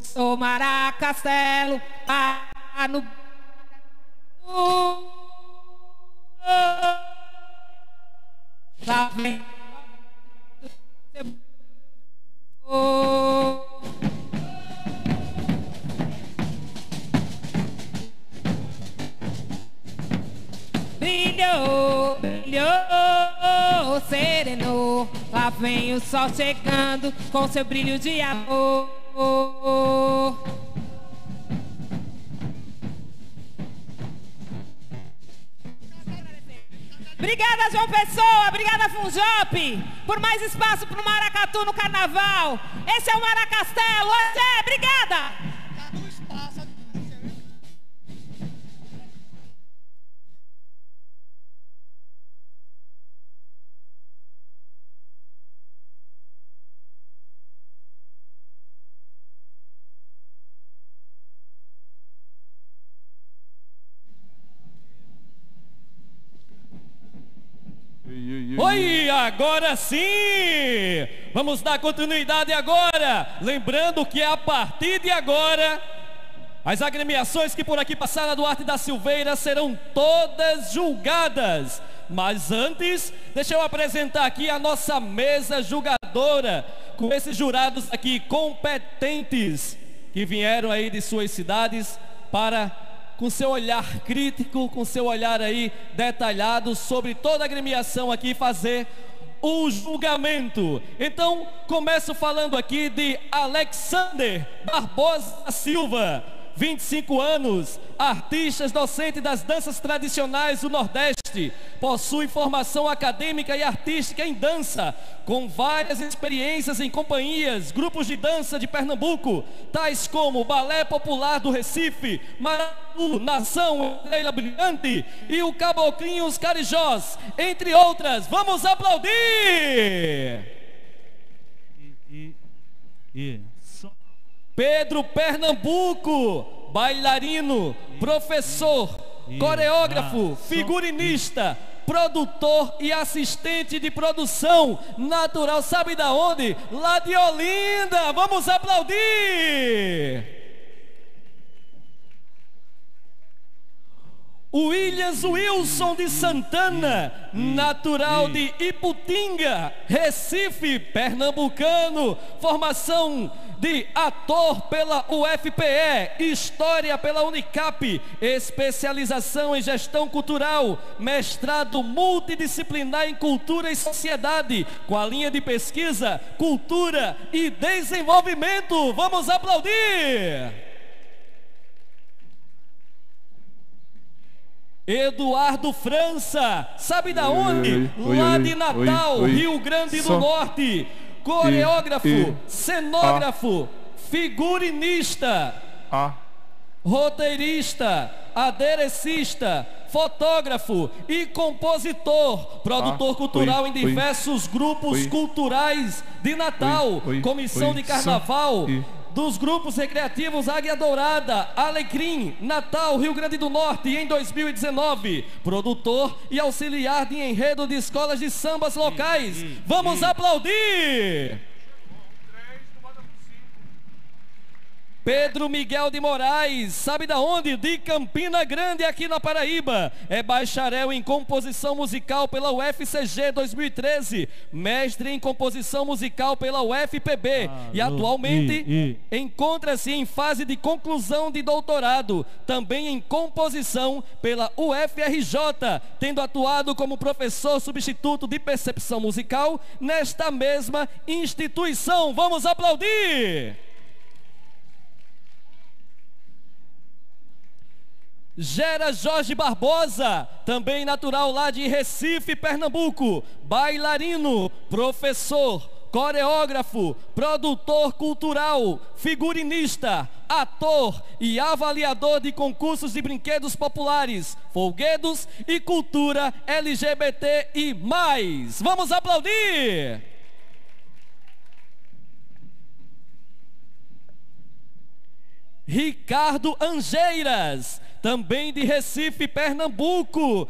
Sou Maracastelo, ah, no. Lá vem. Brilhou, brilhou, serenou. Lá vem o sol chegando com seu brilho de amor. Por mais espaço para o Maracatu no carnaval. Esse é o Maracastelo. É. Obrigada. Agora sim! Vamos dar continuidade agora. Lembrando que a partir de agora, as agremiações que por aqui passaram na Duarte da Silveira serão todas julgadas. Mas antes, deixa eu apresentar aqui a nossa mesa julgadora, com esses jurados aqui competentes que vieram aí de suas cidades para com seu olhar crítico, com seu olhar aí detalhado sobre toda a agremiação aqui fazer o julgamento. Então, começo falando aqui de Alexander Barbosa Silva. 25 anos, artistas docente das danças tradicionais do Nordeste, possui formação acadêmica e artística em dança, com várias experiências em companhias, grupos de dança de Pernambuco, tais como Balé Popular do Recife, Maratu, Nação Estrela Brilhante e o Caboclinhos Carijós, entre outras. Vamos aplaudir! E, e, e. Pedro Pernambuco, bailarino, professor, coreógrafo, figurinista, produtor e assistente de produção natural, sabe da onde? Lá de Olinda. Vamos aplaudir. Williams Wilson de Santana, natural de Iputinga, Recife, pernambucano, formação de ator pela UFPE, história pela Unicap, especialização em gestão cultural, mestrado multidisciplinar em cultura e sociedade, com a linha de pesquisa, cultura e desenvolvimento. Vamos aplaudir! Eduardo França, sabe da onde? Oi, Lá oi, de Natal, oi, Rio Grande do Norte. Coreógrafo, e, e, cenógrafo, a, figurinista, a, roteirista, aderecista, fotógrafo e compositor, produtor cultural em diversos grupos culturais de Natal, comissão de carnaval, dos grupos recreativos Águia Dourada, Alecrim, Natal, Rio Grande do Norte em 2019. Produtor e auxiliar de enredo de escolas de sambas locais. Vamos aplaudir! Pedro Miguel de Moraes, sabe da onde? De Campina Grande, aqui na Paraíba. É bacharel em composição musical pela UFCG 2013, mestre em composição musical pela UFPB ah, e atualmente encontra-se em fase de conclusão de doutorado, também em composição pela UFRJ, tendo atuado como professor substituto de percepção musical nesta mesma instituição. Vamos aplaudir! Gera Jorge Barbosa, também natural lá de Recife, Pernambuco, bailarino, professor, coreógrafo, produtor cultural, figurinista, ator e avaliador de concursos de brinquedos populares, folguedos e cultura LGBT e mais. Vamos aplaudir! Ricardo Angeiras, também de Recife, Pernambuco.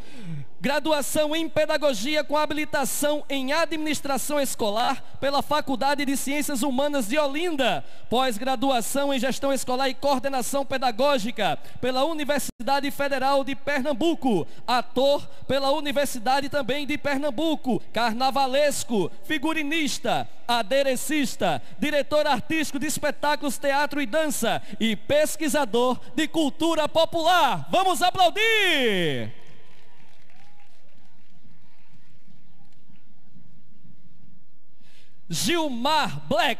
Graduação em Pedagogia com habilitação em Administração Escolar pela Faculdade de Ciências Humanas de Olinda. Pós-graduação em Gestão Escolar e Coordenação Pedagógica pela Universidade Federal de Pernambuco. Ator pela Universidade também de Pernambuco. Carnavalesco, figurinista, aderecista, diretor artístico de espetáculos, teatro e dança e pesquisador de cultura popular. Vamos aplaudir! Gilmar Black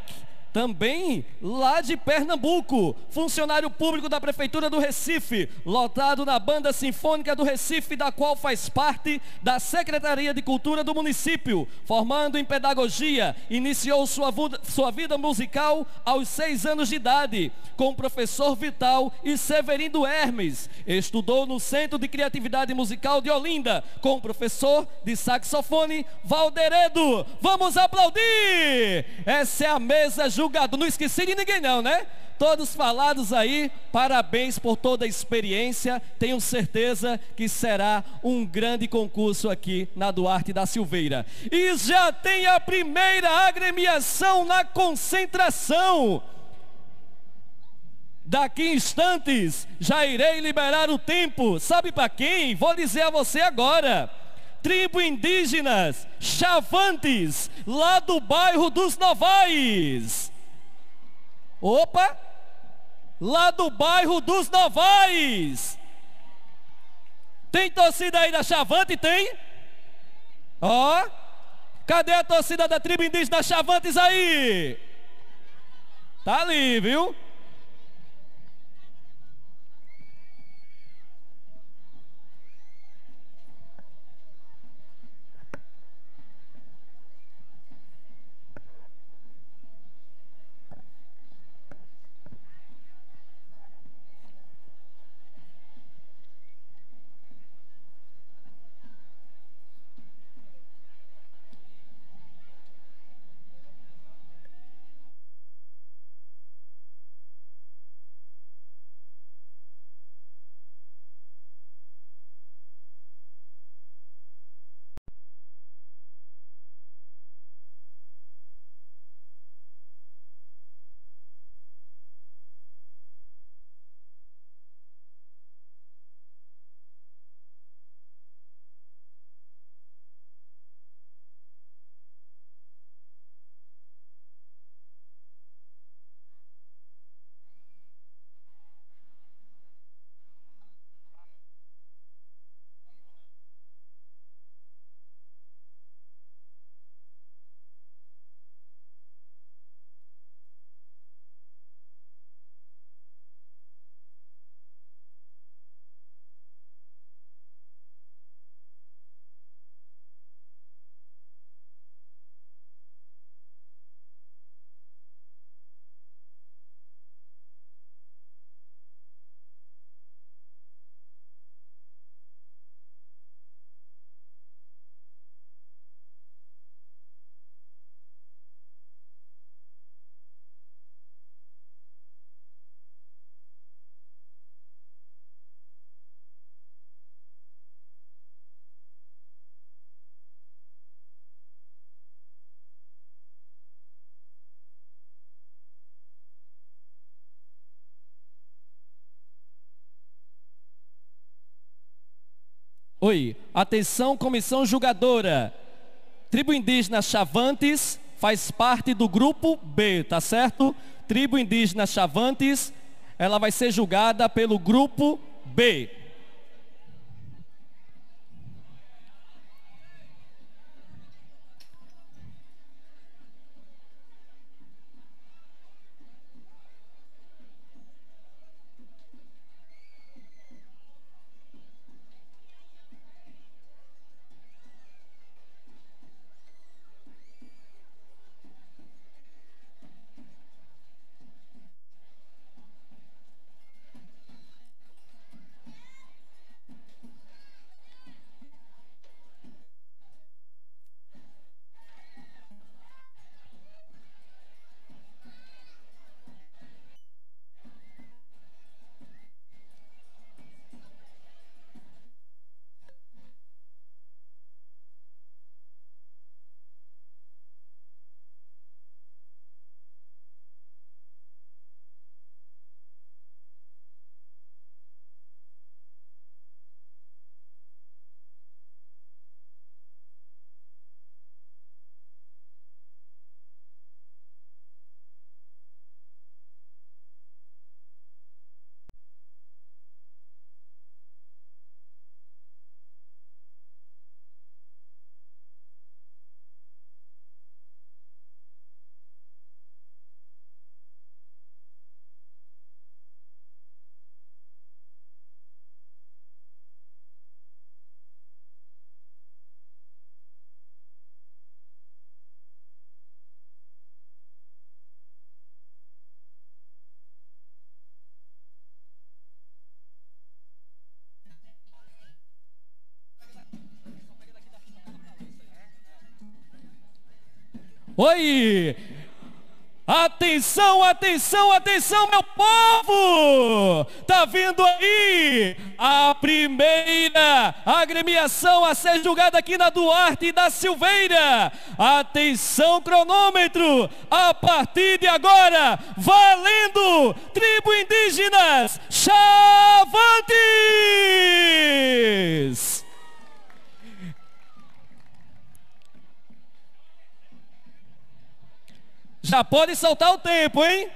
também lá de Pernambuco, funcionário público da Prefeitura do Recife, lotado na Banda Sinfônica do Recife, da qual faz parte da Secretaria de Cultura do município, formando em pedagogia, iniciou sua, sua vida musical aos seis anos de idade, com o professor Vital e Severino Hermes. Estudou no Centro de Criatividade Musical de Olinda, com o professor de saxofone Valderedo. Vamos aplaudir! Essa é a mesa julgada Não esqueci de ninguém, não, né? Todos falados aí, parabéns por toda a experiência. Tenho certeza que será um grande concurso aqui na Duarte da Silveira. E já tem a primeira agremiação na concentração. Daqui instantes já irei liberar o tempo. Sabe para quem? Vou dizer a você agora tribo indígenas Chavantes, lá do bairro dos Novais. Opa! Lá do bairro dos Novais. Tem torcida aí da Chavante? Tem? Ó. Cadê a torcida da tribo indígena Chavantes aí? Tá ali, viu? Oi, atenção comissão julgadora. Tribo indígena Chavantes faz parte do grupo B, tá certo? Tribo indígena Chavantes, ela vai ser julgada pelo grupo B. Oi! Atenção, atenção, atenção, meu povo! Tá vindo aí a primeira agremiação a ser julgada aqui na Duarte da Silveira. Atenção, cronômetro! A partir de agora, valendo! Tribo Indígenas Chavantes! Já pode soltar o tempo, hein?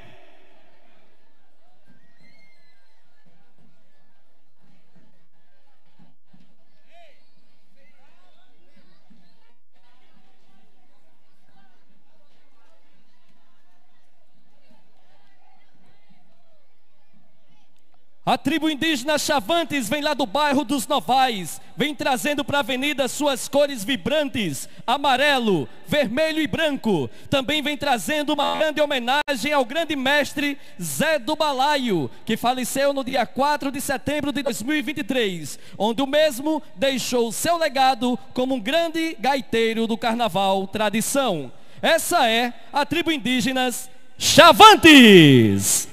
A tribo indígena Chavantes vem lá do bairro dos Novais, vem trazendo para a avenida suas cores vibrantes, amarelo, vermelho e branco. Também vem trazendo uma grande homenagem ao grande mestre Zé do Balaio, que faleceu no dia 4 de setembro de 2023, onde o mesmo deixou seu legado como um grande gaiteiro do carnaval tradição. Essa é a tribo indígenas Chavantes.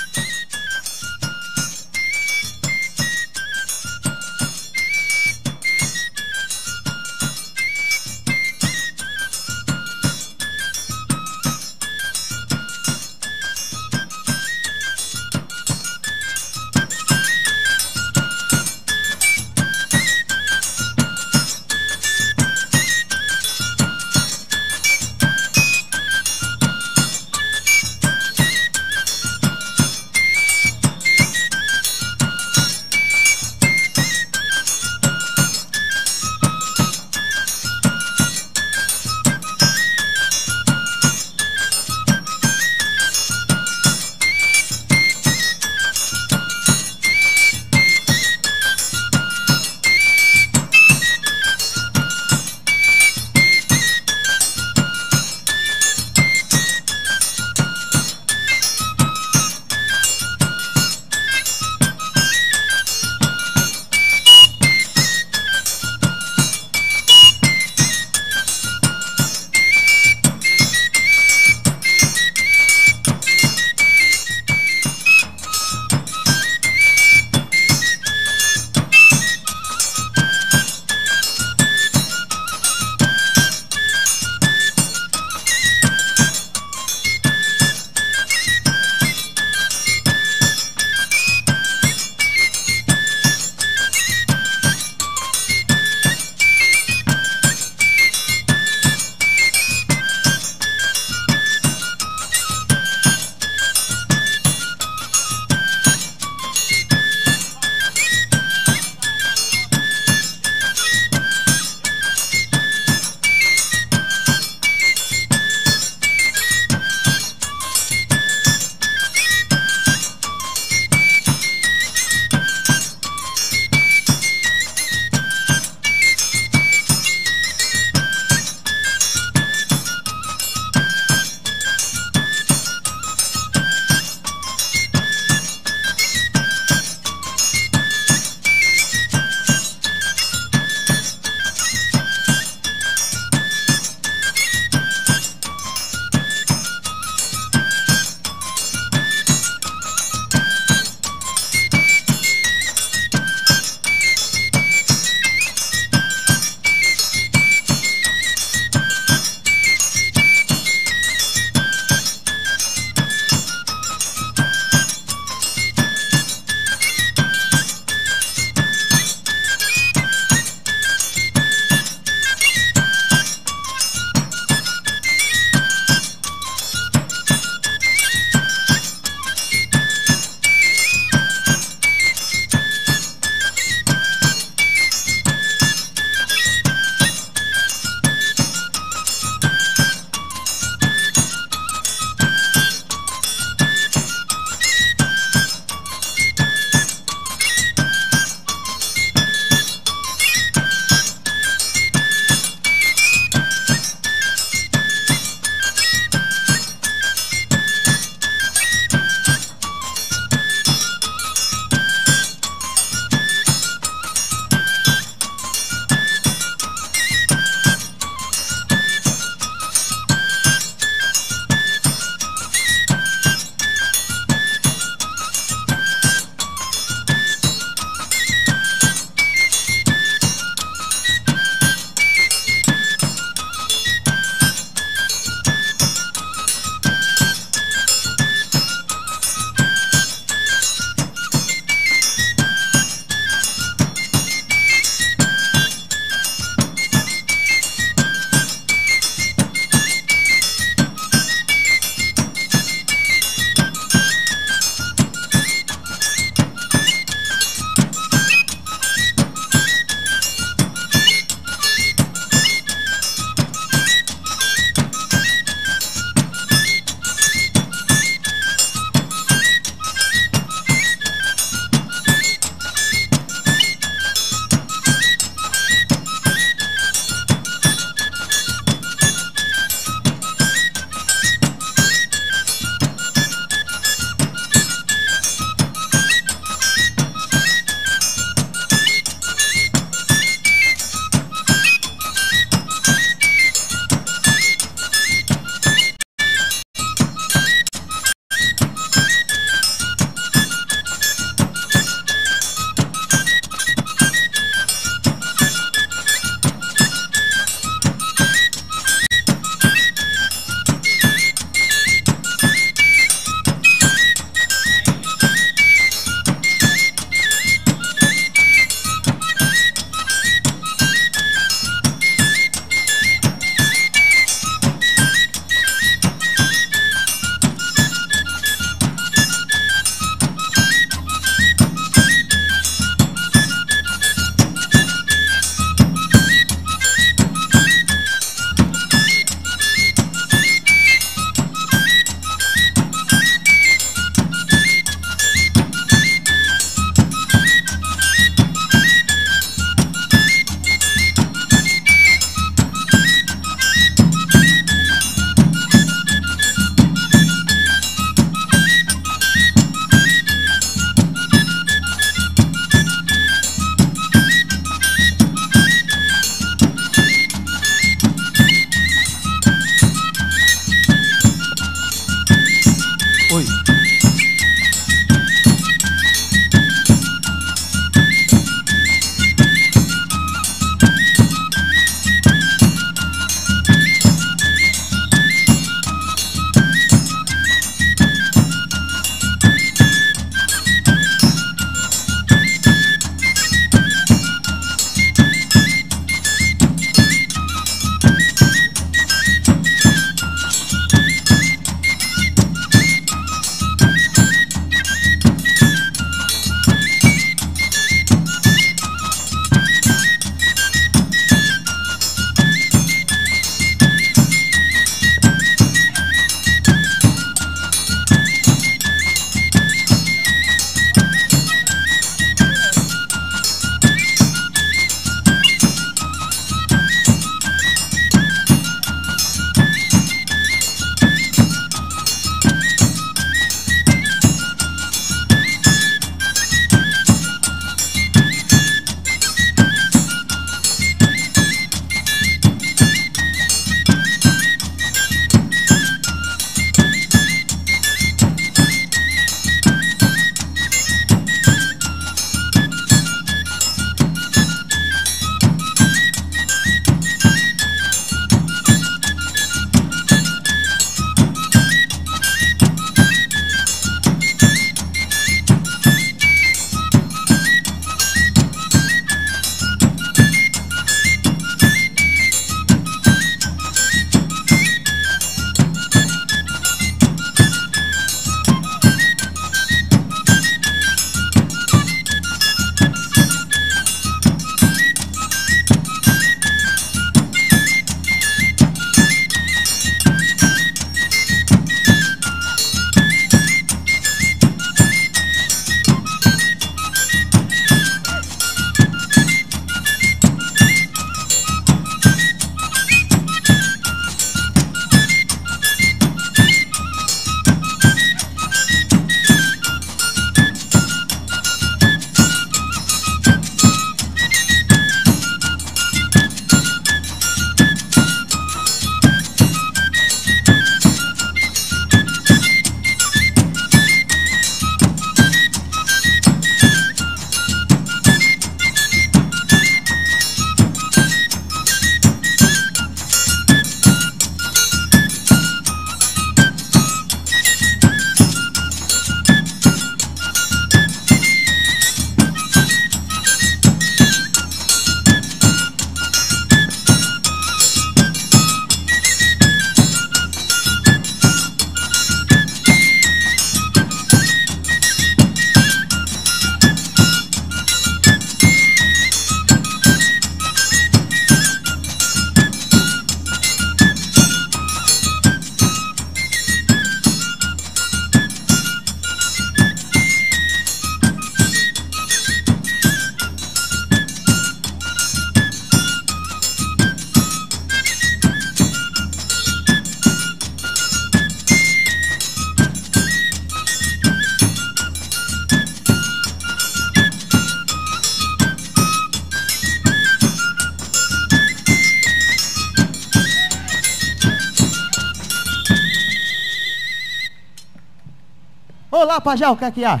Pajé, o que é que há?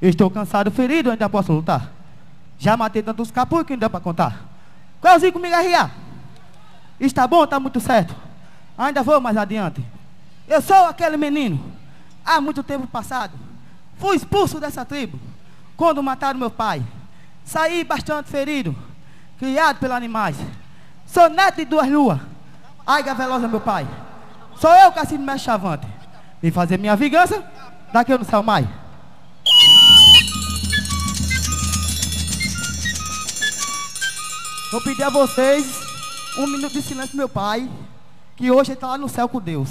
Estou cansado, ferido, ainda posso lutar. Já matei tantos capuz que ainda dá para contar. Qualzinho comigo arriar. Está bom, está muito certo. Ainda vou mais adiante. Eu sou aquele menino. Há muito tempo passado. Fui expulso dessa tribo. Quando mataram meu pai. Saí bastante ferido. Criado pelos animais. Sou neto de duas luas. Aiga velosa, meu pai. Sou eu, Cassino Mestre Chavante. Vim fazer minha vingança. Daqui eu não saio mais. Vou pedir a vocês um minuto de silêncio, meu pai, que hoje ele está lá no céu com Deus.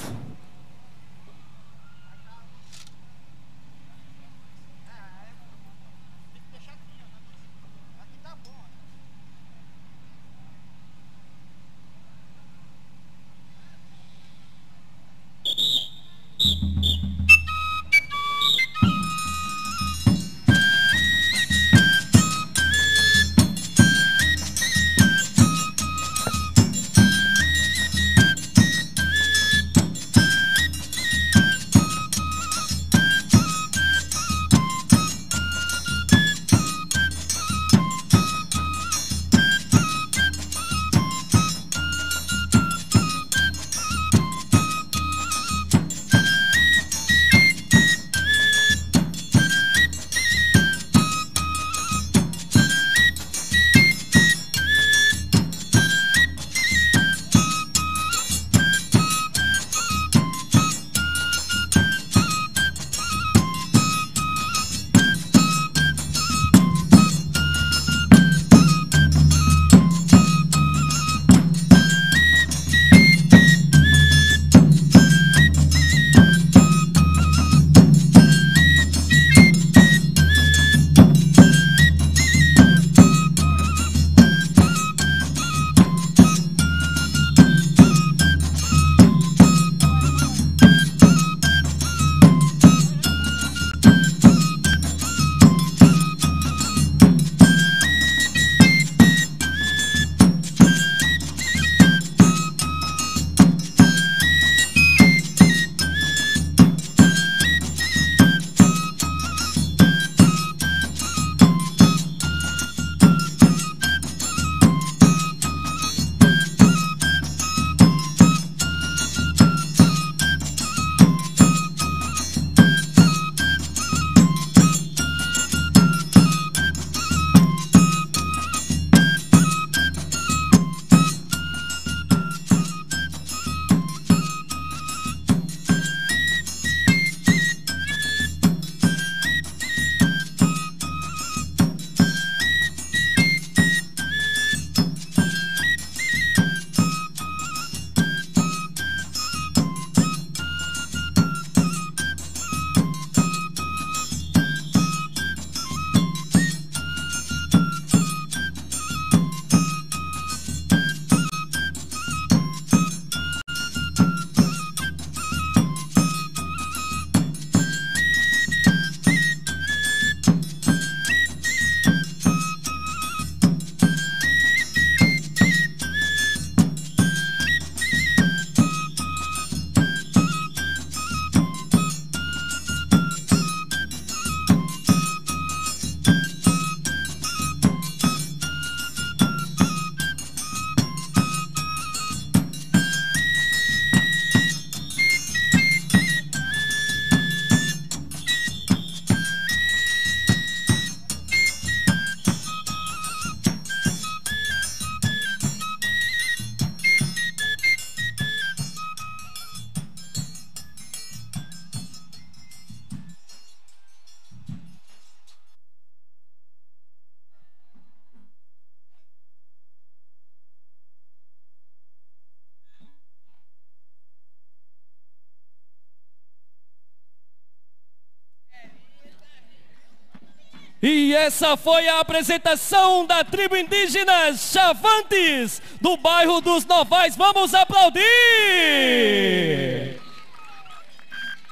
E essa foi a apresentação da tribo indígena Chavantes, do bairro dos Novais. Vamos aplaudir!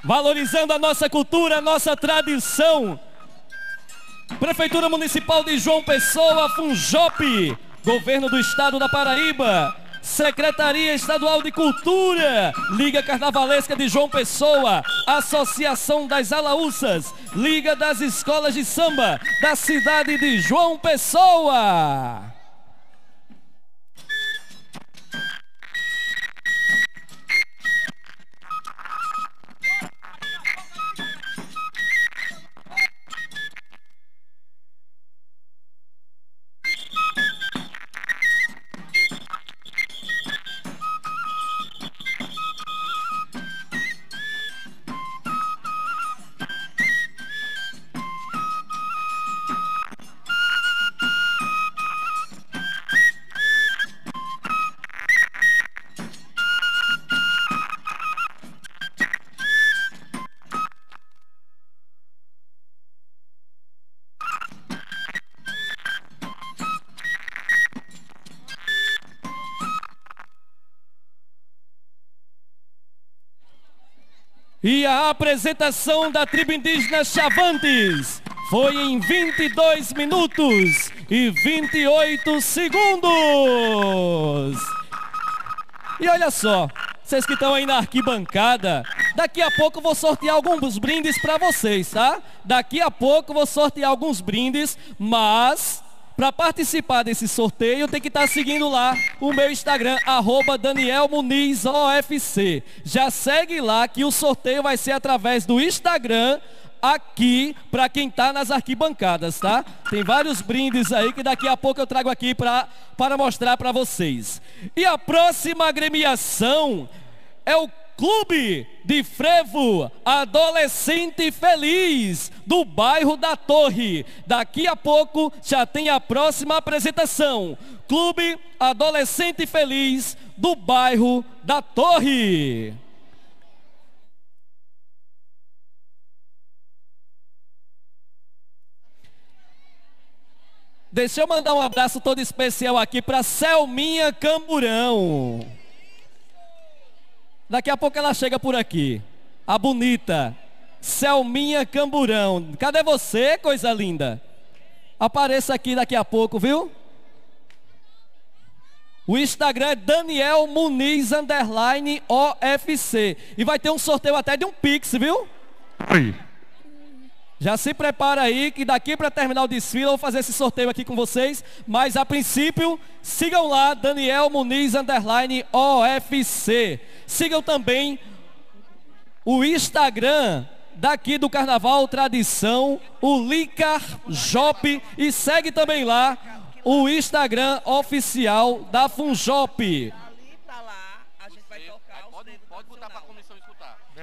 Valorizando a nossa cultura, a nossa tradição. Prefeitura Municipal de João Pessoa, Funjop, Governo do Estado da Paraíba, Secretaria Estadual de Cultura, Liga Carnavalesca de João Pessoa, Associação das Alaúças, Liga das Escolas de Samba da cidade de João Pessoa. E a apresentação da tribo indígena Chavantes foi em 22 minutos e 28 segundos. E olha só, vocês que estão aí na arquibancada, daqui a pouco vou sortear alguns brindes para vocês, tá? Daqui a pouco vou sortear alguns brindes, mas para participar desse sorteio, tem que estar tá seguindo lá o meu Instagram, arroba Daniel Muniz OFC. Já segue lá que o sorteio vai ser através do Instagram aqui para quem está nas arquibancadas, tá? Tem vários brindes aí que daqui a pouco eu trago aqui pra, para mostrar para vocês. E a próxima agremiação é o Clube de Frevo Adolescente Feliz do bairro da Torre. Daqui a pouco já tem a próxima apresentação. Clube Adolescente Feliz do bairro da Torre. Deixa eu mandar um abraço todo especial aqui para Selminha Camburão. Daqui a pouco ela chega por aqui. A bonita. Selminha Camburão. Cadê você, coisa linda? Apareça aqui daqui a pouco, viu? O Instagram é Daniel Muniz Underline OFC. E vai ter um sorteio até de um Pix, viu? Oi. Já se prepara aí que daqui para terminar o desfile eu vou fazer esse sorteio aqui com vocês. Mas a princípio, sigam lá, Daniel Muniz Underline OFC. Sigam também o Instagram daqui do Carnaval Tradição, o Licar Jop. E segue também lá o Instagram oficial da Funjop.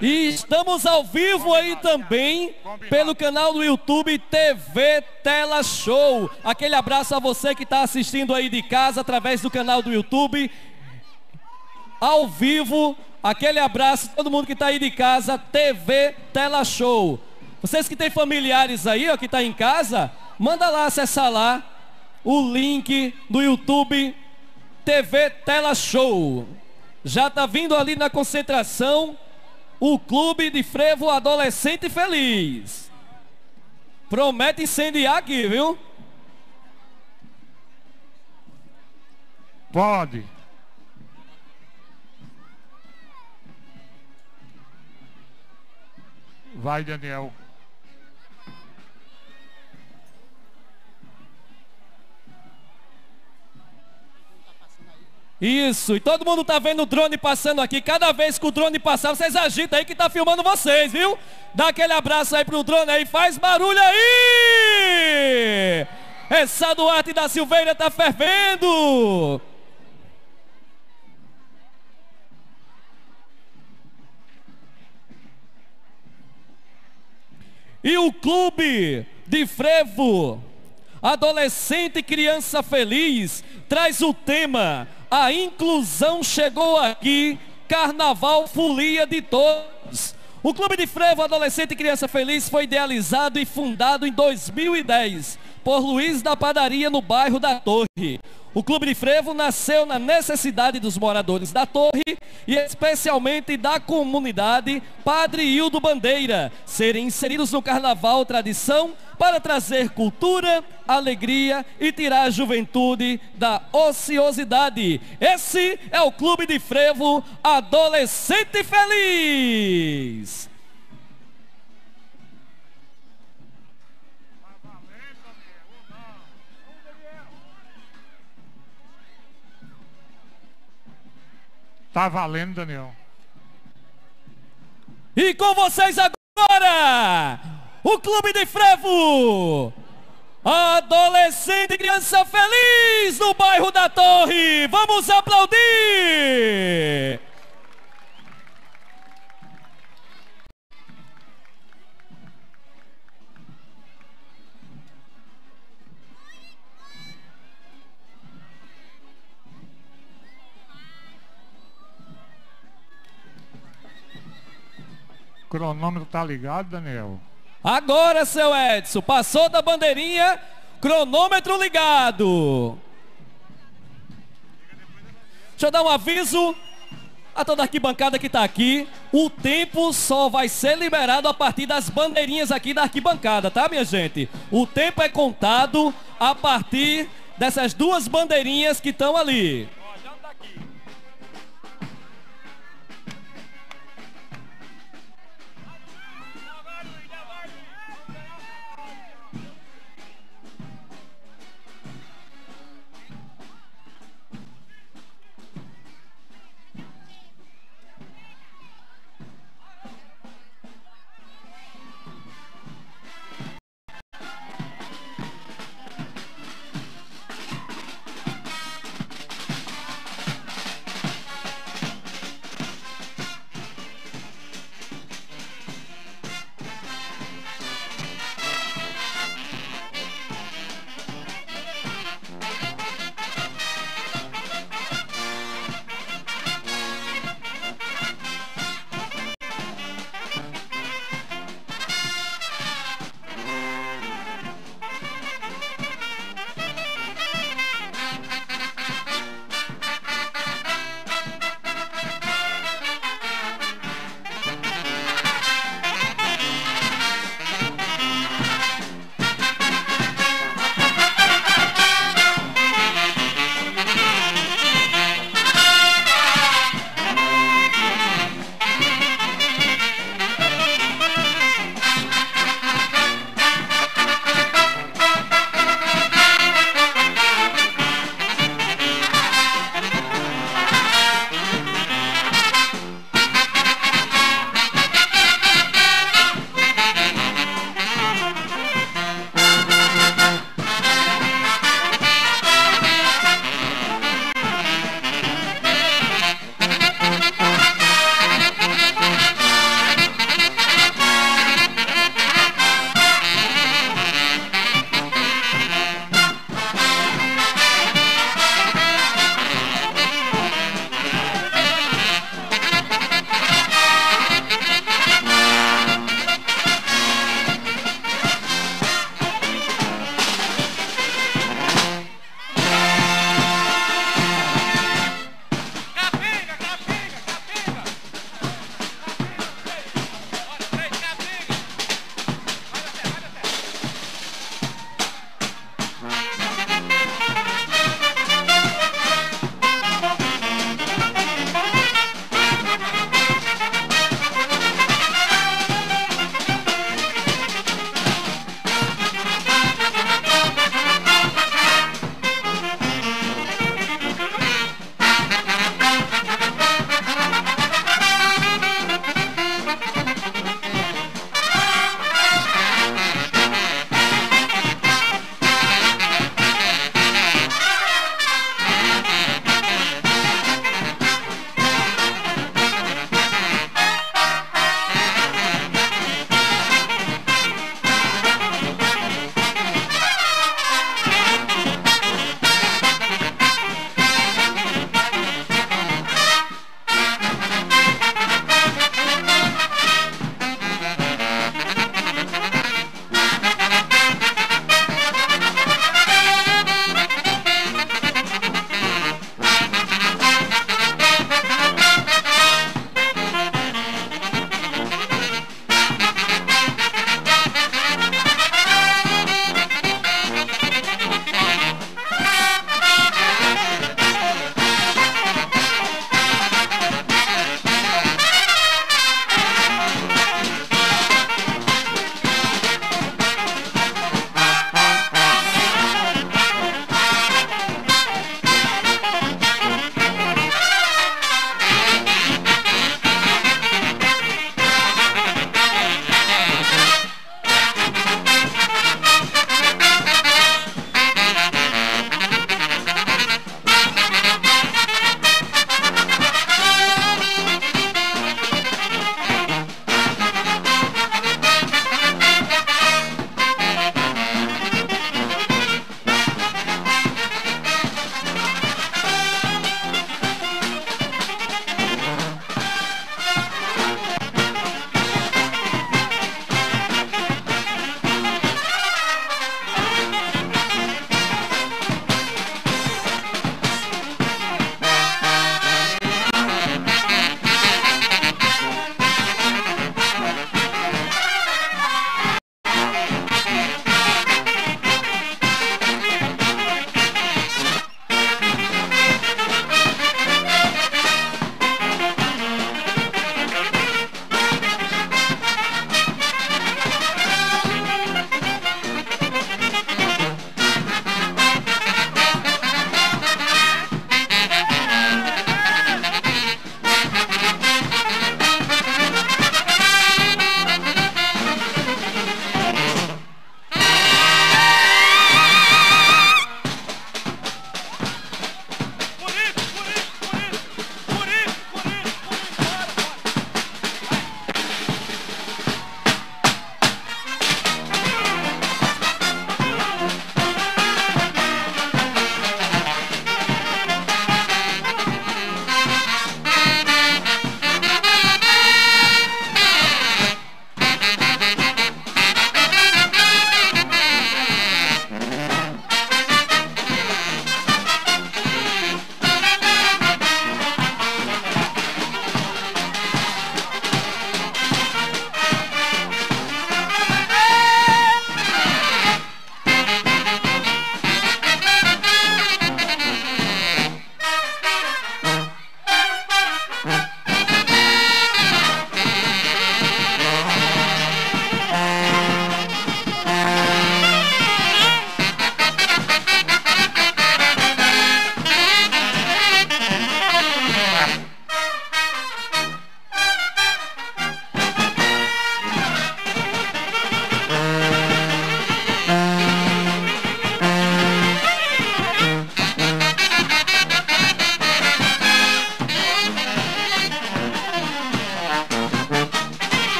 E estamos ao vivo aí também pelo canal do YouTube TV Tela Show. Aquele abraço a você que está assistindo aí de casa através do canal do YouTube. Ao vivo, aquele abraço a todo mundo que está aí de casa, TV Tela Show. Vocês que têm familiares aí, ó, que está em casa, manda lá acessar lá o link do YouTube TV Tela Show. Já está vindo ali na concentração o Clube de Frevo Adolescente Feliz. Promete incendiar aqui, viu? Pode. Vai, Daniel. Isso, e todo mundo tá vendo o drone passando aqui. Cada vez que o drone passar, vocês agitam aí que tá filmando vocês, viu? Dá aquele abraço aí pro drone aí, faz barulho aí! Essa Duarte da Silveira tá fervendo! E o clube de frevo, adolescente e criança feliz, traz o tema a inclusão chegou aqui, Carnaval Folia de Todos. O Clube de Frevo Adolescente e Criança Feliz foi idealizado e fundado em 2010 por Luiz da Padaria no bairro da Torre. O Clube de Frevo nasceu na necessidade dos moradores da Torre e especialmente da comunidade Padre Hildo Bandeira serem inseridos no carnaval tradição para trazer cultura, alegria e tirar a juventude da ociosidade. Esse é o Clube de Frevo Adolescente Feliz. Tá valendo, Daniel. E com vocês agora, o Clube de Frevo. Adolescente e criança feliz no bairro da Torre. Vamos aplaudir. Cronômetro tá ligado, Daniel? Agora, seu Edson, passou da bandeirinha, cronômetro ligado. Deixa eu dar um aviso a toda a arquibancada que está aqui. O tempo só vai ser liberado a partir das bandeirinhas aqui da arquibancada, tá, minha gente? O tempo é contado a partir dessas duas bandeirinhas que estão ali.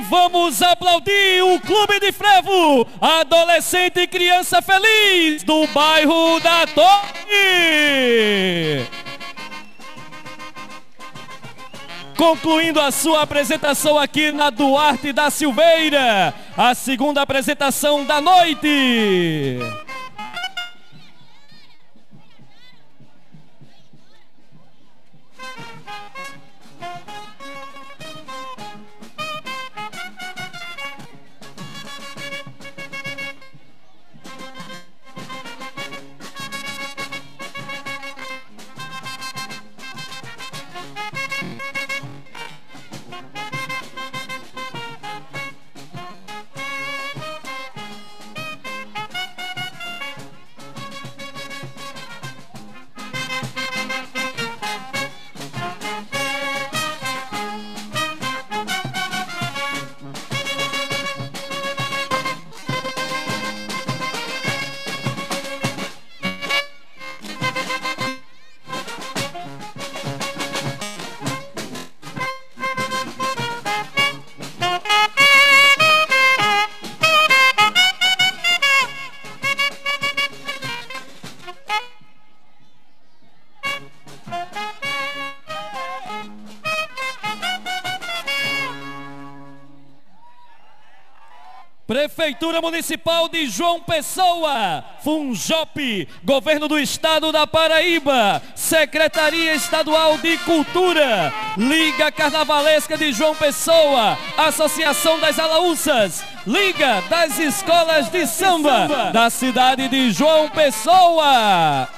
Vamos aplaudir o Clube de Frevo, adolescente e criança feliz do bairro da Torre. Concluindo a sua apresentação aqui na Duarte da Silveira, a segunda apresentação da noite. Prefeitura Municipal de João Pessoa, Funjop, Governo do Estado da Paraíba, Secretaria Estadual de Cultura, Liga Carnavalesca de João Pessoa, Associação das Alaúças, Liga das Escolas de Samba da cidade de João Pessoa.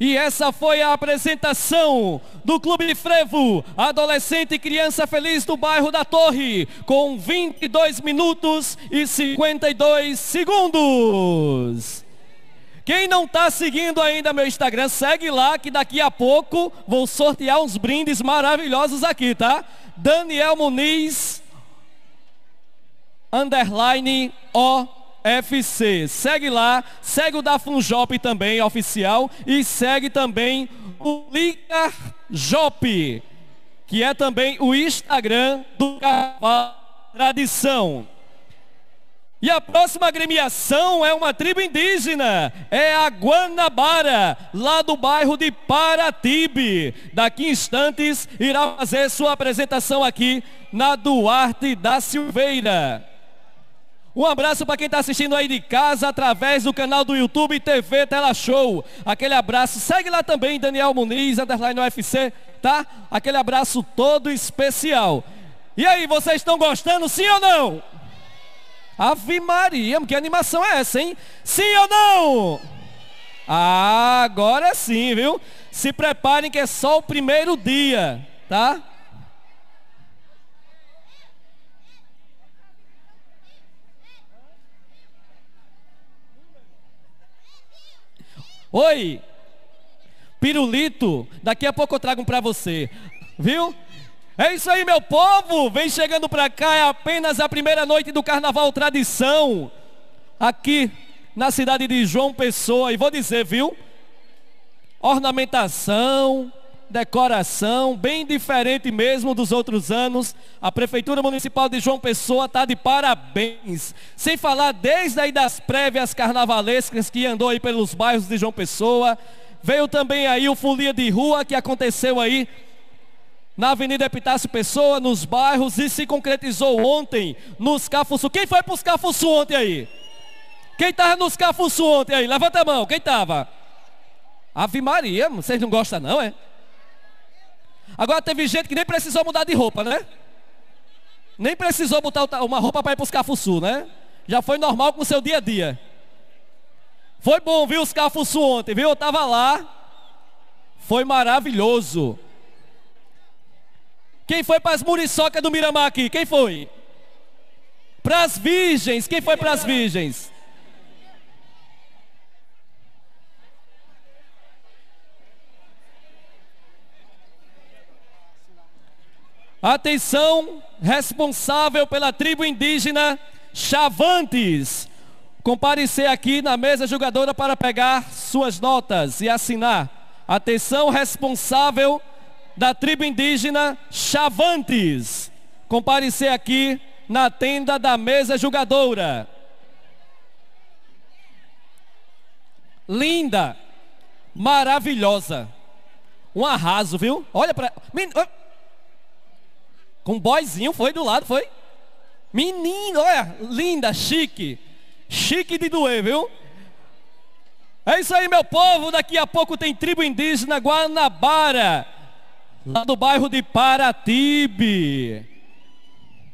E essa foi a apresentação do Clube Frevo, adolescente e criança feliz do bairro da Torre, com 22 minutos e 52 segundos. Quem não está seguindo ainda meu Instagram, segue lá que daqui a pouco vou sortear uns brindes maravilhosos aqui, tá? Daniel Muniz underline OFC. Segue lá, segue o da Funjop também, oficial, e segue também o Liga Jop, que é também o Instagram do Carnaval Tradição. E a próxima agremiação é uma tribo indígena, é a Guanabara, lá do bairro de Paratibe. Daqui a instantes irá fazer sua apresentação aqui na Duarte da Silveira. Um abraço para quem está assistindo aí de casa através do canal do YouTube TV Tela Show. Aquele abraço. Segue lá também Daniel Muniz, underline UFC, tá? Aquele abraço todo especial. E aí, vocês estão gostando, sim ou não? Ave Maria, que animação é essa, hein? Sim ou não? Ah, agora sim, viu? Se preparem que é só o primeiro dia, tá? Oi, pirulito, daqui a pouco eu trago um para você, viu? É isso aí, meu povo. Vem chegando para cá, é apenas a primeira noite do Carnaval Tradição, aqui na cidade de João Pessoa. E vou dizer, viu? Ornamentação, decoração, bem diferente mesmo dos outros anos. A Prefeitura Municipal de João Pessoa está de parabéns. Sem falar desde aí das prévias carnavalescas que andou aí pelos bairros de João Pessoa. Veio também aí o Folia de Rua que aconteceu aí na Avenida Epitácio Pessoa, nos bairros, e se concretizou ontem nos Cafuçu. Quem foi para os Cafuçu ontem aí? Quem estava nos Cafuçu ontem aí? Levanta a mão, quem estava? Ave Maria, vocês não gostam não, é? Agora teve gente que nem precisou mudar de roupa, né? Nem precisou botar uma roupa para ir para os Cafuçu, né? Já foi normal com o seu dia a dia. Foi bom, viu, os Cafuçu ontem, viu? Eu estava lá. Foi maravilhoso. Quem foi para as muriçocas do Miramar aqui? Quem foi? Para as virgens. Quem foi para as virgens? Atenção, responsável pela tribo indígena Chavantes. Comparecer aqui na mesa julgadora para pegar suas notas e assinar. Atenção, responsável da tribo indígena Chavantes, comparecer aqui na tenda da mesa julgadora. Linda, maravilhosa. Um arraso, viu? Olha para. Com um boyzinho foi do lado, foi? Menino, olha, linda, chique. Chique de doer, viu? É isso aí, meu povo. Daqui a pouco tem tribo indígena Guanabara lá do bairro de Paratibe.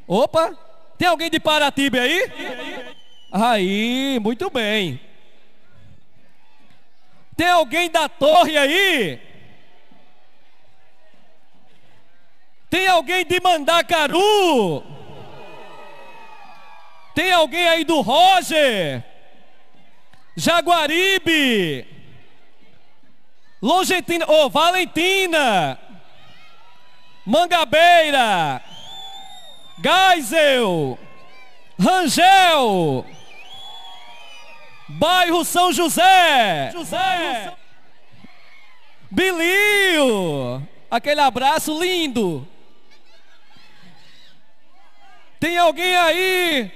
Opa, tem alguém de Paratibe aí? Aí, muito bem. Tem alguém da torre aí? Tem alguém de Mandacaru? Tem alguém aí do Roger? Jaguaribe? Longetina, oh, Valentina? Mangabeira, Geisel, Rangel, bairro São José, José, Bilio, aquele abraço lindo. Tem alguém aí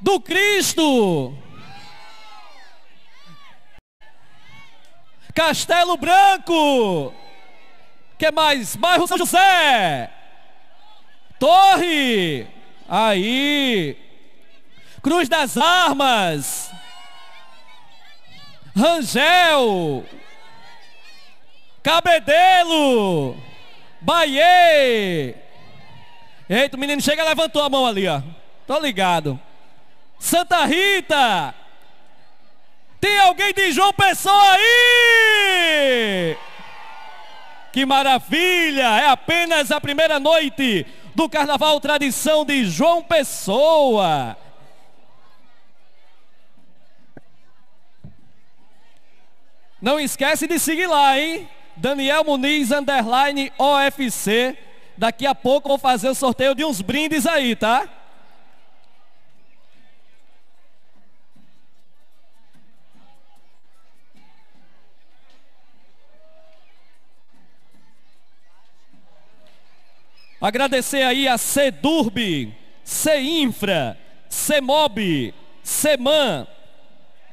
do Cristo? Castelo Branco que mais? Bairro São José. Torre. Aí. Cruz das Armas. Rangel. Cabedelo. Baiê. Eita, o menino chega levantou a mão ali, ó. Tô ligado. Santa Rita. Tem alguém de João Pessoa aí? Que maravilha! É apenas a primeira noite do Carnaval Tradição de João Pessoa. Não esquece de seguir lá, hein? Daniel Muniz, underline OFC. Daqui a pouco eu vou fazer o sorteio de uns brindes aí, tá? Agradecer aí a Cedurb, Ceinfra, Cemob, Ceman,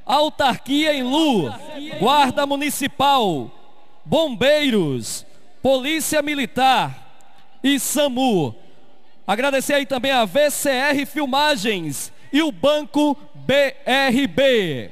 Autarquia em Lu, Guarda Municipal, Bombeiros, Polícia Militar, e SAMU. Agradecer aí também a VCR Filmagens e o Banco BRB.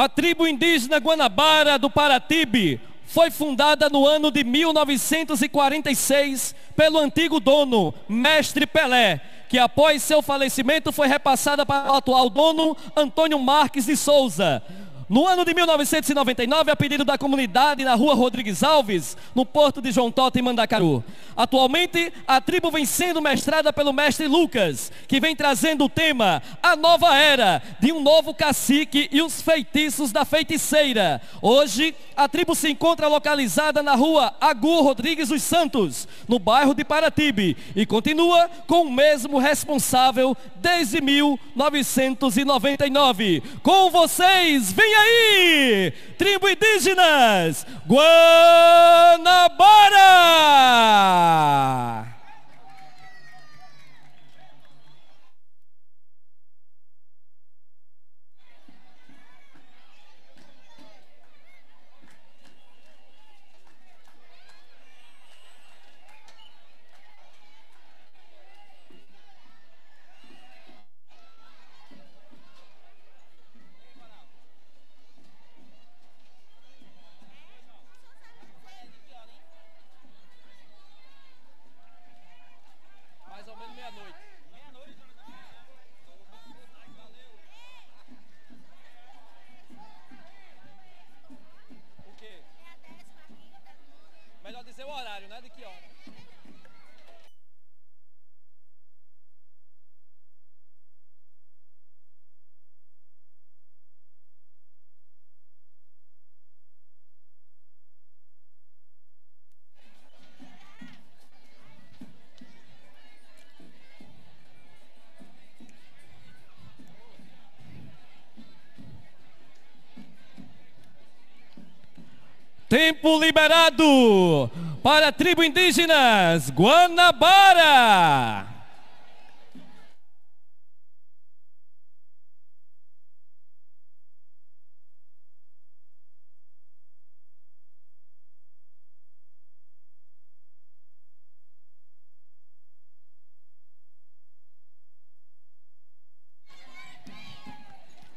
A tribo indígena Guanabara do Paratibe foi fundada no ano de 1946 pelo antigo dono, Mestre Pelé, que após seu falecimento foi repassada para o atual dono, Antônio Marques de Souza. No ano de 1999, a pedido da comunidade na rua Rodrigues Alves, no porto de João Tota em Mandacaru. Atualmente, a tribo vem sendo mestrada pelo mestre Lucas, que vem trazendo o tema A Nova Era, de um novo cacique e os feitiços da feiticeira. Hoje, a tribo se encontra localizada na rua Agu Rodrigues dos Santos, no bairro de Paratibe, e continua com o mesmo responsável desde 1999. Com vocês, venha aí, tribo indígenas, Guanabara! Tempo liberado para a tribo indígenas Guanabara.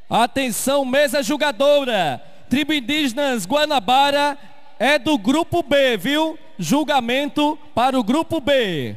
Atenção, mesa julgadora. Tribo Indígenas Guanabara é do grupo B, viu? Julgamento para o grupo B.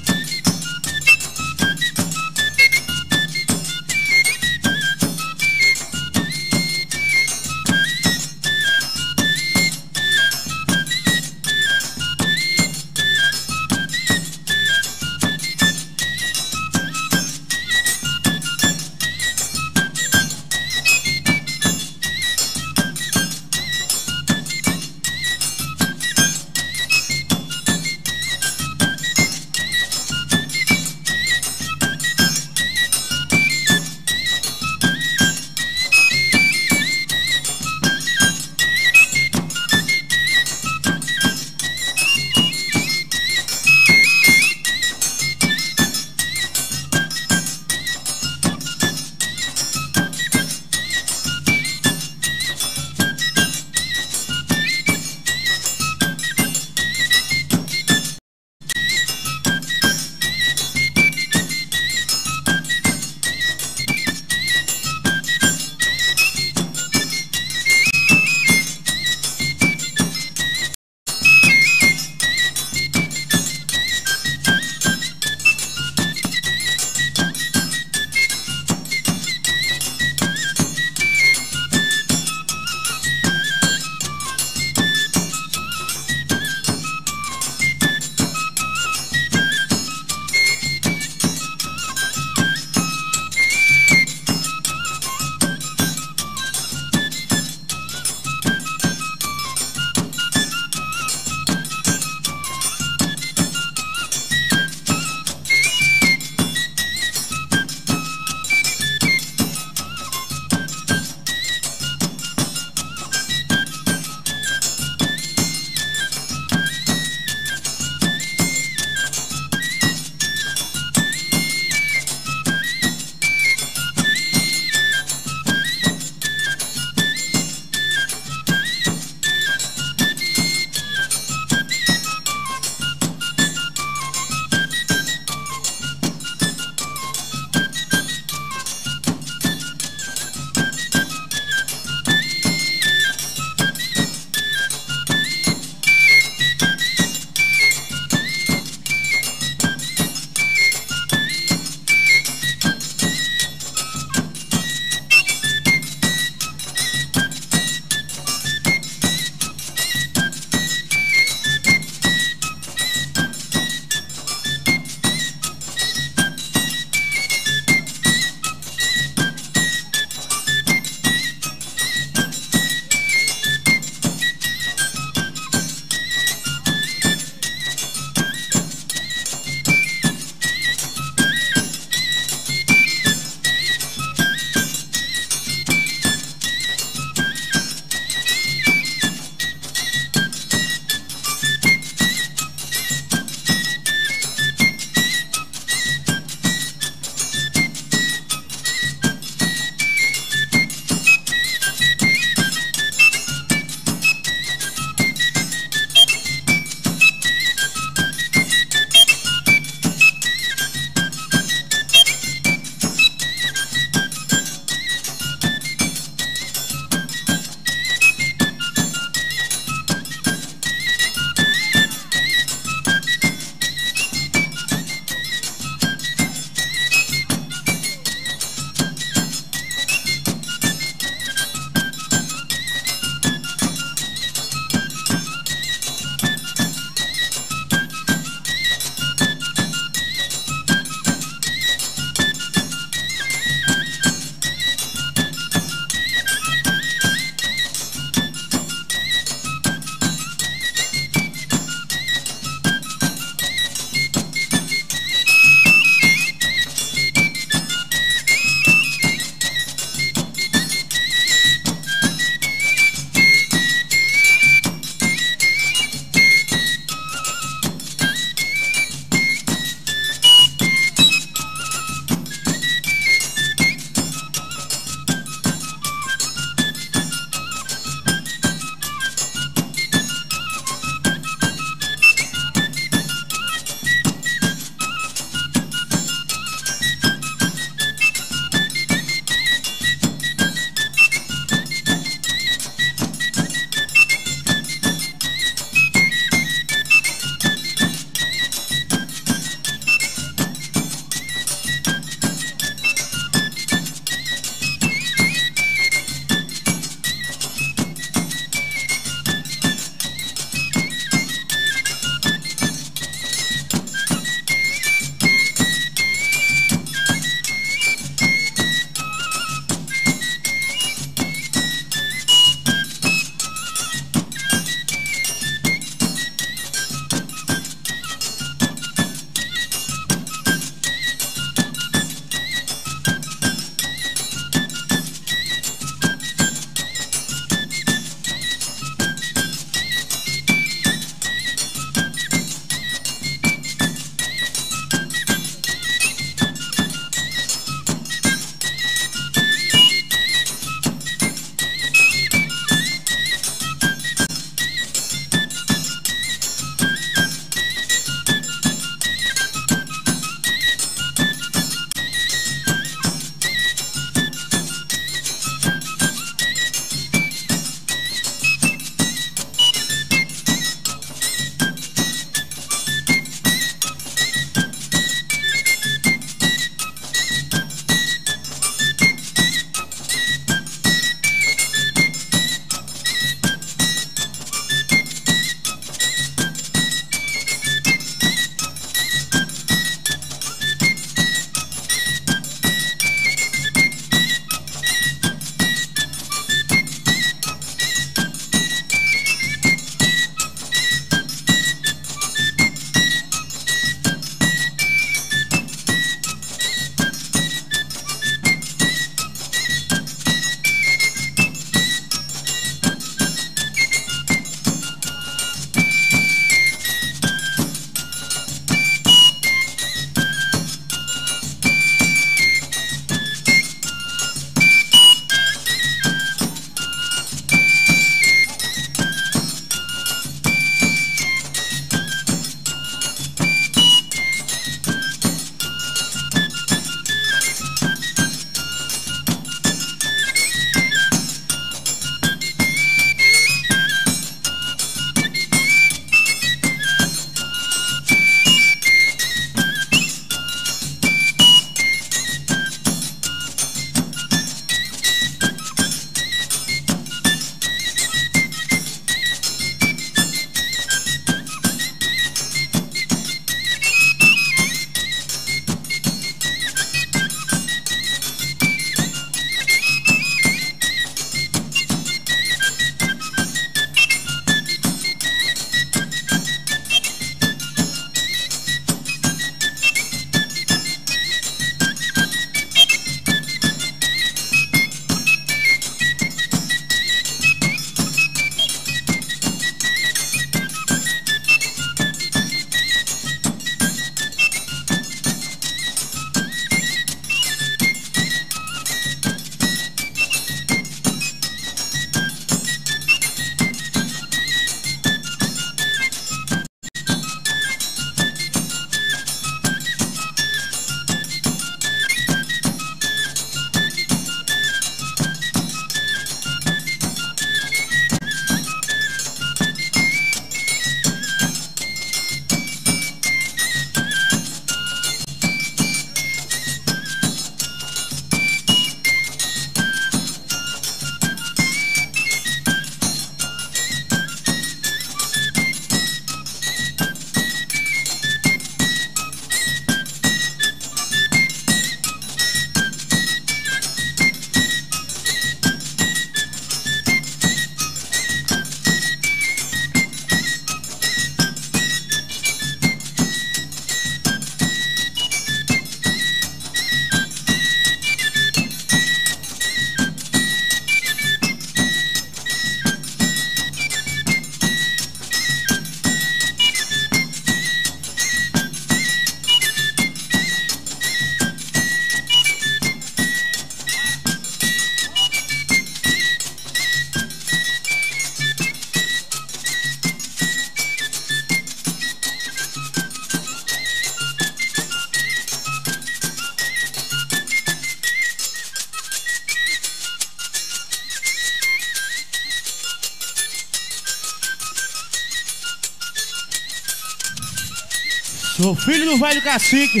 Sou filho do velho cacique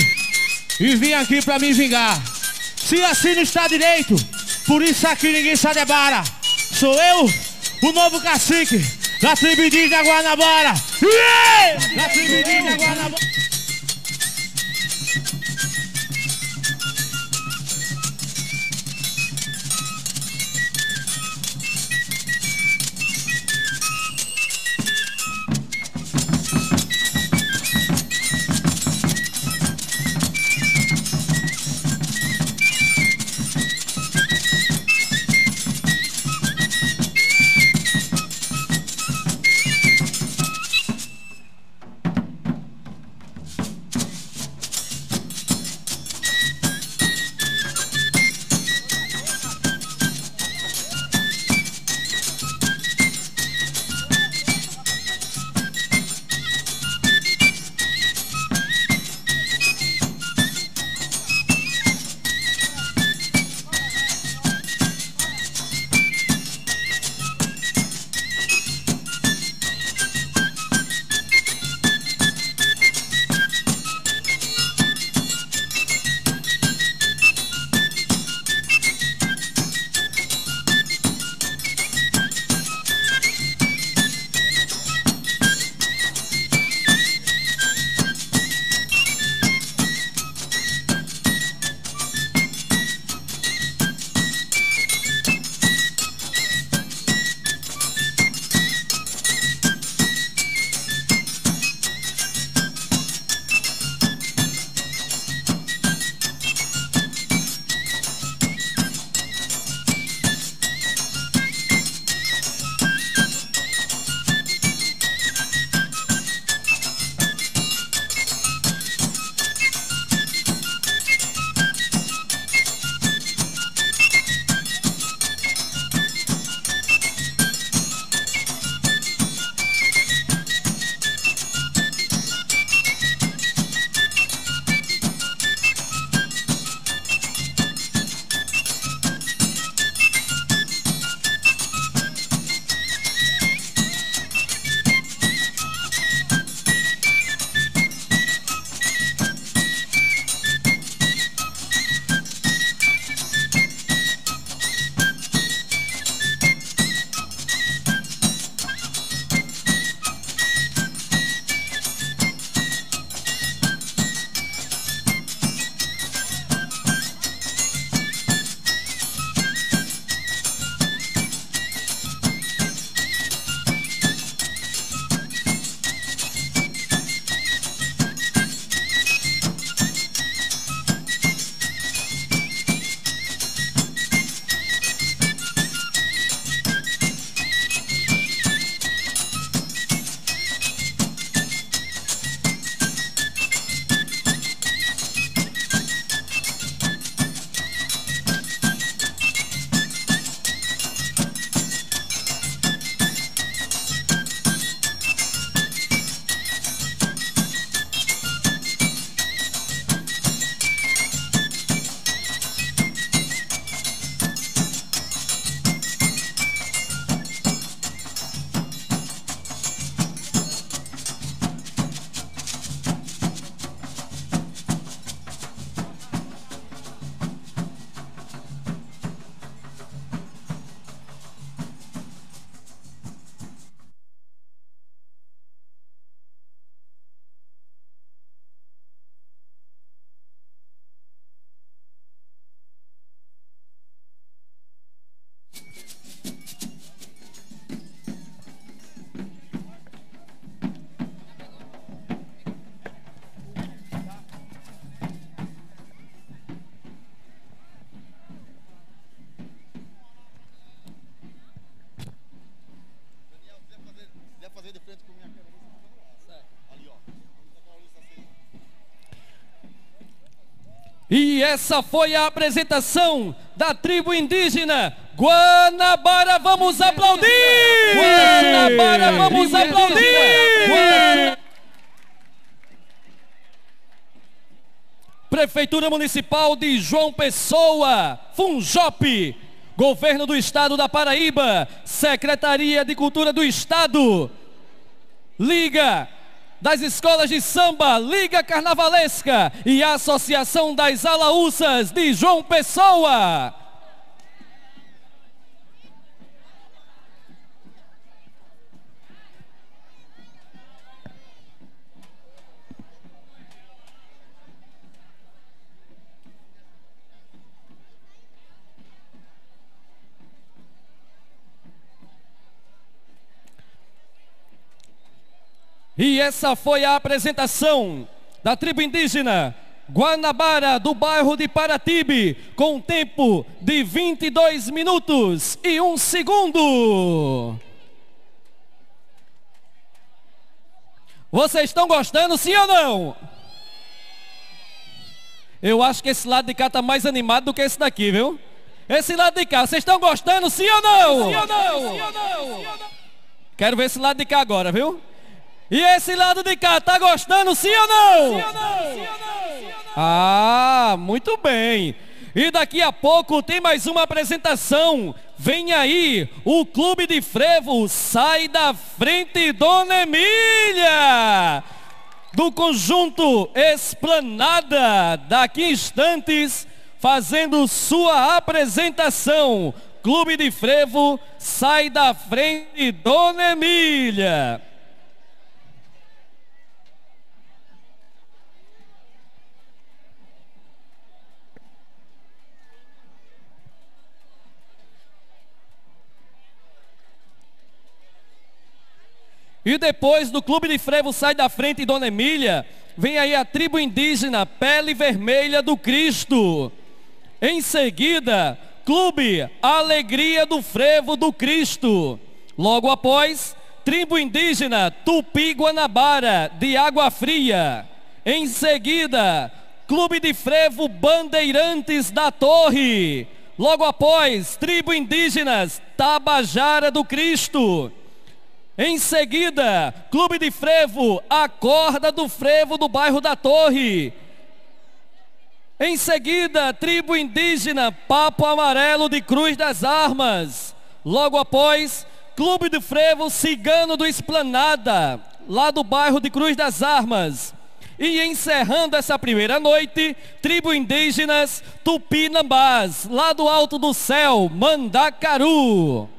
e vim aqui pra me vingar. Se assim não está direito, por isso aqui ninguém se adebara. Sou eu, o novo cacique da tribo indígena Guanabara. Yeah! E essa foi a apresentação da tribo indígena Guanabara. Vamos aplaudir! Guanabara, vamos aplaudir! Prefeitura Municipal de João Pessoa, Funjop, Governo do Estado da Paraíba, Secretaria de Cultura do Estado, Liga das escolas de samba Liga Carnavalesca e Associação das Alaúças de João Pessoa. Essa foi a apresentação da tribo indígena Guanabara do bairro de Paratibe, com um tempo de 22 minutos e um segundo. Vocês estão gostando, sim ou não? Eu acho que esse lado de cá está mais animado do que esse daqui, viu? Esse lado de cá, vocês estão gostando, sim ou não? Sim ou não? Sim ou não? Quero ver esse lado de cá agora, viu? E esse lado de cá, tá gostando sim ou não? Sim ou não? Sim ou não? Ah, muito bem. E daqui a pouco tem mais uma apresentação. Vem aí, o Clube de Frevo sai da frente Dona Emília. Do conjunto Esplanada, daqui a instantes, fazendo sua apresentação. Clube de Frevo sai da frente Dona Emília. E depois do Clube de Frevo sai da frente Dona Emília, vem aí a tribo indígena Pele Vermelha do Cristo. Em seguida, Clube Alegria do Frevo do Cristo. Logo após, tribo indígena Tupi Guanabara de Água Fria. Em seguida, Clube de Frevo Bandeirantes da Torre. Logo após, tribo indígenas Tabajara do Cristo. Em seguida, Clube de Frevo, a corda do frevo do bairro da Torre. Em seguida, tribo indígena Papo Amarelo de Cruz das Armas. Logo após, Clube de Frevo Cigano do Esplanada, lá do bairro de Cruz das Armas. E encerrando essa primeira noite, tribo indígenas Tupinambás, lá do alto do céu, Mandacaru.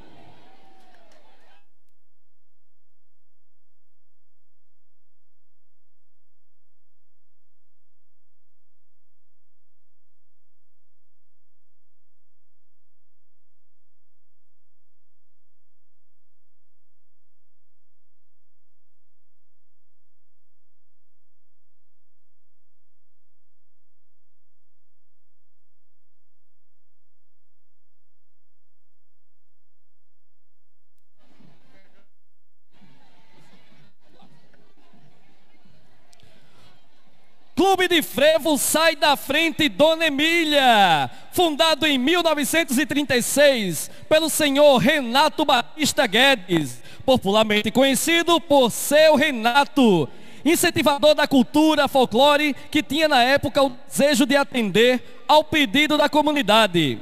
Frevo sai da frente Dona Emília, fundado em 1936 pelo senhor Renato Batista Guedes, popularmente conhecido por seu Renato, incentivador da cultura folclore que tinha na época o desejo de atender ao pedido da comunidade.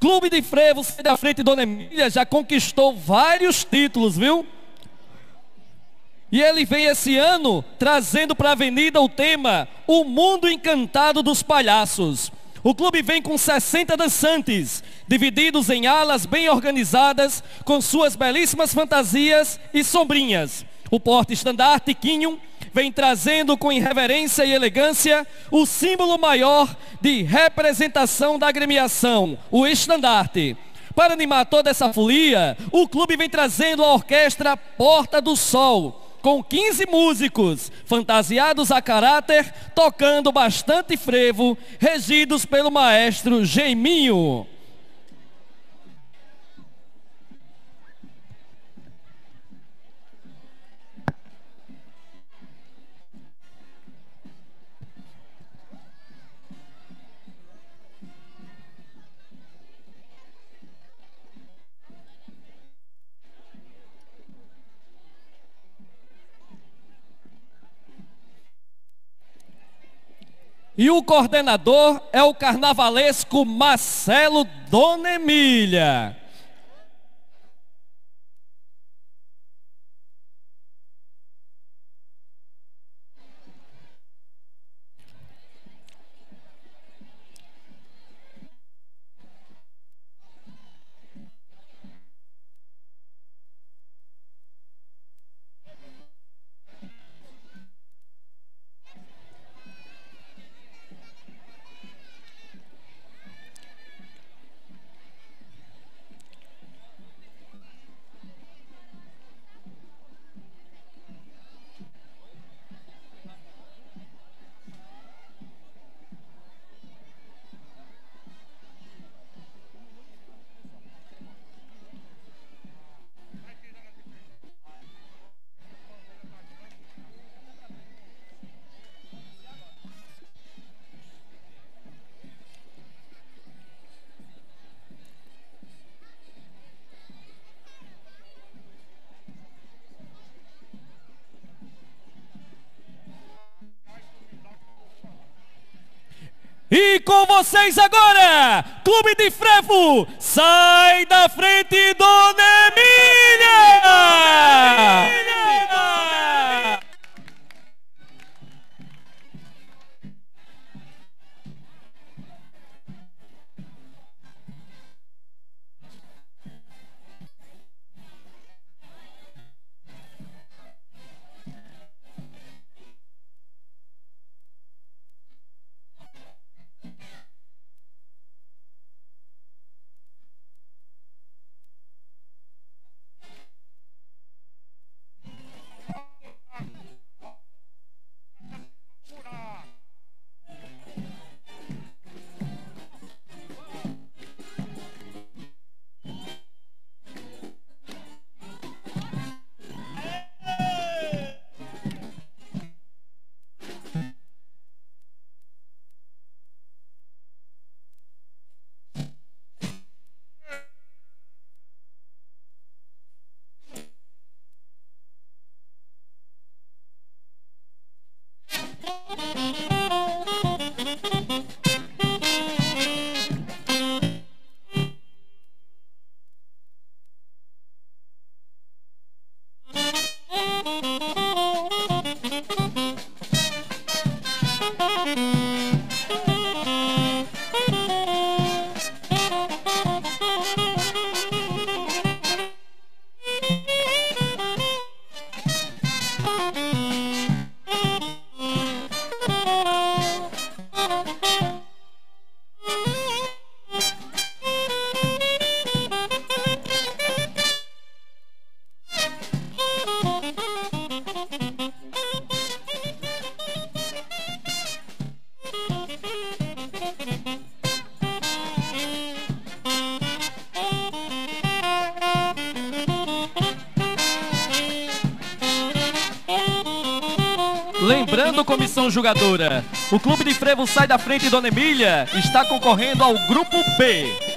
Clube de Frevo sai da frente Dona Emília já conquistou vários títulos, viu? E ele vem esse ano trazendo para a avenida o tema O Mundo Encantado dos Palhaços. O clube vem com 60 dançantes, divididos em alas bem organizadas, com suas belíssimas fantasias e sombrinhas. O porte estandarte Quinho vem trazendo com irreverência e elegância o símbolo maior de representação da agremiação, o estandarte. Para animar toda essa folia, o clube vem trazendo a orquestra Porta do Sol com 15 músicos fantasiados a caráter, tocando bastante frevo, regidos pelo maestro Geiminho. E o coordenador é o carnavalesco Marcelo Dona Emília. Com vocês agora, Clube de Frevo, sai da frente, Dona Emília! Lembrando, o Clube de Frevo sai da frente Dona Emília está concorrendo ao Grupo B.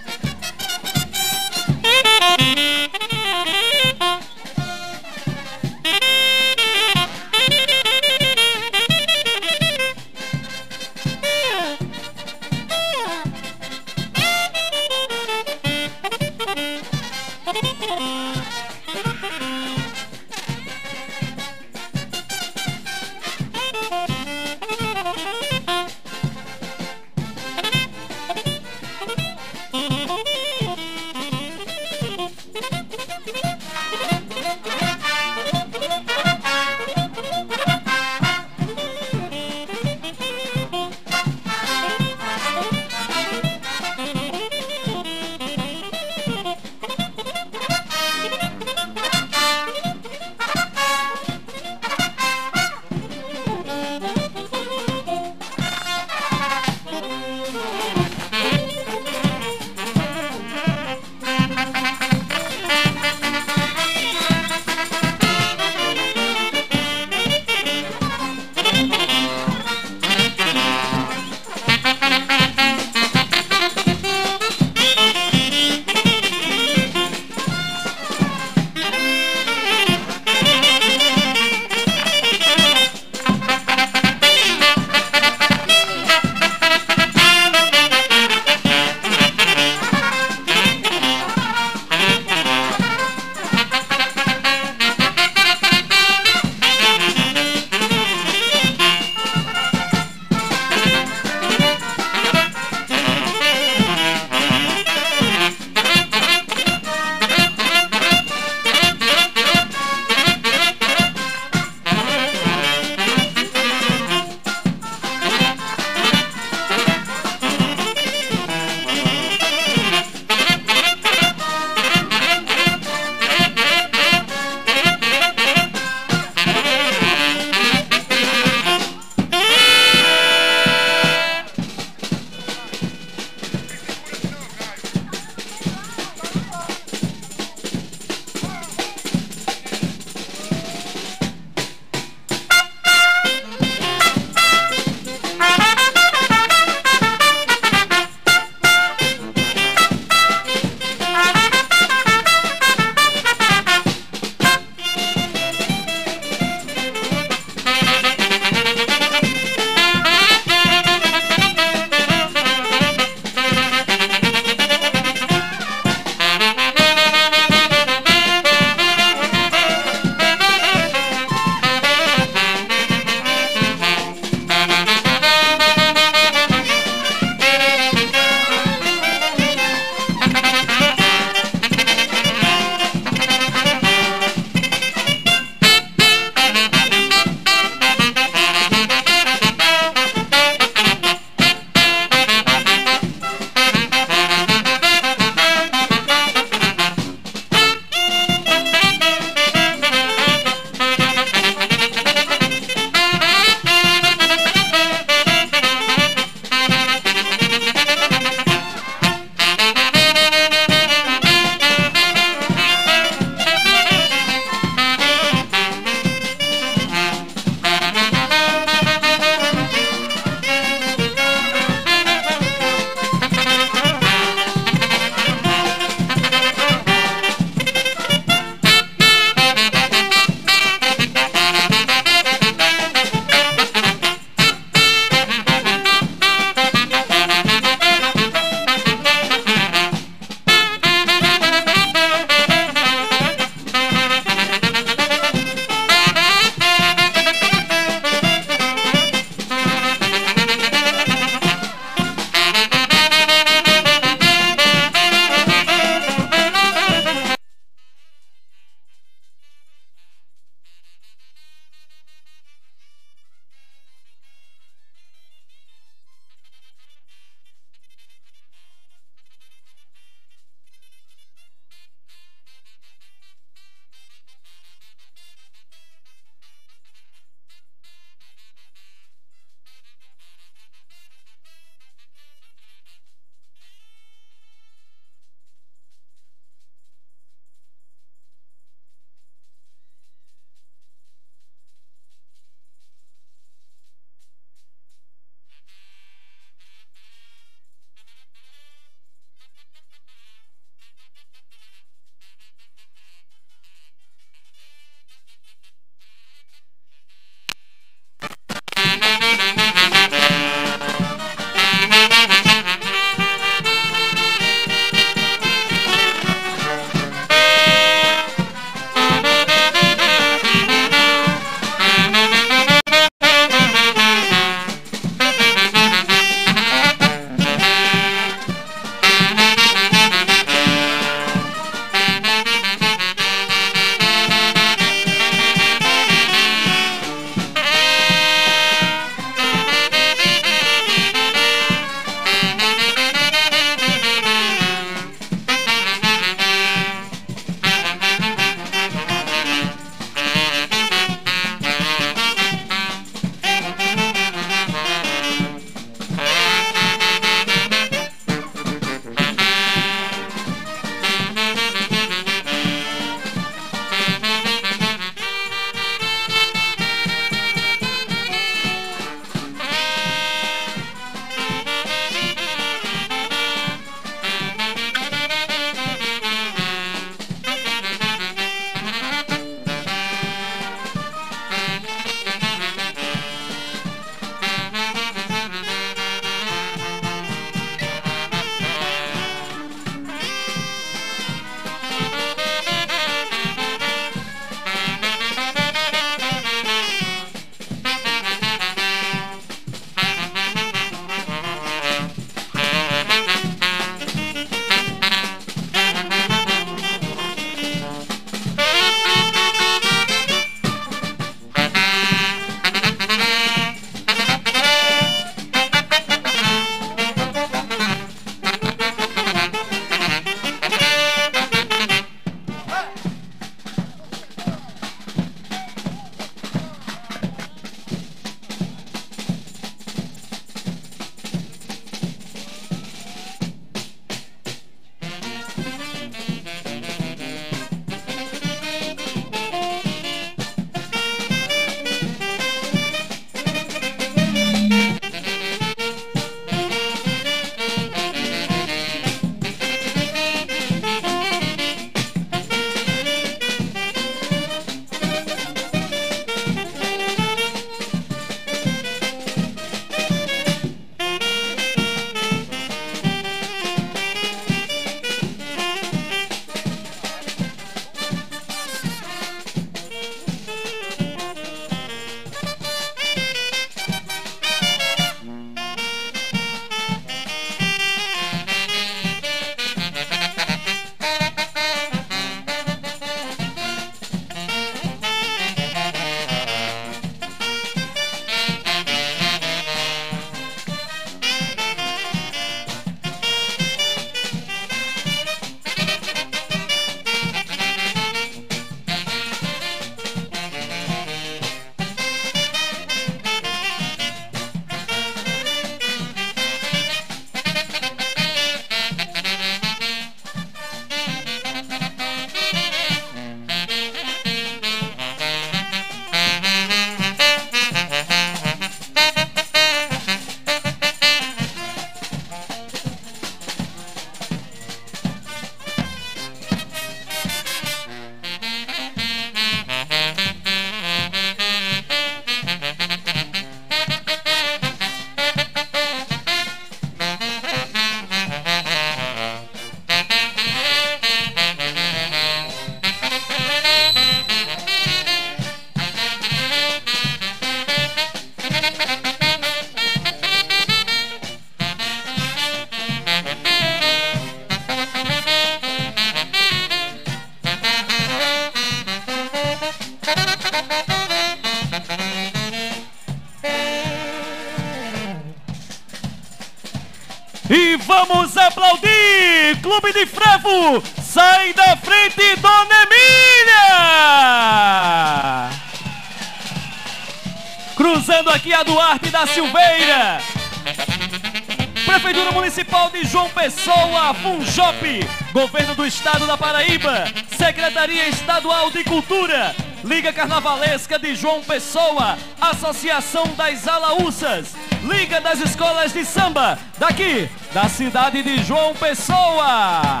Municipal de João Pessoa, Funjop, Governo do Estado da Paraíba, Secretaria Estadual de Cultura, Liga Carnavalesca de João Pessoa, Associação das Alaúças, Liga das Escolas de Samba, daqui, da cidade de João Pessoa.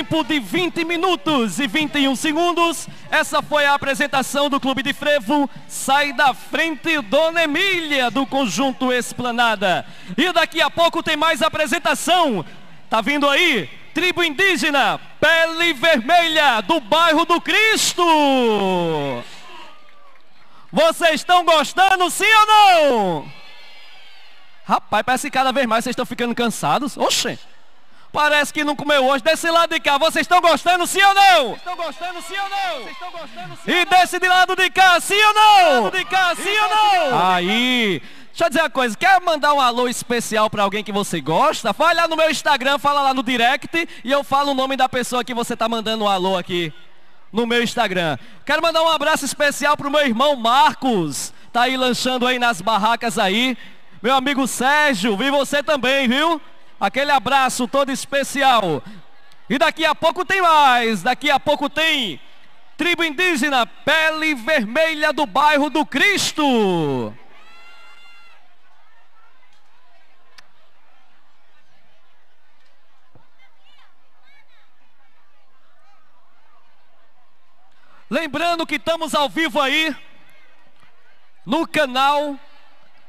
Tempo de 20 minutos e 21 segundos, essa foi a apresentação do Clube de Frevo. Sai da frente Dona Emília, do Conjunto Esplanada. E daqui a pouco tem mais apresentação. Tá vindo aí? Tribo Indígena, Pele Vermelha, do bairro do Cristo. Vocês estão gostando, sim ou não? Rapaz, parece que cada vez mais vocês estão ficando cansados. Oxê. Parece que não comeu hoje. Desse lado de cá, vocês estão gostando, sim ou não? Estão gostando, sim ou não? Estão gostando, sim e desse de lado de cá, sim ou não? Lado de cá, sim ou não? Aí. Deixa eu dizer uma coisa, quer mandar um alô especial para alguém que você gosta? Vai lá no meu Instagram, fala lá no direct e eu falo o nome da pessoa que você tá mandando um alô aqui no meu Instagram. Quero mandar um abraço especial pro meu irmão Marcos, tá aí lanchando aí nas barracas aí. Meu amigo Sérgio, vi você também, viu? Aquele abraço todo especial. E daqui a pouco tem mais. Daqui a pouco tem tribo indígena Pele Vermelha do bairro do Cristo. Lembrando que estamos ao vivo aí no canal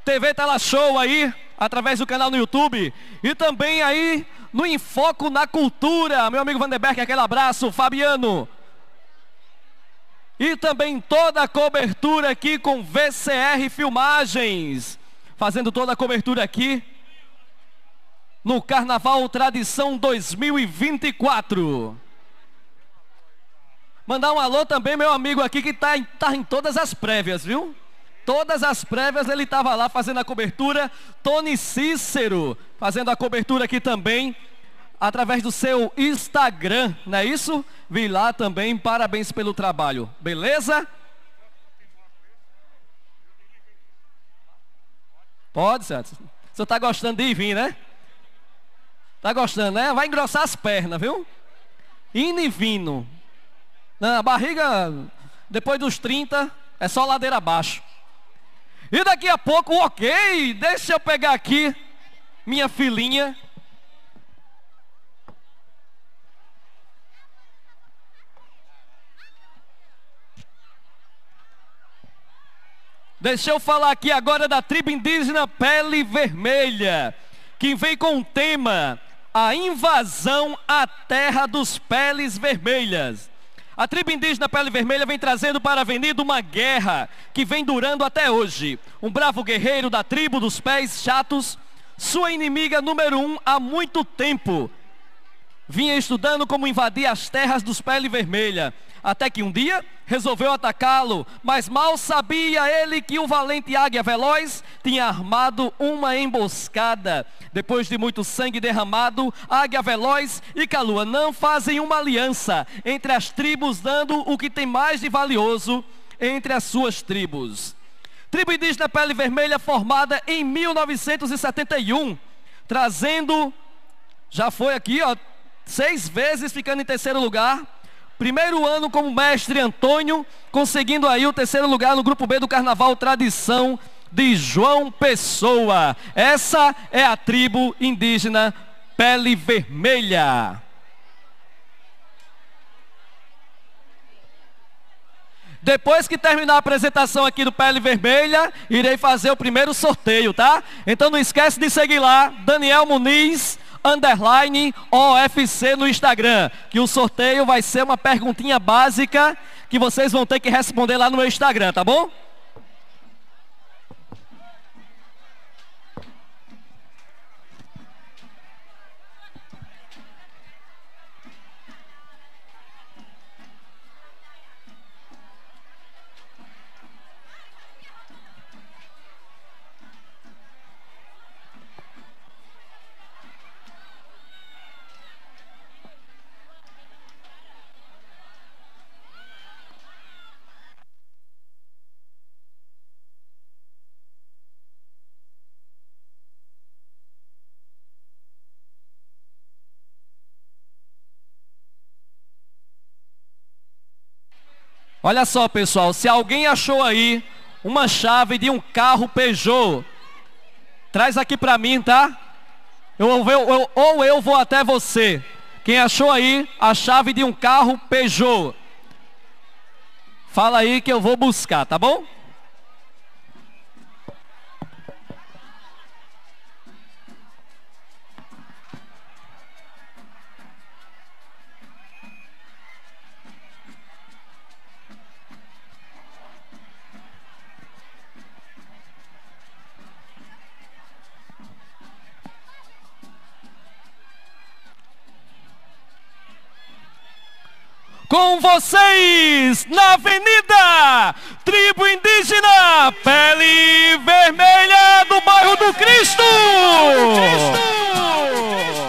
TV Tela Show aí através do canal no YouTube e também aí no Enfoco na Cultura. Meu amigo Vanderberg, aquele abraço, Fabiano. E também toda a cobertura aqui com VCR Filmagens, fazendo toda a cobertura aqui no Carnaval Tradição 2024. Mandar um alô também, meu amigo aqui que está tá em todas as prévias, viu? Todas as prévias ele estava lá fazendo a cobertura. Tony Cícero fazendo a cobertura aqui também, através do seu Instagram, não é isso? Vi lá também, parabéns pelo trabalho, beleza? Pode, Santos. Você está gostando de vir, né? Tá gostando, né? Vai engrossar as pernas, viu? Indo e vindo. a barriga, depois dos 30, é só ladeira abaixo. E daqui a pouco, ok, deixa eu pegar aqui minha filhinha. Deixa eu falar aqui agora da tribo indígena Pele Vermelha, que vem com o tema A invasão à terra dos peles vermelhas. A tribo indígena Pele Vermelha vem trazendo para a avenida uma guerra que vem durando até hoje. Um bravo guerreiro da tribo dos pés chatos, sua inimiga número um há muito tempo. Vinha estudando como invadir as terras dos Pele Vermelha, até que um dia resolveu atacá-lo, mas mal sabia ele que o valente águia veloz tinha armado uma emboscada. Depois de muito sangue derramado, águia veloz e Caluanã fazem uma aliança entre as tribos, dando o que tem mais de valioso entre as suas tribos. Tribo indígena Pele Vermelha formada em 1971, trazendo, já foi aqui, ó, seis vezes ficando em terceiro lugar Primeiro ano como mestre Antônio, conseguindo aí o terceiro lugar no grupo B do Carnaval Tradição de João Pessoa. Essa é a tribo indígena Pele Vermelha. Depois que terminar a apresentação aqui do Pele Vermelha, irei fazer o primeiro sorteio, tá? Então não esquece de seguir lá, Daniel Muniz, underline OFC no Instagram, que o sorteio vai ser uma perguntinha básica que vocês vão ter que responder lá no meu Instagram, tá bom? Olha só, pessoal, se alguém achou aí uma chave de um carro Peugeot, traz aqui para mim, tá? Eu, eu, eu, ou eu vou até você. Quem achou aí a chave de um carro Peugeot? Fala aí que eu vou buscar, tá bom? Com vocês na Avenida Tribo Indígena Pele Vermelha do bairro do Cristo. TV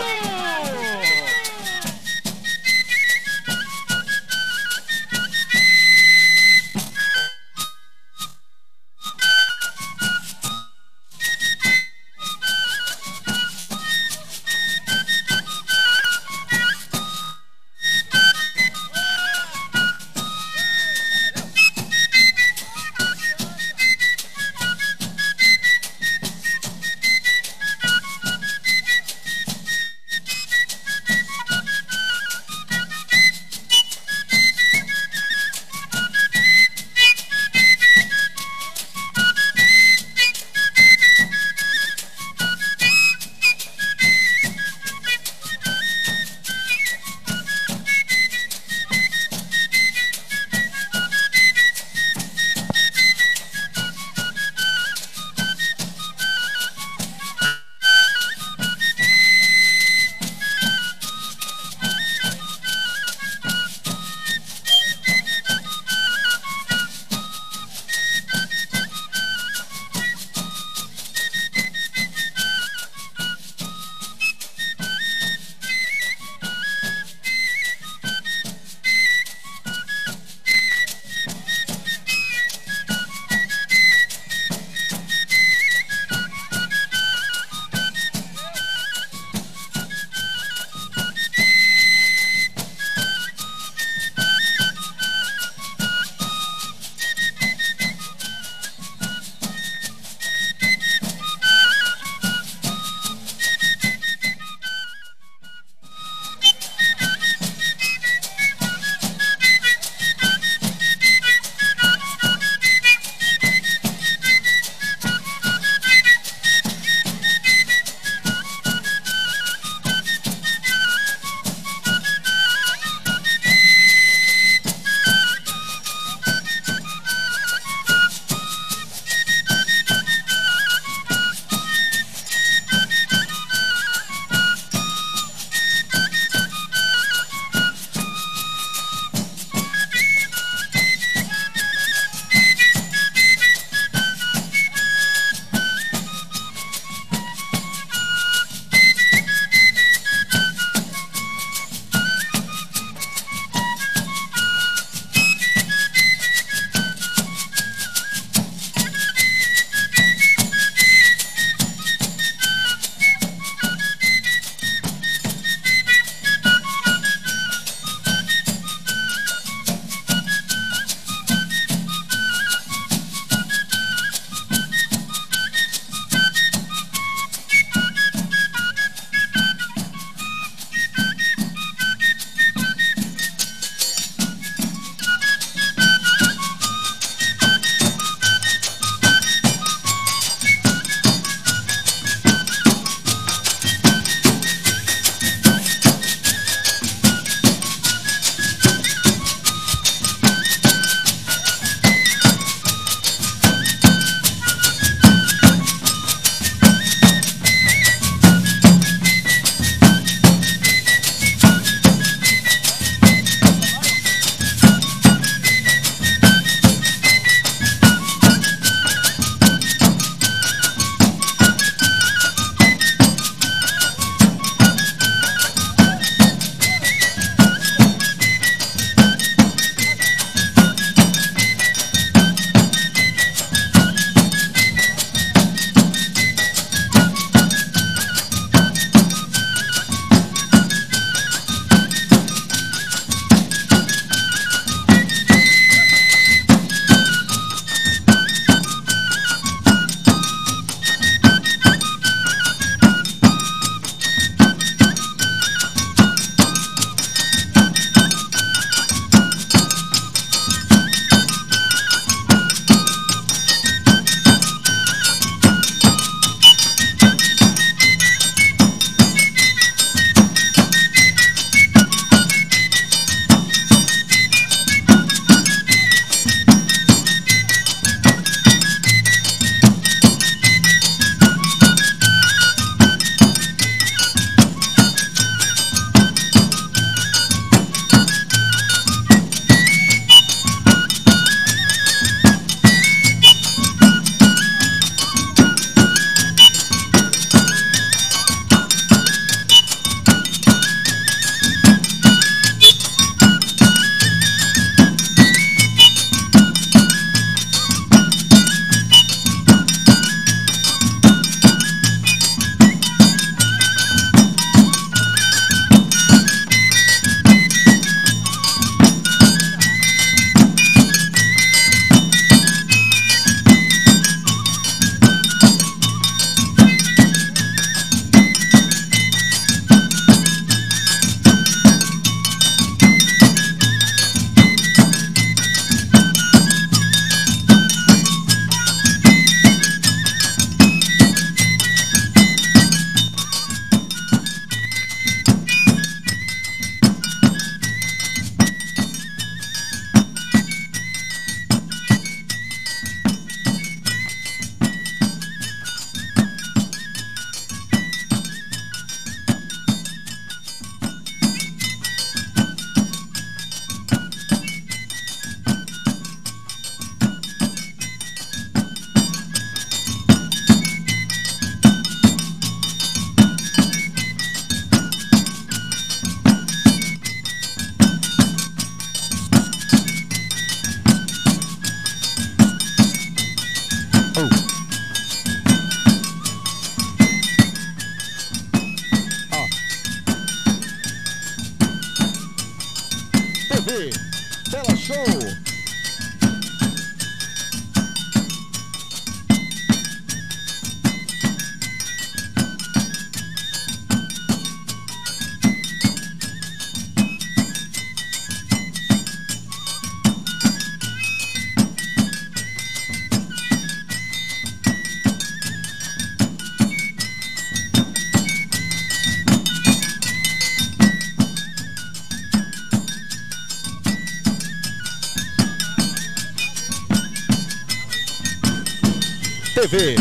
TV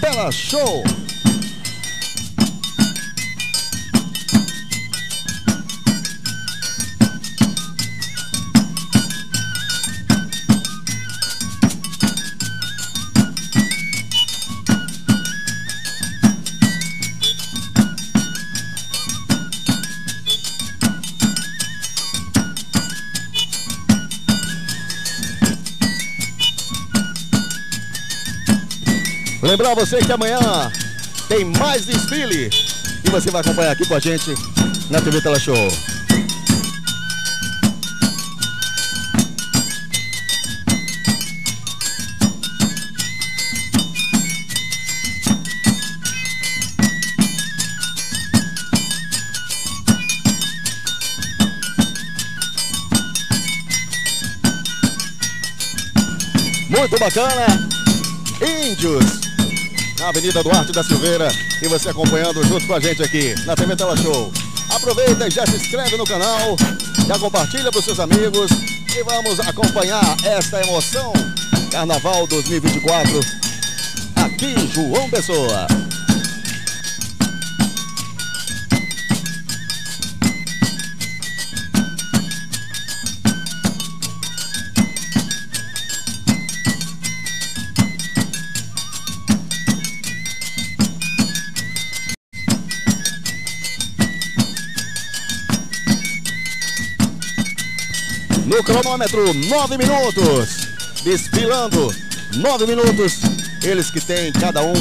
Tela Show. Lembrar você que amanhã tem mais desfile e você vai acompanhar aqui com a gente na TV Tela Show. Muito bacana. Índios na Avenida Duarte da Silveira e você acompanhando junto com a gente aqui na TV Tela Show. Aproveita e já se inscreve no canal, já compartilha para os seus amigos e vamos acompanhar esta emoção Carnaval 2024 aqui em João Pessoa. No cronômetro, 9 minutos. Desfilando, 9 minutos. Eles que têm cada um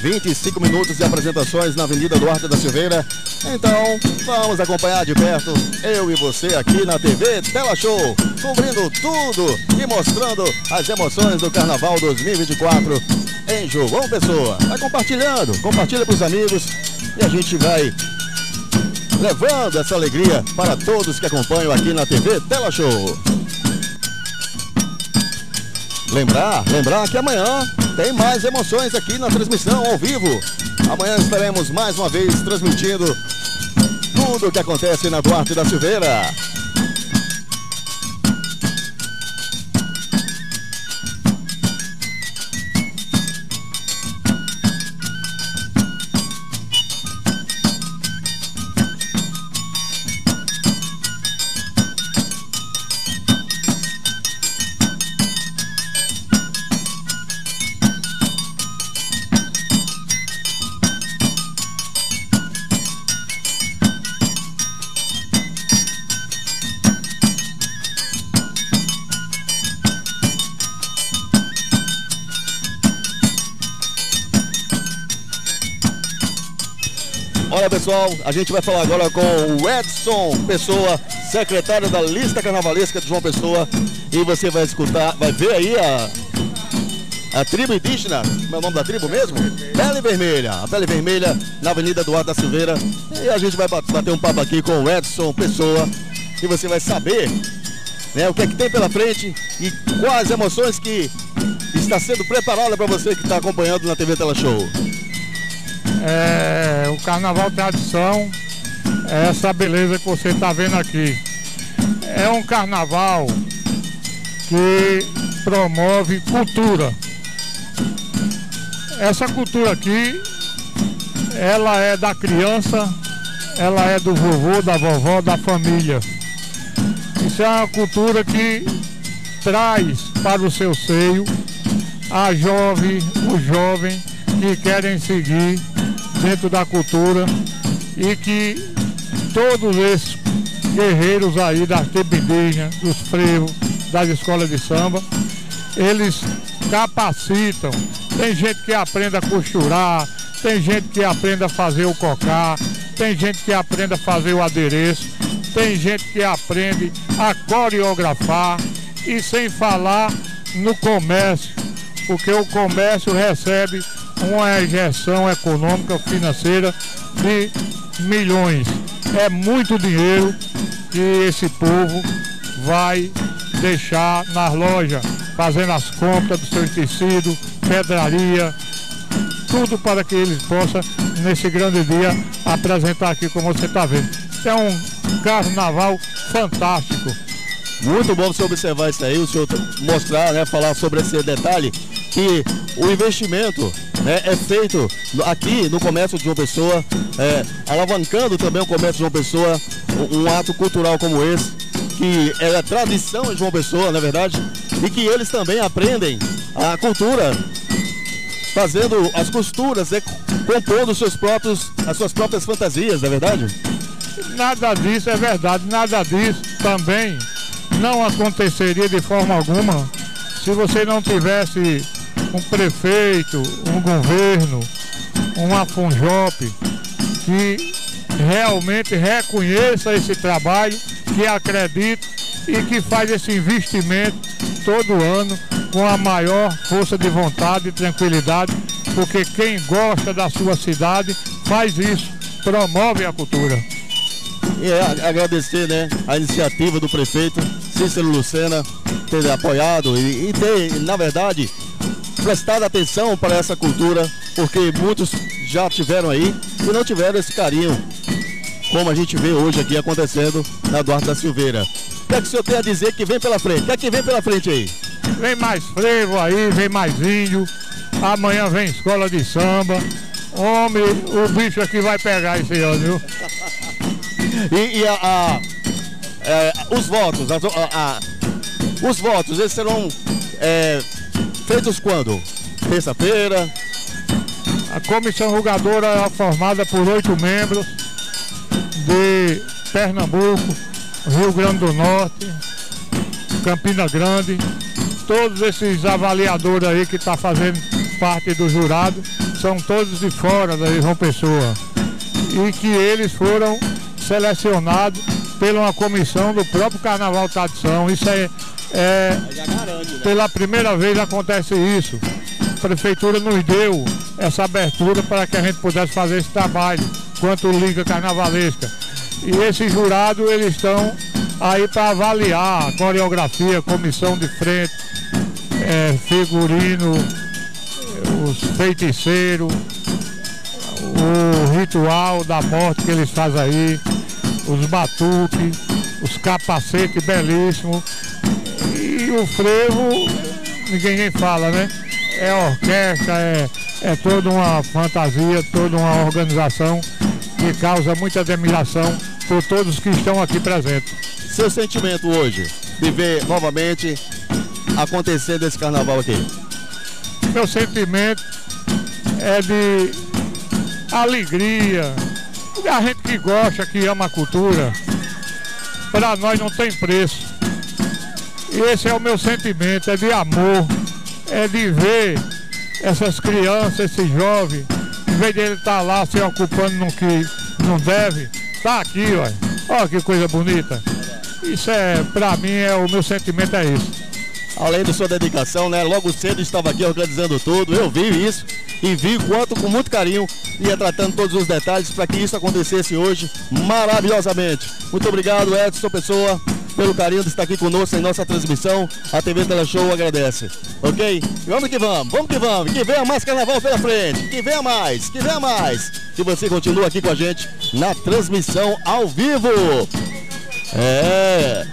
25 minutos de apresentações na Avenida Duarte da Silveira. Então, vamos acompanhar de perto eu e você aqui na TV Tela Show, cobrindo tudo e mostrando as emoções do Carnaval 2024 em João Pessoa. Vai compartilhando, compartilha para os amigos e a gente vai levando essa alegria para todos que acompanham aqui na TV Tela Show. Lembrar, lembrar que amanhã tem mais emoções aqui na transmissão ao vivo. Amanhã estaremos mais uma vez transmitindo tudo o que acontece na Duarte da Silveira. Olha pessoal, a gente vai falar agora com o Edson Pessoa, secretário da lista carnavalesca de João Pessoa. E você vai escutar, vai ver aí a, a tribo indígena, como é o nome da tribo mesmo? Pele Vermelha, a Pele Vermelha na Avenida Eduardo da Silveira. E a gente vai bater um papo aqui com o Edson Pessoa. E você vai saber né, o que é que tem pela frente e quais emoções que está sendo preparada para você que está acompanhando na TV Tela Show. É, o carnaval tradição é essa beleza que você está vendo aqui. É um carnaval que promove cultura. Essa cultura aqui, ela é da criança, ela é do vovô, da vovó, da família. Isso é uma cultura que traz para o seu seio a jovem, o jovem que querem seguir dentro da cultura e que todos esses guerreiros aí das tribos dos frevos, das escolas de samba, eles capacitam. Tem gente que aprende a costurar, tem gente que aprende a fazer o cocá, tem gente que aprende a fazer o adereço. tem gente que aprende a coreografar e sem falar no comércio, porque o comércio recebe uma injeção econômica financeira de milhões. É muito dinheiro que esse povo vai deixar nas lojas, fazendo as compras dos seus tecidos, pedraria, tudo para que eles possam, nesse grande dia, apresentar aqui como você está vendo. É um carnaval fantástico. Muito bom você observar isso aí, o senhor mostrar, né, falar sobre esse detalhe, que o investimento né, é feito aqui no comércio de uma pessoa, é, alavancando também o comércio de uma pessoa, um, um ato cultural como esse, que é a tradição de uma pessoa, na é verdade, e que eles também aprendem a cultura fazendo as costuras, né, compondo seus próprios, as suas próprias fantasias, não é verdade? Nada disso é verdade, nada disso também não aconteceria de forma alguma se você não tivesse um prefeito, um governo, uma FUNJOP que realmente reconheça esse trabalho, que acredite e que faz esse investimento todo ano com a maior força de vontade e tranquilidade, porque quem gosta da sua cidade faz isso, promove a cultura. E é agradecer né, a iniciativa do prefeito Cícero Lucena ter apoiado e, e ter, na verdade, prestado atenção para essa cultura, porque muitos já tiveram aí e não tiveram esse carinho, como a gente vê hoje aqui acontecendo na Duarte da Silveira. O que é que o senhor tem a dizer que vem pela frente? O que é que vem pela frente aí? Vem mais frevo aí, vem mais índio. Amanhã vem escola de samba. Homem, o bicho aqui vai pegar esse ano, viu? E, e a, a, é, os votos, a, a, os votos, eles serão é, feitos quando? Terça-feira? A comissão julgadora é formada por oito membros de Pernambuco, Rio Grande do Norte, Campina Grande, todos esses avaliadores aí que estão tá fazendo parte do jurado são todos de fora da João Pessoa. E que eles foram selecionado pela uma comissão do próprio Carnaval Tradição. Isso é, é pela primeira vez acontece isso. A prefeitura nos deu essa abertura para que a gente pudesse fazer esse trabalho quanto Liga Carnavalesca. E esses jurados eles estão aí para avaliar a coreografia, comissão de frente, é, figurino, os feiticeiros, o ritual da morte que eles fazem aí, os batuques, os capacetes belíssimos. E o frevo, ninguém nem fala, né? É orquestra, é, é toda uma fantasia, toda uma organização que causa muita admiração por todos que estão aqui presentes. Seu sentimento hoje de ver novamente acontecendo esse carnaval aqui? Meu sentimento é de alegria, a gente que gosta, que ama a cultura, para nós não tem preço. E esse é o meu sentimento, é de amor, é de ver essas crianças, esses jovens, em vez de ele estar tá lá se ocupando no que não deve, tá aqui, olha. Olha que coisa bonita. Isso é, para mim, é o meu sentimento é isso. Além da sua dedicação, né? Logo cedo estava aqui organizando tudo, eu vi isso e vi quanto com muito carinho ia tratando todos os detalhes para que isso acontecesse hoje maravilhosamente. Muito obrigado, Edson Pessoa, pelo carinho de estar aqui conosco em nossa transmissão. A TV Teleshow agradece. Ok? Vamos que vamos, vamos que vamos. Que venha mais carnaval pela frente. Que venha mais, que venha mais. Que você continue aqui com a gente na transmissão ao vivo. É.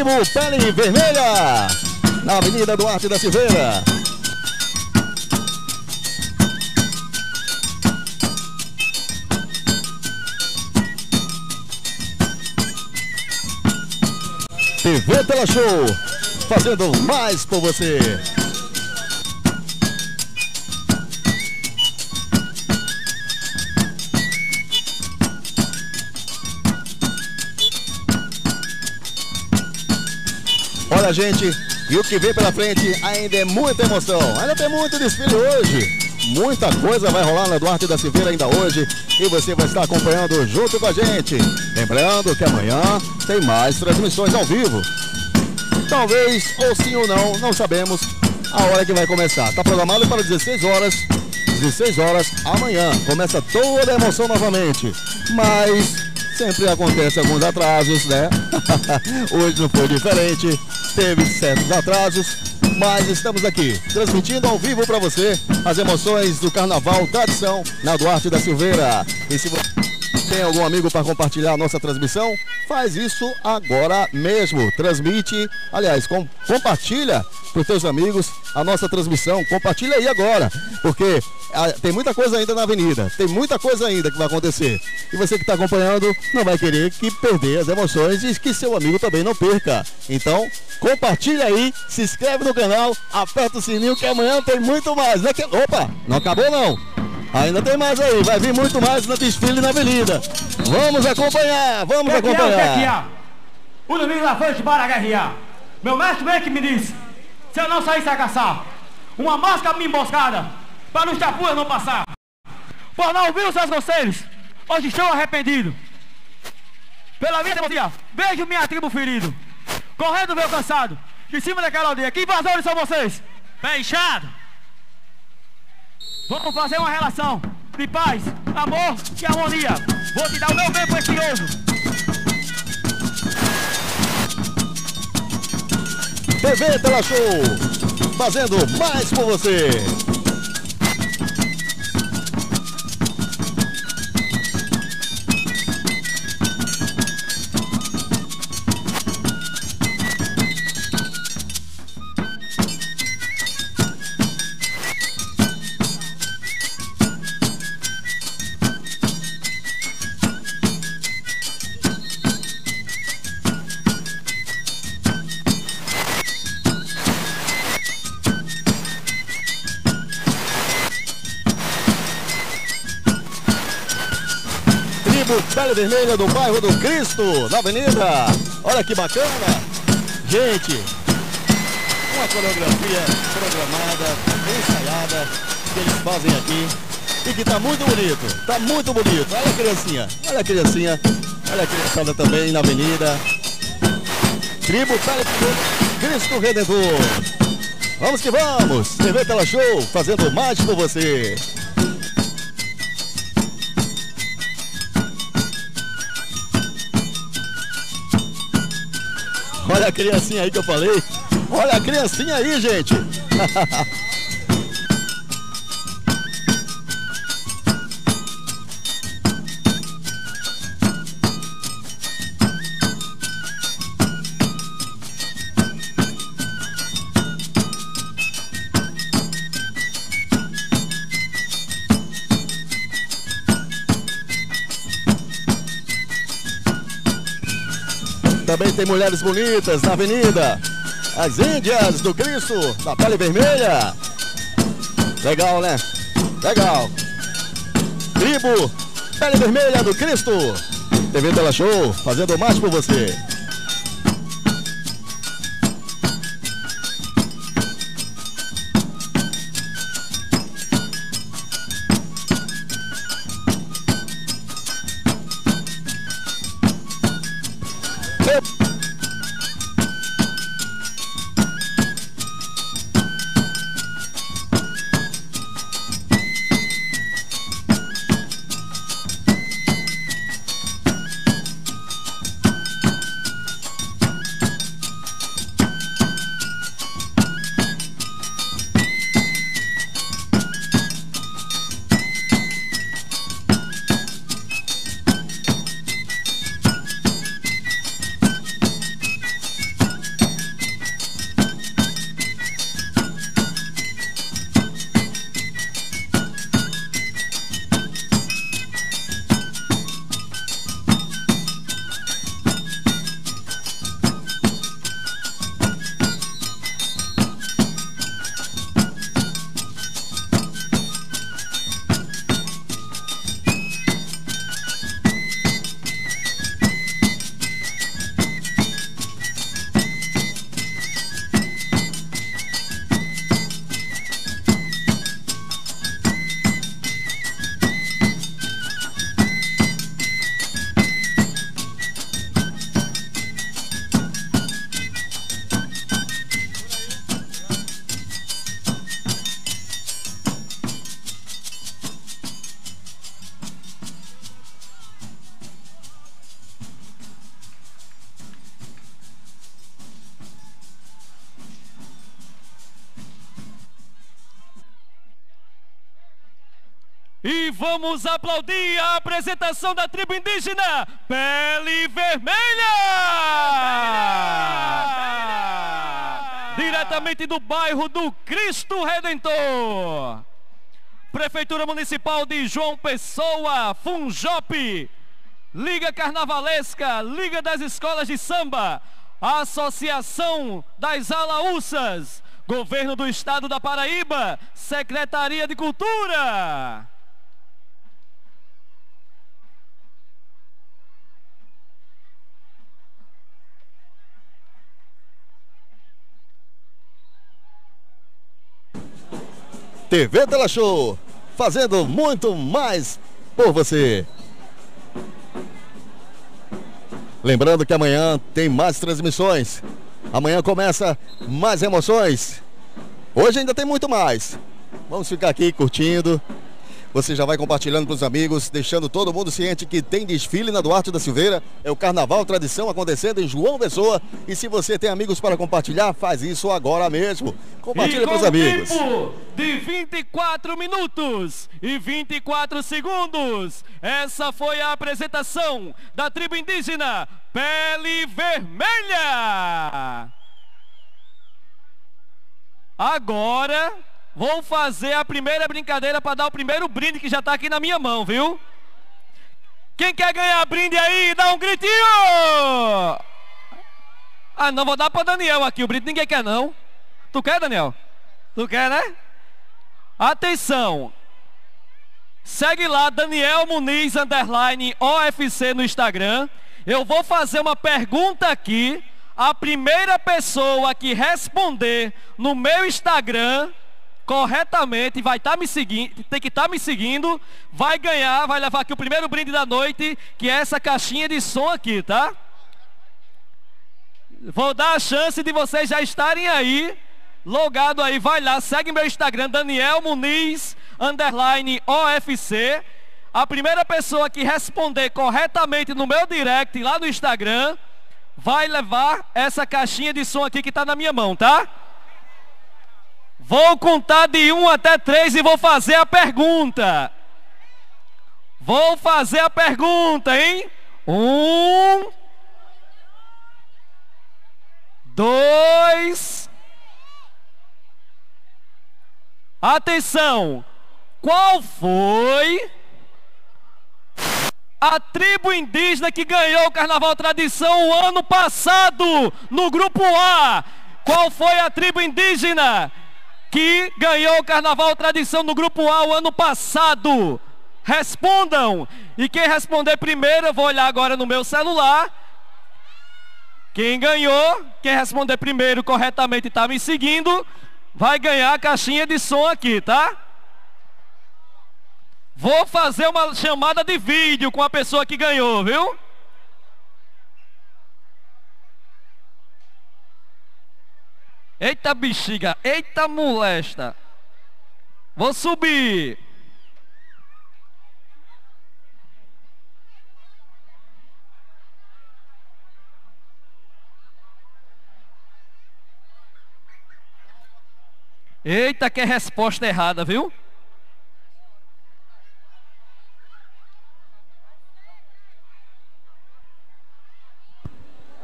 tribo Pele Vermelha, na Avenida Duarte da Silveira. TV Tela Show, fazendo mais por você. Gente, e o que vem pela frente ainda é muita emoção. Ainda tem muito desfile hoje. Muita coisa vai rolar na Duarte da Silveira ainda hoje. E você vai estar acompanhando junto com a gente. Lembrando que amanhã tem mais transmissões ao vivo. Talvez, ou sim ou não, não sabemos a hora que vai começar. Está programado para 16 horas. 16 horas amanhã. Começa toda a emoção novamente. Mas sempre acontece alguns atrasos, né? Hoje não foi diferente. Teve certos atrasos, mas estamos aqui transmitindo ao vivo para você as emoções do Carnaval Tradição na Duarte da Silveira. E se você tem algum amigo para compartilhar a nossa transmissão, faz isso agora mesmo. Transmite, aliás, com, compartilha para os teus amigos a nossa transmissão. Compartilha aí agora, porque ah, tem muita coisa ainda na avenida, tem muita coisa ainda que vai acontecer. E você que está acompanhando não vai querer que perder as emoções e que seu amigo também não perca. Então, compartilha aí, se inscreve no canal, aperta o sininho que amanhã tem muito mais. Né? Opa, não acabou não. Ainda tem mais aí, vai vir muito mais no desfile na avenida. Vamos acompanhar, vamos que é, que acompanhar. é? O domingo na frente para guerrear. Meu mestre bem que me disse, se eu não saísse a caçar, uma máscara me emboscada, para os tapuas não passar. Por não ouvir os seus conselhos, hoje estou arrependido. Pela minha teimosia, vejo minha tribo ferido, correndo meu cansado, de cima daquela aldeia. Que invasores são vocês? Pé inchado. Vamos fazer uma relação de paz, amor e harmonia. Vou te dar o meu bem precioso. TV Tela Show, fazendo mais por você. Vermelha do bairro do Cristo, na avenida. Olha que bacana. Gente, uma coreografia programada, ensaiada, que eles fazem aqui. E que tá muito bonito, tá muito bonito. Olha a criancinha, olha a criancinha, olha a criançada também na avenida. Pele Vermelha, Cristo Redentor. Vamos que vamos, TV Tela Show, fazendo mais por você. Olha a criancinha aí que eu falei. Olha a criancinha aí, gente. Também tem mulheres bonitas na avenida. As Índias do Cristo, da pele vermelha. Legal, né? Legal. Tribo, pele vermelha do Cristo. TV Tela Show, fazendo mais por você. Vamos aplaudir a apresentação da tribo indígena Pele Vermelha! Diretamente do bairro do Cristo Redentor. Prefeitura Municipal de João Pessoa, Funjop, Liga Carnavalesca, Liga das Escolas de Samba, Associação das Alaúças, Governo do Estado da Paraíba, Secretaria de Cultura. TV Tela Show, fazendo muito mais por você. Lembrando que amanhã tem mais transmissões. Amanhã começa mais emoções. Hoje ainda tem muito mais. Vamos ficar aqui curtindo, você já vai compartilhando para os amigos, deixando todo mundo ciente que tem desfile na Duarte da Silveira. É o Carnaval Tradição acontecendo em João Pessoa. E se você tem amigos para compartilhar, faz isso agora mesmo. Compartilha para os amigos. Tempo de 24 minutos e 24 segundos. Essa foi a apresentação da tribo indígena Pele Vermelha. Agora Vou fazer a primeira brincadeira para dar o primeiro brinde que já está aqui na minha mão, viu? Quem quer ganhar brinde aí, dá um gritinho! Ah, não, vou dar para Daniel aqui. O brinde ninguém quer, não. Tu quer, Daniel? Tu quer, né? Atenção! Segue lá, Daniel Muniz, underline OFC no Instagram. Eu vou fazer uma pergunta aqui. A primeira pessoa que responder no meu Instagram corretamente, vai estar tá me seguindo, tem que estar tá me seguindo, vai ganhar, vai levar aqui o primeiro brinde da noite, que é essa caixinha de som aqui, tá? Vou dar a chance de vocês já estarem aí, logado aí, vai lá, segue meu Instagram, Daniel Muniz, underline OFC. A primeira pessoa que responder corretamente no meu direct lá no Instagram, vai levar essa caixinha de som aqui que está na minha mão, tá? Vou contar de um até três e vou fazer a pergunta. Vou fazer a pergunta, hein? Um, dois. Atenção! Qual foi a tribo indígena que ganhou o Carnaval Tradição o ano passado no Grupo A? Qual foi a tribo indígena que ganhou o Carnaval Tradição no Grupo A o ano passado? Respondam! E quem responder primeiro, eu vou olhar agora no meu celular. Quem ganhou, quem responder primeiro corretamente está me seguindo, vai ganhar a caixinha de som aqui, tá? Vou fazer uma chamada de vídeo com a pessoa que ganhou, viu? Eita bexiga, eita molesta. Vou subir. Eita, que resposta errada, viu?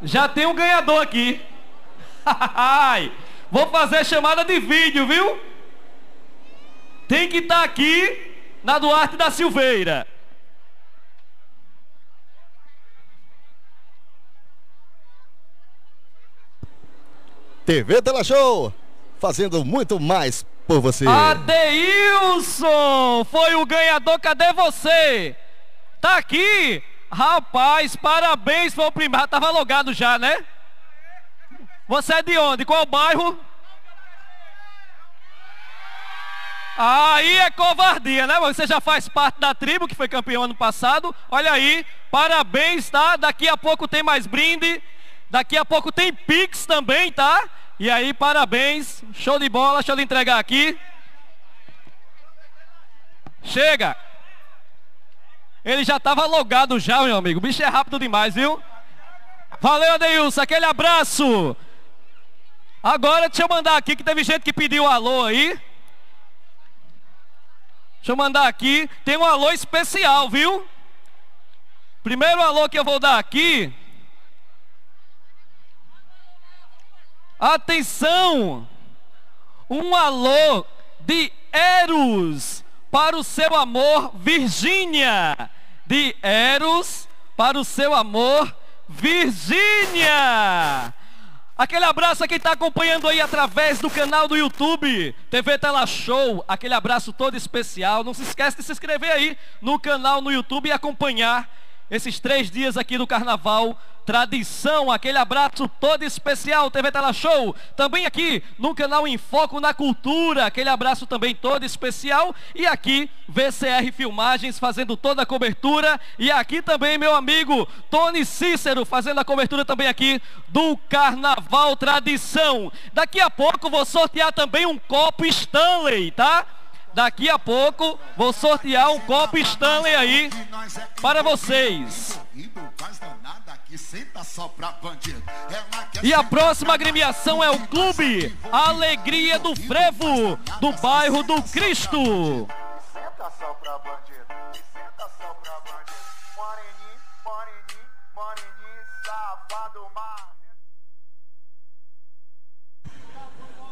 Já tem um ganhador aqui. Vou fazer chamada de vídeo, viu? Tem que estar tá aqui na Duarte da Silveira. TV Tela Show, fazendo muito mais por você. Adeilson foi o ganhador, cadê você? Tá aqui? Rapaz, parabéns, foi o primeiro, tava logado já, né? Você é de onde? Qual bairro? Aí é covardia, né? Você já faz parte da tribo que foi campeão ano passado. Olha aí, parabéns, tá? Daqui a pouco tem mais brinde. Daqui a pouco tem Pix também, tá? E aí, parabéns. Show de bola, deixa eu lhe entregar aqui. Chega. Ele já estava logado já, meu amigo. O bicho é rápido demais, viu? Valeu, Adeilson. Aquele abraço. Agora deixa eu mandar aqui que teve gente que pediu alô aí. Deixa eu mandar aqui. Tem um alô especial, viu? Primeiro alô que eu vou dar aqui. Atenção! Um alô de Eros para o seu amor, Virgínia. De Eros para o seu amor, Virgínia. Aquele abraço a quem está acompanhando aí através do canal do YouTube, TV Tela Show. Aquele abraço todo especial. Não se esquece de se inscrever aí no canal no YouTube e acompanhar esses três dias aqui do Carnaval tradição, aquele abraço todo especial, TV Tela Show, também aqui no canal Em Foco na Cultura, aquele abraço também todo especial, e aqui VCR Filmagens fazendo toda a cobertura, e aqui também meu amigo Tony Cícero fazendo a cobertura também aqui do Carnaval Tradição. Daqui a pouco vou sortear também um copo Stanley, tá? Daqui a pouco vou sortear um copo Stanley aí para vocês. E a próxima agremiação é o Clube Alegria do Frevo, do bairro do Cristo.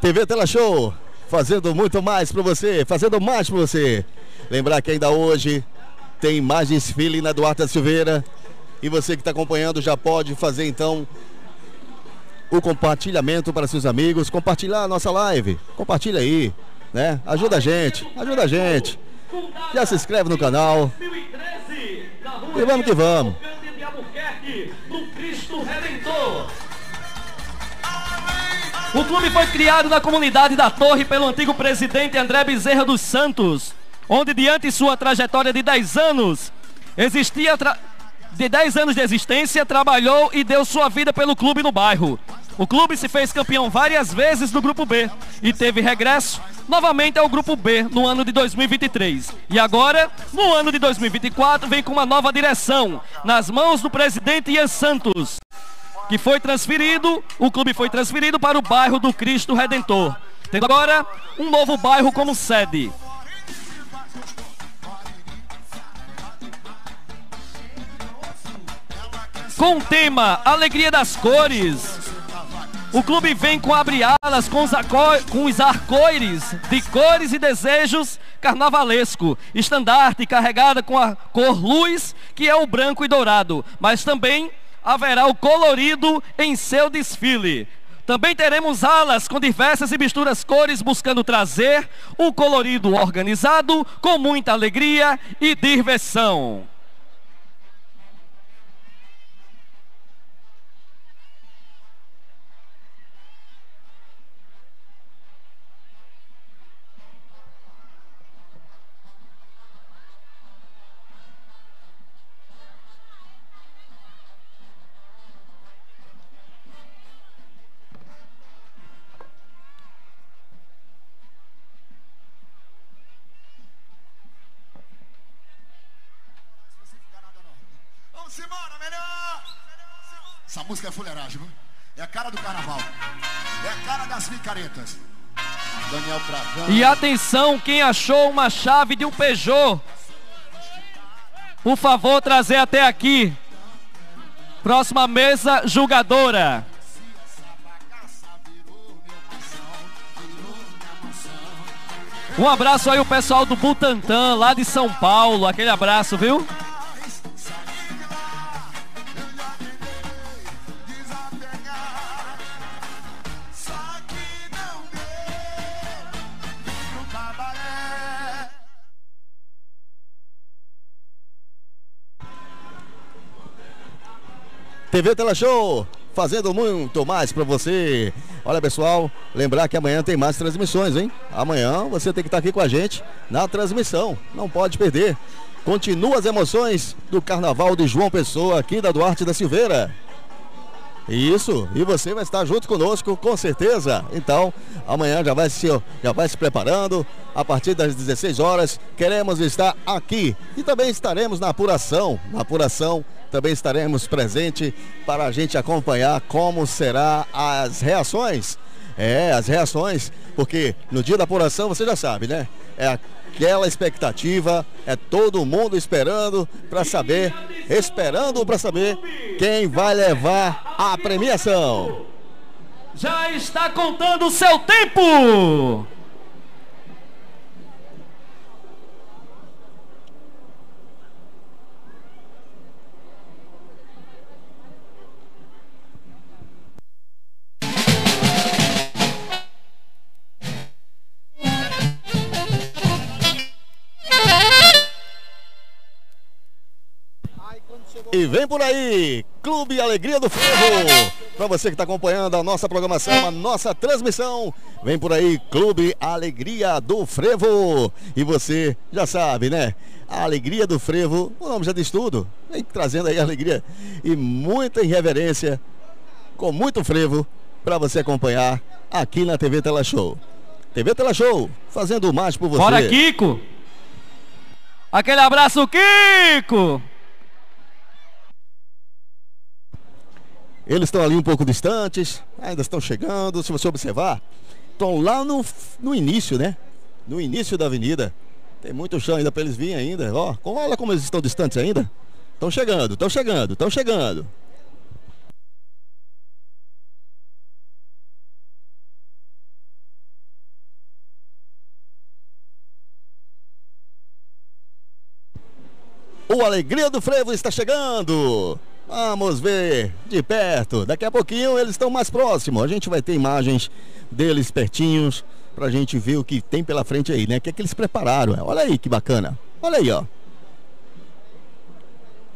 TV Tela Show, fazendo muito mais para você, fazendo mais para você. Lembrar que ainda hoje tem mais desfile na Duarte da Silveira. E você que está acompanhando já pode fazer então o compartilhamento para seus amigos, compartilhar a nossa live. Compartilha aí, né? Ajuda a gente, ajuda a gente. Já se inscreve no canal. E vamos que vamos. O clube foi criado na comunidade da Torre pelo antigo presidente André Bezerra dos Santos, onde diante sua trajetória de 10 anos, existia tra de 10 anos de existência, trabalhou e deu sua vida pelo clube no bairro. O clube se fez campeão várias vezes no Grupo B e teve regresso novamente ao Grupo B no ano de 2023. E agora, no ano de 2024, vem com uma nova direção, nas mãos do presidente Ian Santos, que foi transferido, o clube foi transferido para o bairro do Cristo Redentor. Tendo agora um novo bairro como sede. com o tema Alegria das Cores. O clube vem com abre-alas, com, com os arco-íris de cores e desejos carnavalesco, estandarte carregada com a cor luz, que é o branco e dourado, mas também haverá o colorido em seu desfile. Também teremos alas com diversas e misturas cores, buscando trazer o colorido organizado com muita alegria e diversão. E atenção, quem achou uma chave de um Peugeot, por favor, trazer até aqui. Próxima mesa julgadora. Um abraço aí o pessoal do Butantã, lá de São Paulo. Aquele abraço, viu? TV Tela Show, fazendo muito mais para você. Olha pessoal, lembrar que amanhã tem mais transmissões, hein? Amanhã você tem que estar aqui com a gente na transmissão, não pode perder. Continua as emoções do Carnaval de João Pessoa aqui da Duarte da Silveira. Isso, e você vai estar junto conosco, com certeza. Então, amanhã já vai se, já vai se preparando. A partir das 16 horas, queremos estar aqui. E também estaremos na apuração, na apuração também estaremos presente para a gente acompanhar como será as reações. É, as reações, porque no dia da apuração você já sabe, né? É aquela expectativa, é todo mundo esperando para saber, esperando para saber quem vai levar a premiação. Já está contando o seu tempo. E vem por aí, Clube Alegria do Frevo. Para você que está acompanhando a nossa programação, a nossa transmissão, vem por aí, Clube Alegria do Frevo. E você já sabe, né? A alegria do frevo, o nome já diz tudo. Vem trazendo aí alegria e muita irreverência, com muito frevo, para você acompanhar aqui na TV Tela Show. TV Tela Show, fazendo mais por você. Bora, Kiko! Aquele abraço, Kiko! Eles estão ali um pouco distantes, ainda estão chegando. Se você observar, estão lá no, no início, né? No início da avenida. Tem muito chão ainda para eles virem ainda. Ó, olha como eles estão distantes ainda. Estão chegando, estão chegando, estão chegando. O Alegria do Frevo está chegando. Vamos ver de perto. Daqui a pouquinho eles estão mais próximos. A gente vai ter imagens deles pertinhos pra gente ver o que tem pela frente aí, né? O que é que eles prepararam. Olha aí que bacana. Olha aí, ó.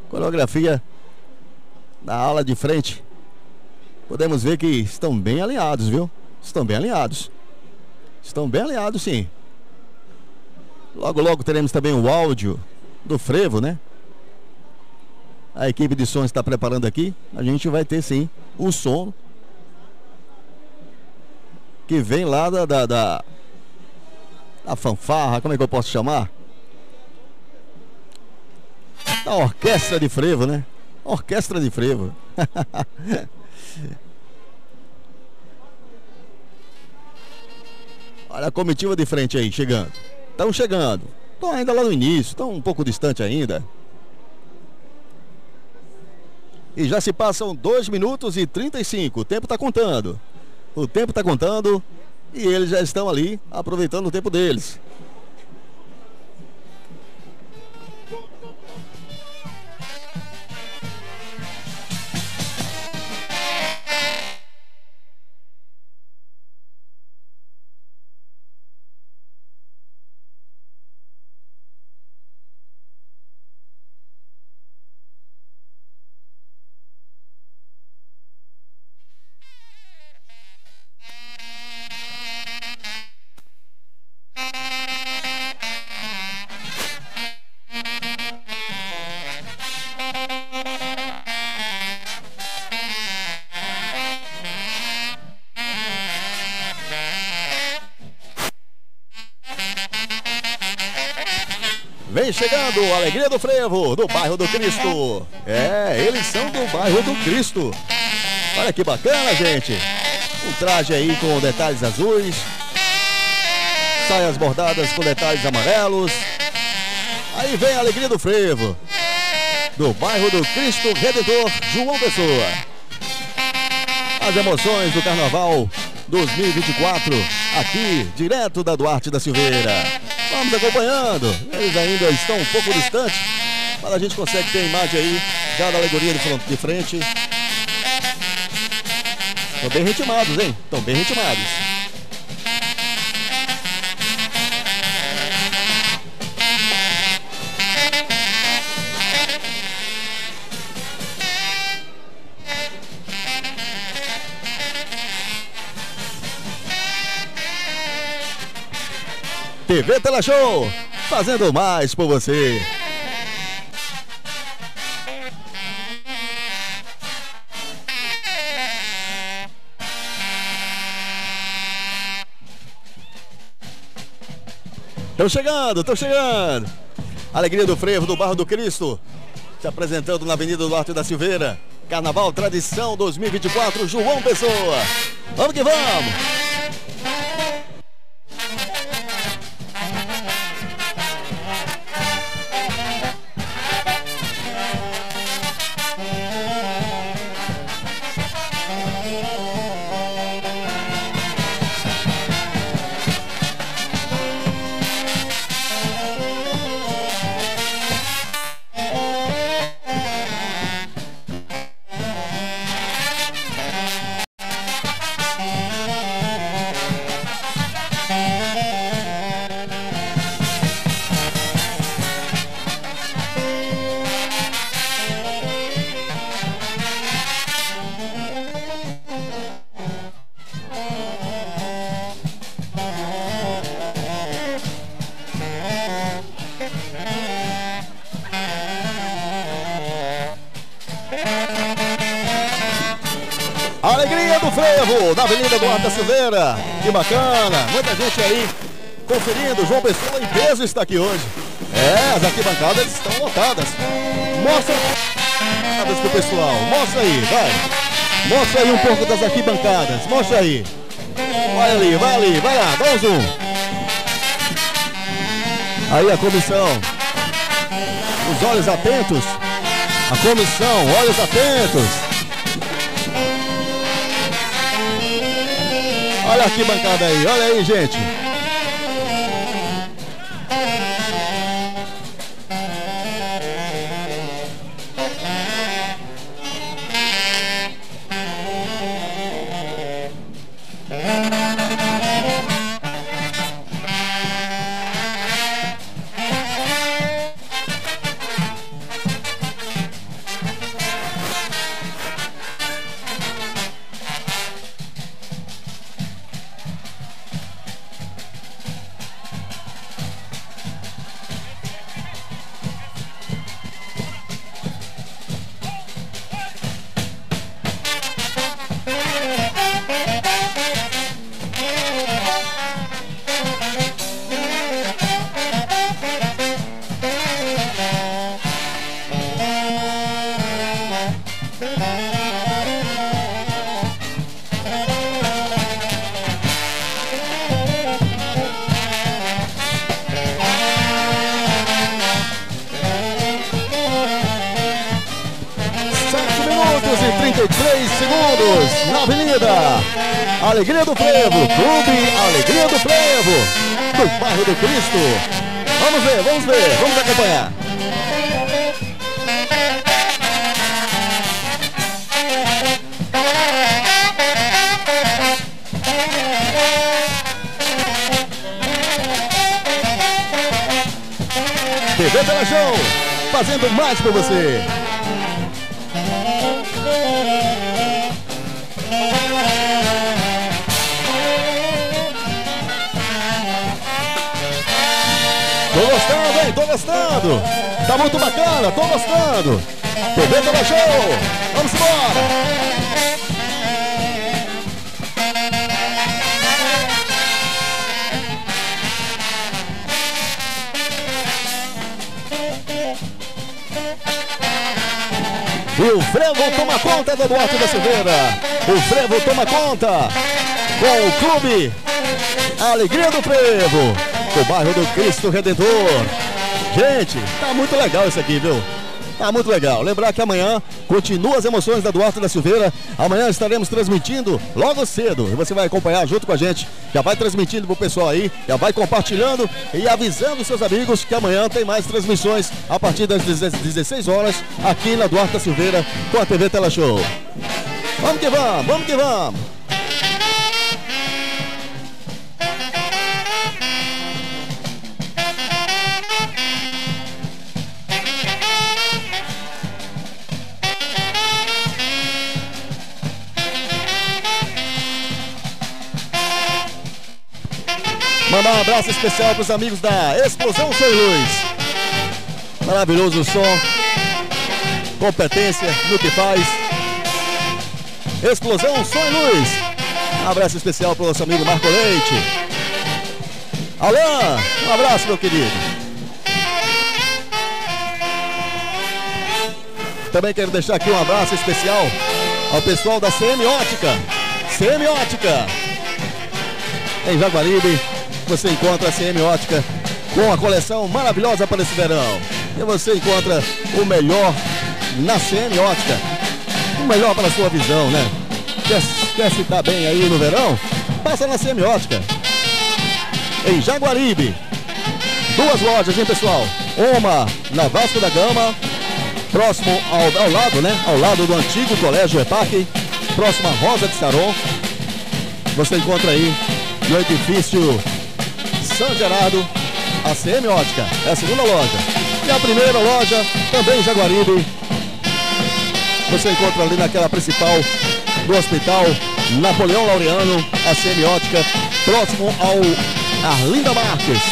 Coreografia na aula de frente. Podemos ver que estão bem alinhados, viu? Estão bem alinhados. Estão bem alinhados, sim. Logo, logo teremos também o áudio do frevo, né? A equipe de som está preparando aqui, a gente vai ter sim o som que vem lá da, da, da, da fanfarra, como é que eu posso chamar? Da orquestra de frevo, né? Orquestra de frevo. Olha a comitiva de frente aí, chegando. Estão chegando. Estão ainda lá no início, estão um pouco distante ainda. E já se passam 2 minutos e 35. O tempo está contando. O tempo está contando. E eles já estão ali aproveitando o tempo deles. Alegria do Frevo, do bairro do Cristo. É, eles são do bairro do Cristo. Olha que bacana, gente. Um traje aí com detalhes azuis. Saias bordadas com detalhes amarelos. Aí vem a Alegria do Frevo. Do bairro do Cristo Redentor, João Pessoa. As emoções do Carnaval 2024, aqui, direto da Duarte da Silveira. Vamos acompanhando. Eles ainda estão um pouco distantes, mas a gente consegue ter a imagem aí já da alegoria de, frente. Estão bem ritmados, hein? Estão bem ritmados. TV Tela Show, fazendo mais por você. Estão chegando, estão chegando. Alegria do Frevo do Barro do Cristo. Se apresentando na Avenida Duarte da Silveira. Carnaval Tradição 2024, João Pessoa. Vamos que vamos! Da Silveira. Que bacana, muita gente aí conferindo. João Pessoa em peso está aqui hoje. É, as arquibancadas estão lotadas. Mostra pro pessoal. Mostra aí, vai. Mostra aí um pouco das arquibancadas. Mostra aí. Vai ali, vai ali, vai lá, dá um zoom. Aí a comissão. Os olhos atentos. A comissão, olhos atentos. Olha aqui bancada aí, olha aí, gente. Conta com o clube Alegria do Frevo, do bairro do Cristo Redentor. Gente, tá muito legal isso aqui, viu? Tá muito legal. Lembrar que amanhã continua as emoções da Duarte da Silveira. Amanhã estaremos transmitindo logo cedo. E você vai acompanhar junto com a gente. Já vai transmitindo pro pessoal aí, já vai compartilhando e avisando seus amigos que amanhã tem mais transmissões a partir das 16 horas aqui na Duarte da Silveira com a TV Tela Show. Vamos que vamos, vamos que vamos. Abraço especial para os amigos da Explosão Sem Luz. Maravilhoso som, competência no que faz. Explosão Som e Luz. Um abraço especial para o nosso amigo Marco Leite. Alain, um abraço, meu querido. Também quero deixar aqui um abraço especial ao pessoal da Semiótica. Semiótica. Em Jaguaribe, você encontra a Semiótica com a coleção maravilhosa para esse verão. E você encontra o melhor na Semiótica. O melhor para a sua visão, né? Quer, quer se dar bem aí no verão? Passa na Semiótica. Em Jaguaribe. Duas lojas, hein, pessoal? Uma na Vasco da Gama, próximo ao, ao lado, né? Ao lado do antigo Colégio EPAC, próximo à Rosa de Saron. Você encontra aí no edifício São Gerardo, a CM Ótica, é a segunda loja. E a primeira loja, também em Jaguaribe. Você encontra ali naquela principal do Hospital Napoleão Laureano, a Semiótica, próximo ao Arlinda Marques.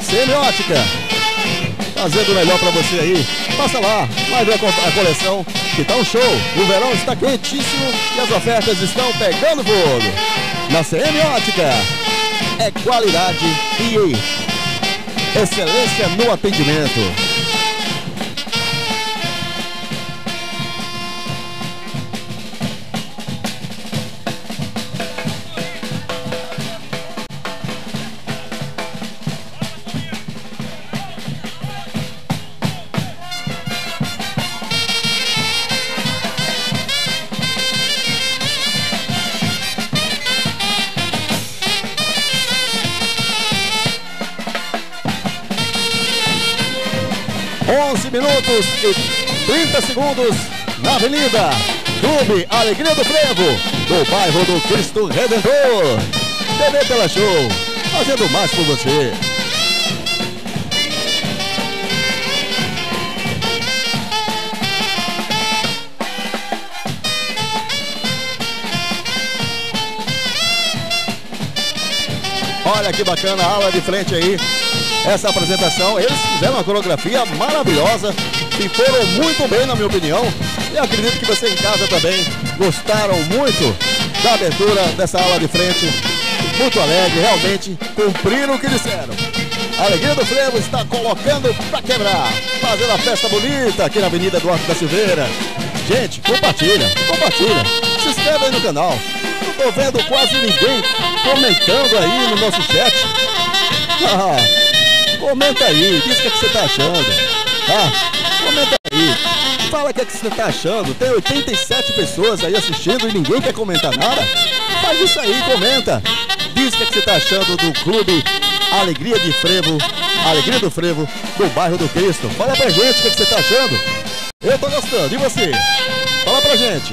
Semiótica, fazendo o melhor para você aí. Passa lá, vai ver a, co- a coleção Que tá um show. O verão está quentíssimo e as ofertas estão pegando fogo. Na CM Ótica é qualidade e excelência no atendimento. 30 segundos na Avenida Clube Alegria do Frevo, do bairro do Cristo Redentor. TV Tela Show, fazendo mais por você. Olha que bacana a aula de frente aí essa apresentação. Eles fizeram uma coreografia maravilhosa e foram muito bem, na minha opinião. E acredito que você em casa também gostaram muito da abertura dessa aula de frente. Muito alegre, realmente cumpriram o que disseram. A Alegria do Frevo está colocando para quebrar, fazendo a festa bonita aqui na Avenida Eduardo da Silveira. Gente, compartilha, compartilha, se inscreve aí no canal. Não estou vendo quase ninguém comentando aí no nosso chat. Ah, Comenta aí, diz o que, é que você tá achando. Tá? Comenta aí. Fala o que, é que você tá achando. Tem 87 pessoas aí assistindo e ninguém quer comentar nada. Faz isso aí, comenta. Diz o que, é que você tá achando do clube Alegria de Frevo, Alegria do Frevo, do bairro do Cristo. Fala pra gente o que, é que você tá achando. Eu tô gostando. E você? Fala pra gente.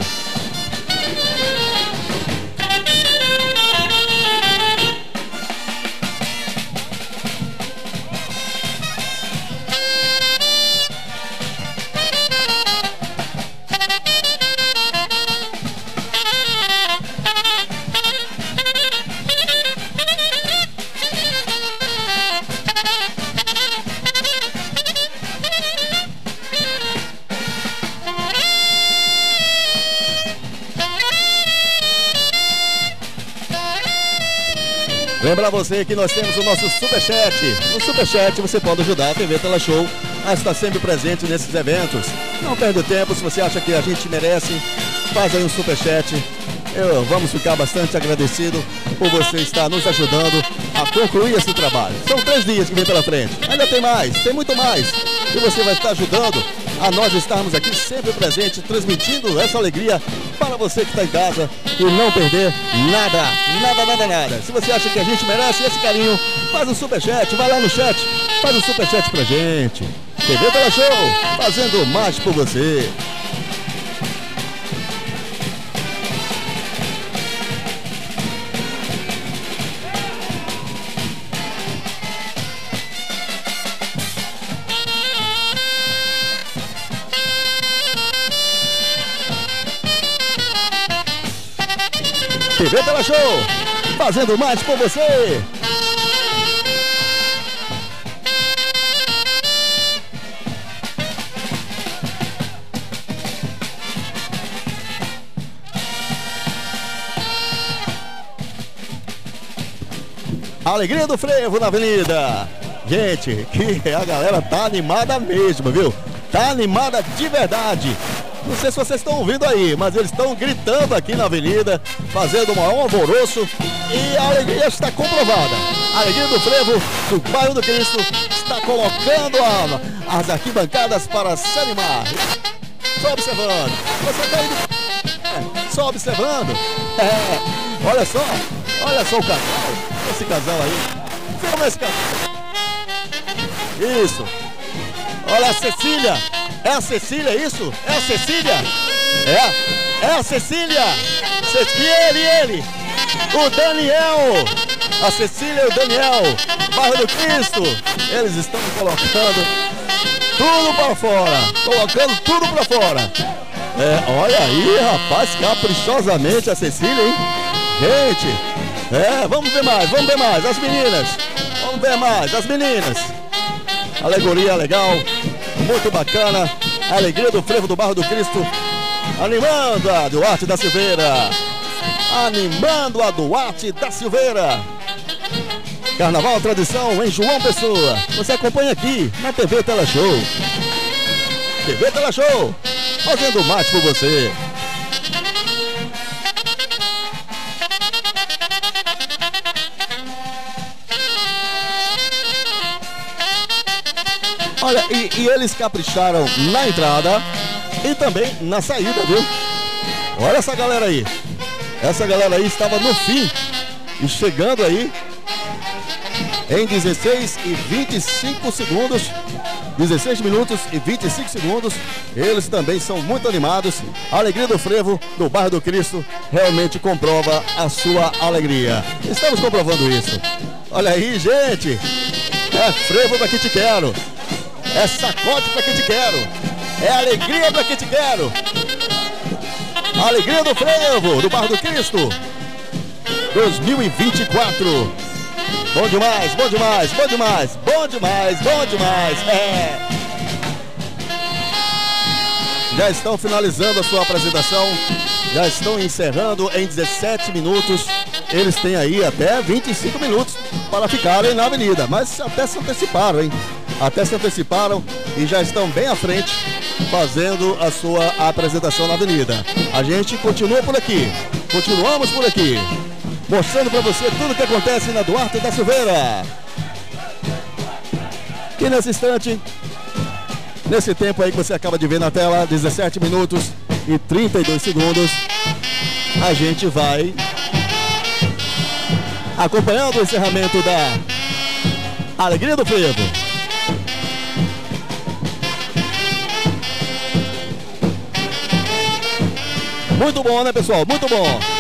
Lembrar você que nós temos o nosso Superchat. No Superchat você pode ajudar a TV Tela Show a estar sempre presente nesses eventos. Não perde tempo, se você acha que a gente merece, faz aí um Superchat. Eu, vamos ficar bastante agradecido por você estar nos ajudando a concluir esse trabalho. São três dias que vem pela frente. Ainda tem mais, tem muito mais. E você vai estar ajudando a nós estarmos aqui sempre presente, transmitindo essa alegria para você que está em casa e não perder nada, nada, nada, nada. Se você acha que a gente merece esse carinho, faz um superchat, vai lá no chat, faz um superchat pra gente. TV Tela Show, fazendo mais por você. Show, fazendo mais por você. Alegria do frevo na avenida. Gente, que a galera tá animada mesmo, viu? Tá animada de verdade. Sei se vocês estão ouvindo aí, mas eles estão gritando aqui na avenida, fazendo um alvoroço e a alegria está comprovada. A alegria do frevo do bairro do Cristo está colocando a, as arquibancadas para se animar. Só observando. Você está indo. É, só observando. É, olha só, olha só o casal. Esse casal aí. Filma esse casal. Isso. Olha a Cecília. É a Cecília isso? É a Cecília? É. É a Cecília. E ele, ele. O Daniel. A Cecília e o Daniel. Bairro do Cristo. Eles estão colocando tudo para fora. Colocando tudo para fora. É, olha aí, rapaz, caprichosamente a Cecília, hein? Gente, é, vamos ver mais, vamos ver mais. As meninas, vamos ver mais, as meninas. Alegoria legal, muito bacana. A alegria do frevo do Barro do Cristo Animando a Duarte da Silveira. Animando a Duarte da Silveira. Carnaval Tradição em João Pessoa. Você acompanha aqui na TV Teleshow. TV Teleshow. Fazendo mais por você. Olha, e, e eles capricharam na entrada e também na saída, viu? Olha essa galera aí. Essa galera aí estava no fim e chegando aí em 16 e 25 segundos. 16 minutos e 25 segundos. Eles também são muito animados. A alegria do frevo do bairro do Cristo realmente comprova a sua alegria. Estamos comprovando isso. Olha aí, gente. É frevo pra que te quero. É sacode pra que te quero. É alegria pra que te quero. Alegria do frevo do bairro do Cristo. 2024. Bom demais, bom demais, bom demais, bom demais, bom demais. É. Já estão finalizando a sua apresentação. Já estão encerrando em 17 minutos. Eles têm aí até 25 minutos para ficarem na avenida. Mas até se anteciparam, hein? Até se anteciparam e já estão bem à frente fazendo a sua apresentação na avenida. A gente continua por aqui. Continuamos por aqui mostrando para você tudo o que acontece na Duarte da Silveira. E nesse instante, nesse tempo aí que você acaba de ver na tela, 17 minutos e 32 segundos, a gente vai acompanhando o encerramento da Alegria do Frevo. Muito bom, né, pessoal? Muito bom.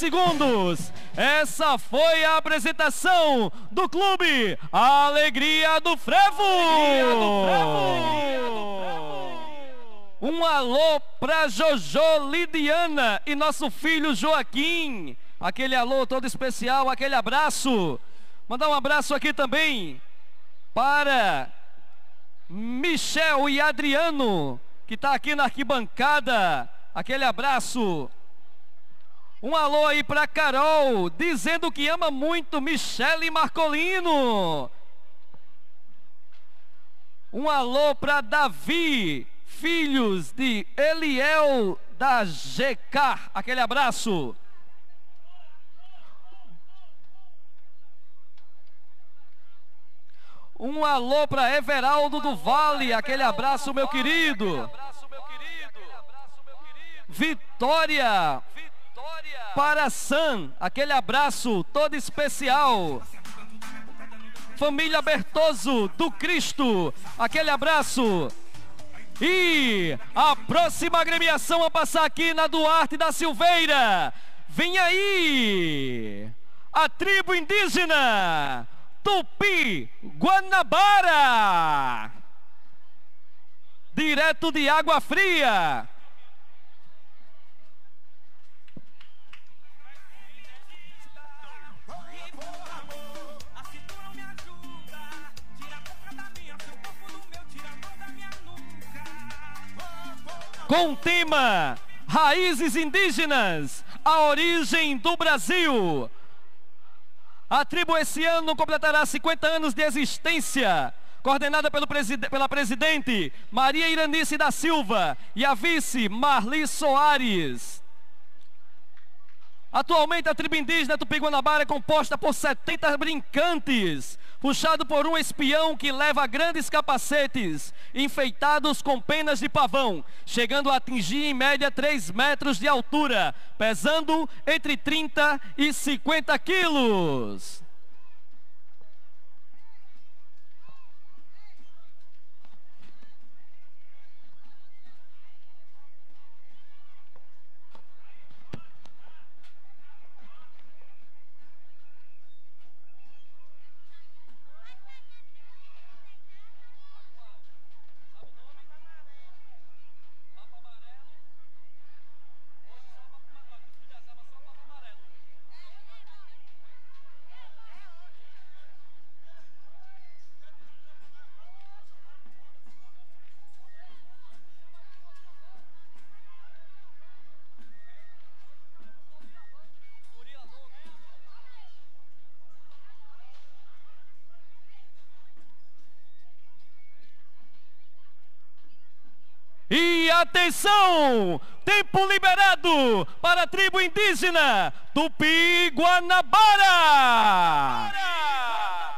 Segundos. Essa foi a apresentação do clube Alegria do Frevo. Um alô pra Jojo Lidiana e nosso filho Joaquim. Aquele alô todo especial, aquele abraço. Mandar um abraço aqui também para Michel e Adriano, que está aqui na arquibancada. Aquele abraço. Um alô aí para Carol, dizendo que ama muito Michele Marcolino. Um alô para Davi, filhos de Eliel da GK. Aquele abraço. Um alô para Everaldo do Vale, aquele abraço, meu querido. Vitória para Sam, aquele abraço todo especial. Família Bertoso do Cristo, aquele abraço. E a próxima agremiação a passar aqui na Duarte da Silveira. Vem aí! A tribo indígena Tupi Guanabara. Direto de Água Fria. Com o tema Raízes Indígenas, a origem do Brasil. A tribo esse ano completará 50 anos de existência, coordenada pelo pela presidente Maria Iranice da Silva e a vice Marli Soares. Atualmente a tribo indígena Tupi-Guanabara é composta por 70 brincantes, puxado por um espião que leva grandes capacetes, enfeitados com penas de pavão, chegando a atingir em média 3 metros de altura, pesando entre 30 e 50 quilos. Atenção! Tempo liberado para a tribo indígena Tupi Guanabara! É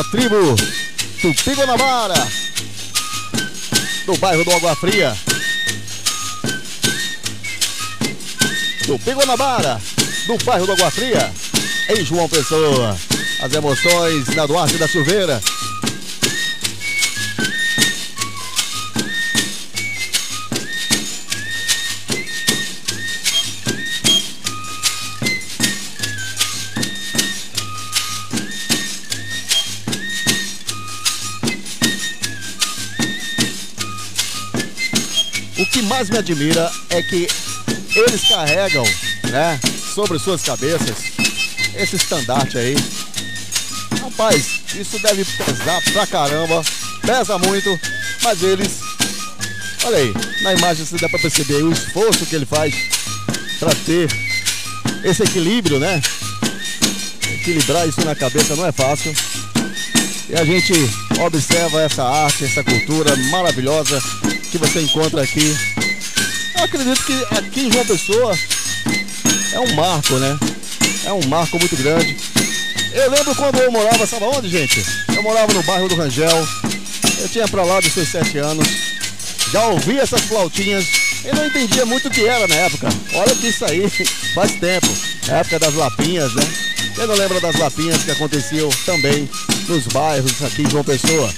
a tribo Tupi Guanabara, do bairro do Água Fria. Tupi Guanabara, do bairro do Água Fria, em João Pessoa. As emoções na Duarte da Silveira. Mais me admira é que eles carregam, né, sobre suas cabeças esse estandarte aí. Rapaz, isso deve pesar pra caramba, pesa muito, mas eles, olha aí, na imagem você dá pra perceber o esforço que ele faz pra ter esse equilíbrio, né? Equilibrar isso na cabeça não é fácil. E a gente observa essa arte, essa cultura maravilhosa que você encontra aqui. Eu acredito que aqui em João Pessoa é um marco, né? É um marco muito grande. Eu lembro quando eu morava, sabe onde, gente? Eu morava no bairro do Rangel. Eu tinha pra lá dos seus sete anos. Já ouvi essas flautinhas. Eu não entendia muito o que era na época. Olha que isso aí faz tempo. A época das lapinhas, né? Quem não lembra das lapinhas que aconteciam também nos bairros aqui em João Pessoa?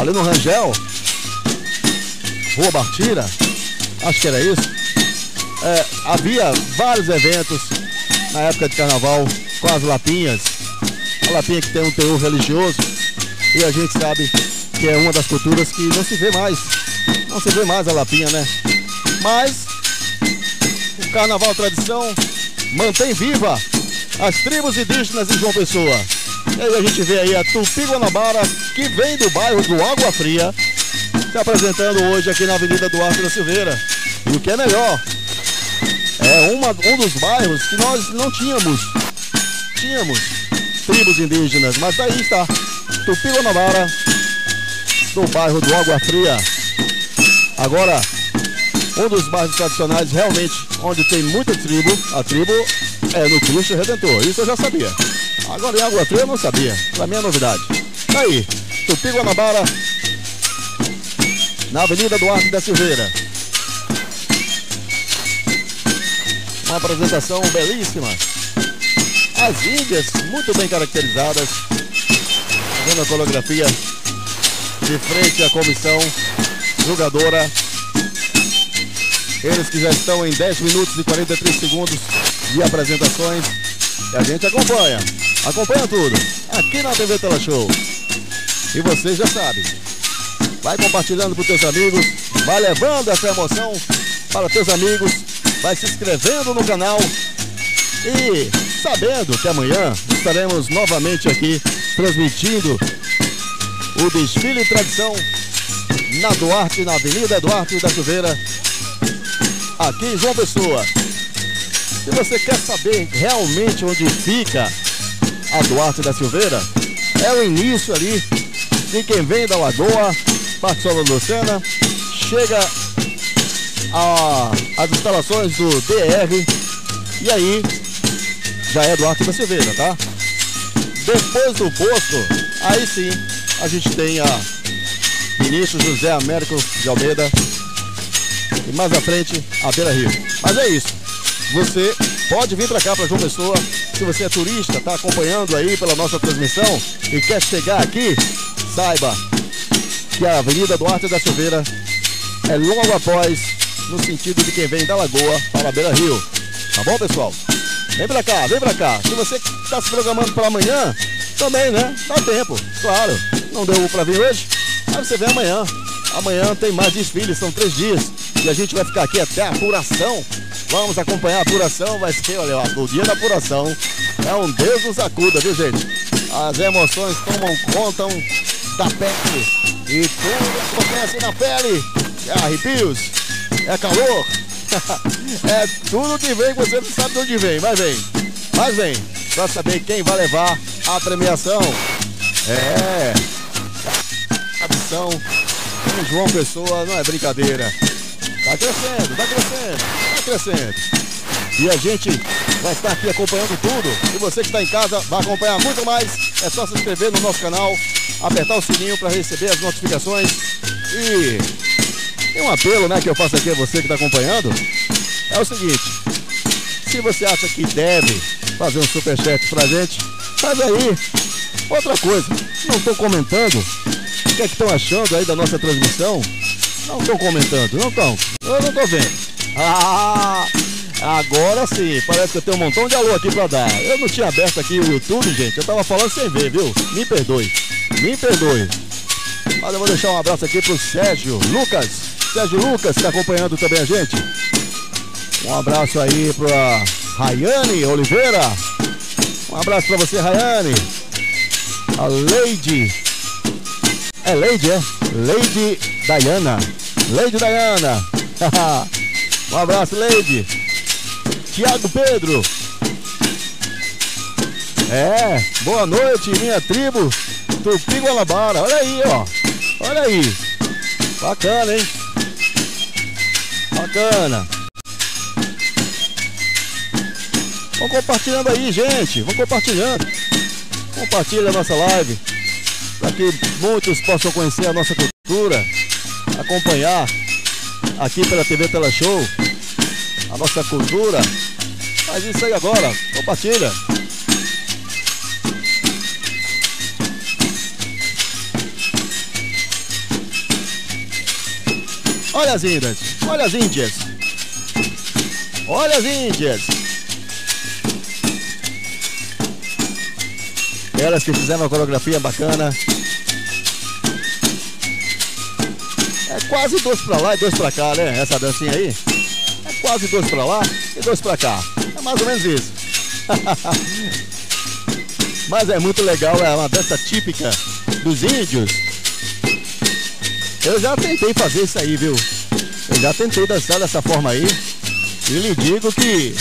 Ali no Rangel, Rua Bartira, acho que era isso. É, havia vários eventos na época de carnaval com as lapinhas. A lapinha que tem um teor religioso e a gente sabe que é uma das culturas que não se vê mais. Não se vê mais a lapinha, né? Mas o carnaval tradição mantém viva as tribos indígenas de João Pessoa. E aí a gente vê aí a Tupi Guanabara, que vem do bairro do Água Fria, se apresentando hoje aqui na Avenida Duarte da Silveira. E o que é melhor, é uma, um dos bairros que nós não tínhamos. Tínhamos tribos indígenas, mas aí está. Tupi Guanabara, do bairro do Água Fria. Agora, um dos bairros tradicionais realmente onde tem muita tribo. A tribo é no Cristo Redentor, isso eu já sabia. Agora em Água Fria eu não sabia, pra mim é novidade. Tá aí, Tupi Guanabara, na Avenida Duarte da Silveira. Uma apresentação belíssima. As índias muito bem caracterizadas. Vendo a coreografia de frente à comissão jogadora. Eles que já estão em 10 minutos e 43 segundos de apresentações. E a gente acompanha. Acompanha tudo. Aqui na TV Tela Show. E você já sabe. Vai compartilhando para os teus amigos. Vai levando essa emoção para teus amigos. Vai se inscrevendo no canal. E sabendo que amanhã estaremos novamente aqui transmitindo o desfile tradição na Duarte, na Avenida Duarte da Silveira, aqui em João Pessoa. Se você quer saber realmente onde fica a Duarte da Silveira, é o início ali de quem vem da Lagoa, Parque Solo Lucena, chega às instalações do DR e aí já é Duarte da Silveira, tá? Depois do posto, aí sim a gente tem a Vinícius José Américo de Almeida e mais à frente a Beira Rio. Mas é isso. Você pode vir para cá, para João Pessoa. Se você é turista, está acompanhando aí pela nossa transmissão e quer chegar aqui, saiba que a Avenida Duarte da Silveira é logo após, no sentido de quem vem da Lagoa para a Beira Rio. Tá bom, pessoal? Vem pra cá, vem pra cá. Se você está se programando para amanhã, também, né? Dá tempo, claro. Não deu pra vir hoje? Aí você vem amanhã. Amanhã tem mais desfiles, são três dias. E a gente vai ficar aqui até a apuração. Vamos acompanhar a apuração. Vai ser, olha, o dia da apuração. É um Deus nos acuda, viu, gente? As emoções tomam conta da pele. E tudo acontece na pele. É arrepios, é calor. é tudo que vem, você não sabe de onde vem, mas vem. Mas vem, pra saber quem vai levar a premiação. É. A missão com João Pessoa não é brincadeira. Tá crescendo, tá crescendo, tá crescendo. E a gente vai estar aqui acompanhando tudo. E você que está em casa vai acompanhar muito mais. É só se inscrever no nosso canal, apertar o sininho para receber as notificações. E tem um apelo né, que eu faço aqui a você que está acompanhando. É o seguinte, se você acha que deve fazer um superchat pra gente, faz aí. Outra coisa, não estou comentando o que é que estão achando aí da nossa transmissão. Não estão comentando, não estão. Eu não estou vendo. Ah, agora sim, parece que eu tenho um montão de alô aqui pra dar. Eu não tinha aberto aqui o YouTube, gente. Eu tava falando sem ver, viu? Me perdoe. Me perdoe. Mas eu vou deixar um abraço aqui pro Sérgio Lucas. Sérgio Lucas que tá acompanhando também a gente. Um abraço aí pra Rayane Oliveira. Um abraço pra você, Rayane. A Lady. É Lady, é? Lady Diana. Lady Diana. um abraço, Lady. Tiago Pedro. É, boa noite, minha tribo. Tupi Guanabara. Olha aí, ó. Olha aí. Bacana, hein? Bacana. Vão compartilhando aí, gente. Vão compartilhando. Compartilha a nossa live. Para que muitos possam conhecer a nossa cultura. Acompanhar aqui pela TV Teleshow. A nossa cultura. Faz isso aí agora. Compartilha. Olha as índias. Olha as índias. Olha as índias. Elas que fizeram uma coreografia bacana. É quase dois pra lá e dois pra cá, né? Essa dancinha aí. É quase dois pra lá e dois pra cá. É mais ou menos isso. Mas é muito legal, é uma dança típica dos índios. Eu já tentei fazer isso aí, viu? Eu já tentei dançar dessa forma aí. E lhe digo que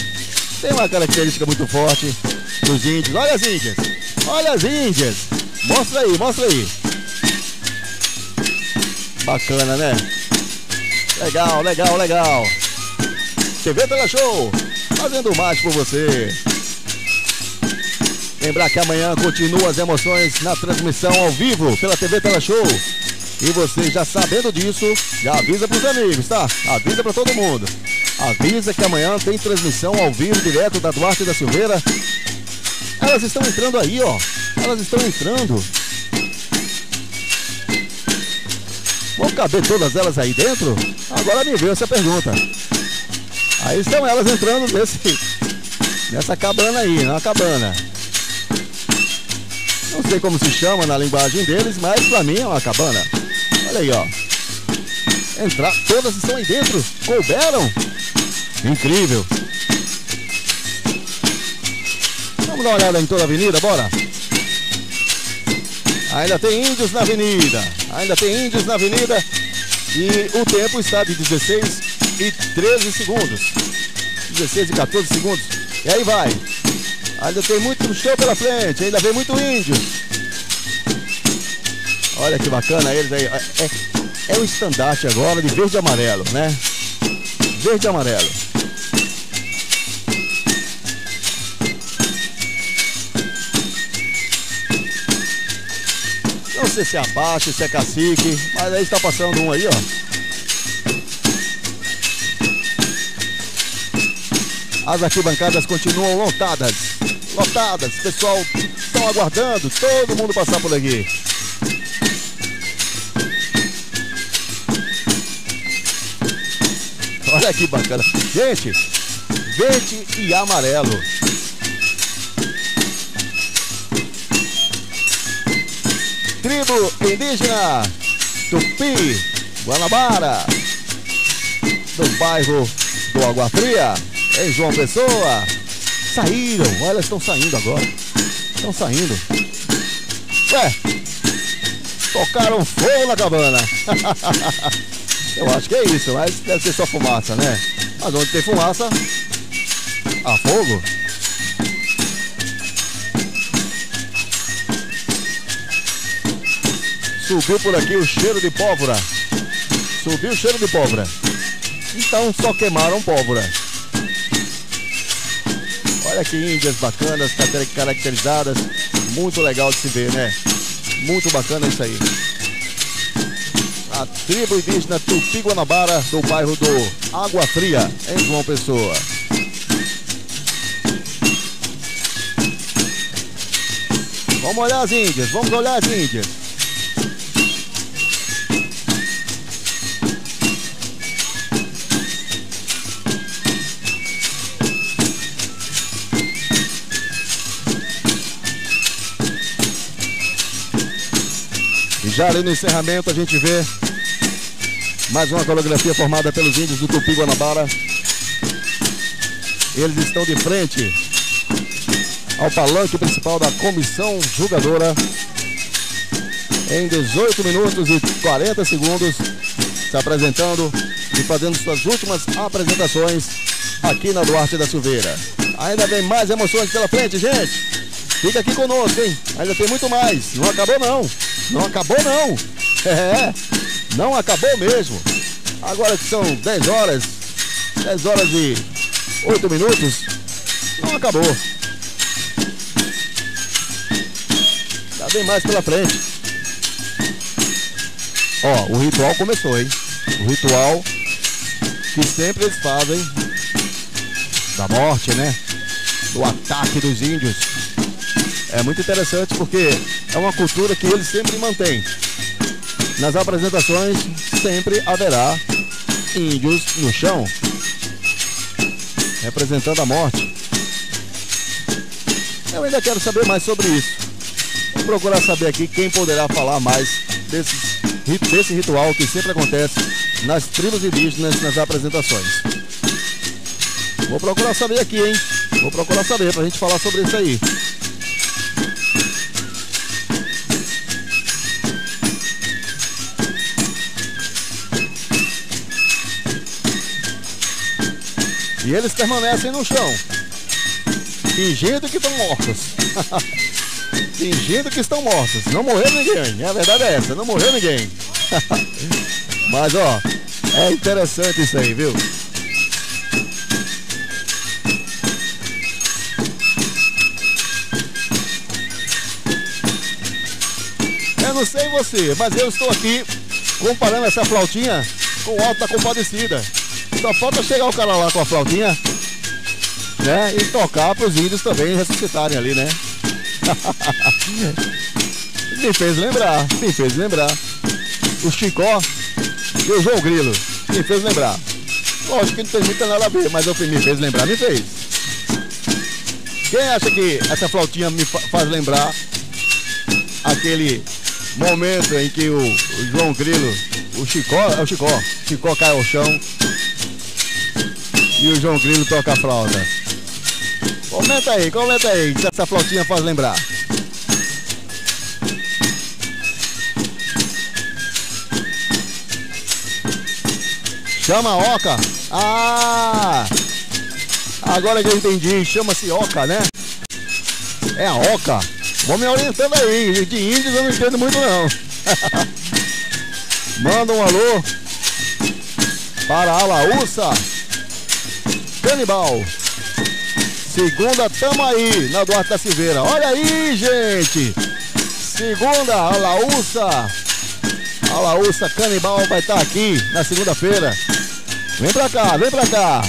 tem uma característica muito forte dos índios. Olha as índias. Olha as índias. Mostra aí, mostra aí. Bacana, né? Legal, legal, legal. TV Tela Show, fazendo mais por você. Lembrar que amanhã continua as emoções na transmissão ao vivo pela TV Tela Show. E você já sabendo disso, já avisa pros amigos, tá? Avisa para todo mundo. Avisa que amanhã tem transmissão ao vivo direto da Duarte da Silveira. Elas estão entrando aí, ó. Elas estão entrando. Vão caber todas elas aí dentro? Agora me veio essa pergunta. Aí estão elas entrando nesse, nessa cabana aí, na cabana. Não sei como se chama na linguagem deles, mas pra mim é uma cabana. Olha aí, ó. Entrar, todas estão aí dentro. Couberam. Incrível. Vamos dar uma olhada em toda a avenida, bora. Ainda tem índios na avenida. Ainda tem índios na avenida. E o tempo está de 16 e 13 segundos. 16 e 14 segundos. E aí vai. Ainda tem muito show pela frente. Ainda vem muito índio. Olha que bacana eles aí. É, é o estandarte agora de verde e amarelo, né? Verde e amarelo. Não sei se é abaixo, se é cacique, mas aí está passando um aí, ó. As arquibancadas continuam lotadas. Lotadas. Pessoal, estão aguardando todo mundo passar por aqui. Olha que bacana. Gente, verde e amarelo. Tribo indígena Tupi, Guanabara, do bairro do Água Fria, em João Pessoa. Saíram, olha, estão saindo agora. Estão saindo. Ué, tocaram fogo na cabana. Eu acho que é isso, mas deve ser só fumaça, né? Mas onde tem fumaça, há fogo. Subiu por aqui o cheiro de pólvora. Subiu o cheiro de pólvora. Então só queimaram pólvora. Olha que índias bacanas, caracterizadas. Muito legal de se ver, né? Muito bacana isso aí. A tribo indígena Tupi Guanabara, do bairro do Água Fria, em João Pessoa. Vamos olhar as índias, vamos olhar as índias. E já ali no encerramento a gente vê mais uma coreografia formada pelos índios do Tupi Guanabara. Eles estão de frente ao palanque principal da comissão julgadora. Em 18 minutos e 40 segundos, se apresentando e fazendo suas últimas apresentações aqui na Duarte da Silveira. Ainda vem mais emoções pela frente, gente. Fica aqui conosco, hein? Ainda tem muito mais. Não acabou não. Não acabou não. É, não acabou mesmo. Agora que são 10 horas, 10 horas e 8 minutos, não acabou. Tá bem mais pela frente. Ó, o ritual começou, hein? O ritual que sempre eles fazem da morte, né? Do ataque dos índios. É muito interessante porque é uma cultura que eles sempre mantêm. Nas apresentações sempre haverá índios no chão, representando a morte. Eu ainda quero saber mais sobre isso. Vou procurar saber aqui quem poderá falar mais desse, desse ritual que sempre acontece nas tribos indígenas nas apresentações. Vou procurar saber aqui, hein? Vou procurar saber pra gente falar sobre isso aí. E eles permanecem no chão, fingindo que estão mortos. fingindo que estão mortos. Não morreu ninguém. A verdade é essa, não morreu ninguém. Mas ó, é interessante isso aí, viu? Eu não sei você, mas eu estou aqui comparando essa flautinha com o alto da compadecida. Só falta chegar o cara lá com a flautinha, né? E tocar para os índios também ressuscitarem ali, né? me fez lembrar, me fez lembrar. O Chicó e o João Grilo, me fez lembrar. Lógico que não tem muita nada a ver, mas eu me fez lembrar, me fez. Quem acha que essa flautinha me faz lembrar aquele momento em que o, o João Grilo, o Chicó, é o Chicó, Chicó cai ao chão e o João Grilo toca a flauta. Comenta aí, comenta aí, que essa flautinha faz lembrar. Chama Oca. Ah! Agora que eu entendi, chama-se Oca, né? É a Oca. Vou me orientando aí, de índios eu não entendo muito não. Manda um alô para a Laúça Canibal. Segunda, tamo aí na Duarte da Silveira. Olha aí, gente. Segunda, a Laúça. A Laúça Canibal vai estar aqui na segunda-feira. Vem pra cá, vem pra cá.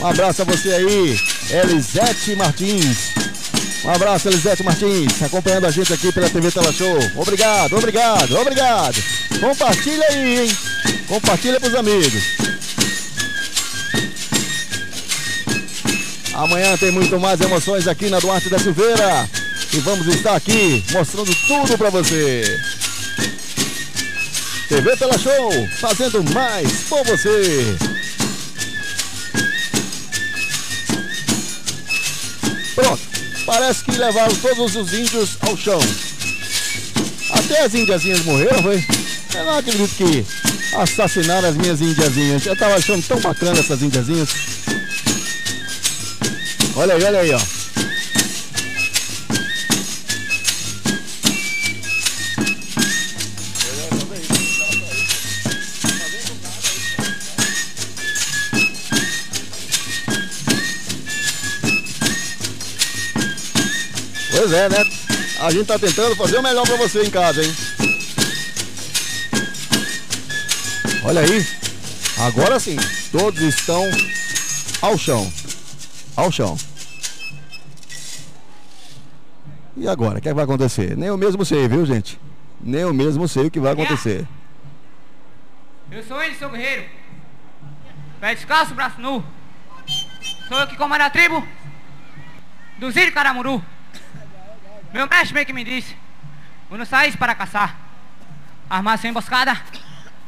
Um abraço a você aí, Elisete Martins. Um abraço, Elisete Martins, acompanhando a gente aqui pela TV Tela Show. Obrigado, obrigado, obrigado. Compartilha aí, hein? Compartilha pros amigos. Amanhã tem muito mais emoções aqui na Duarte da Silveira. E vamos estar aqui mostrando tudo para você. TV Tela Show, fazendo mais por você. Pronto, parece que levaram todos os índios ao chão. Até as indiazinhas morreram, foi? Eu não acredito que assassinaram as minhas indiazinhas. Eu tava achando tão bacana essas indiazinhas. Olha aí, olha aí, ó. Pois é, né? A gente tá tentando fazer o melhor pra você em casa, hein? Olha aí. Agora sim, todos estão ao chão. Ao chão. E agora, o que, é que vai acontecer? Nem eu mesmo sei, viu, gente? Nem eu mesmo sei o que vai acontecer. Eu sou ele, seu guerreiro. Pé descalço, braço nu. Sou eu que comando a tribo do Zírio Caramuru. Meu mestre bem que me disse, quando saísse para caçar, armar sem emboscada,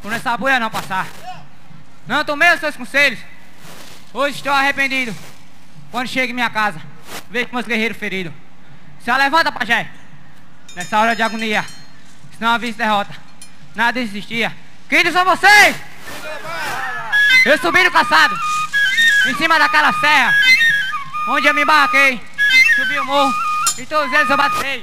por essa bolha não passar. Não tomei os seus conselhos. Hoje estou arrependido. Quando chego em minha casa, vejo meus guerreiros feridos. Se levanta, pajé. Nessa hora de agonia, senão avisa derrota. Nada existia. Quem são vocês? Eu subi no caçado, em cima daquela serra, onde eu me embarquei. Subi o morro e todos eles eu batei.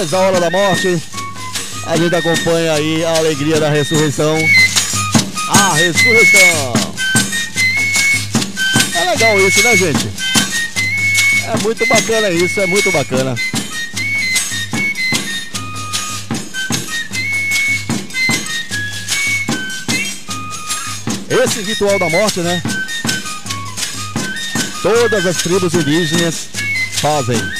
Após a hora da morte, a gente acompanha aí a alegria da ressurreição. A ressurreição. É legal isso, né, gente? É muito bacana isso, é muito bacana. Esse ritual da morte, né? Todas as tribos indígenas fazem.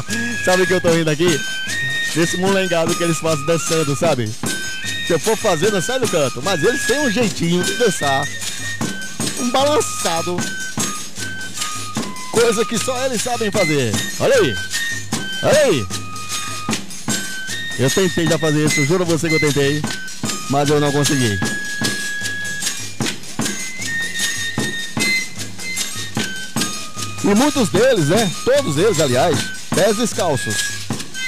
sabe que eu tô rindo aqui? Desse mulengado que eles fazem dançando, sabe? Se eu for fazer, dançar no canto. Mas eles têm um jeitinho de dançar. Um balançado. Coisa que só eles sabem fazer. Olha aí. Olha aí. Eu tentei já fazer isso, juro a você que eu tentei. Mas eu não consegui. E muitos deles, né? Todos eles, aliás, pés descalços.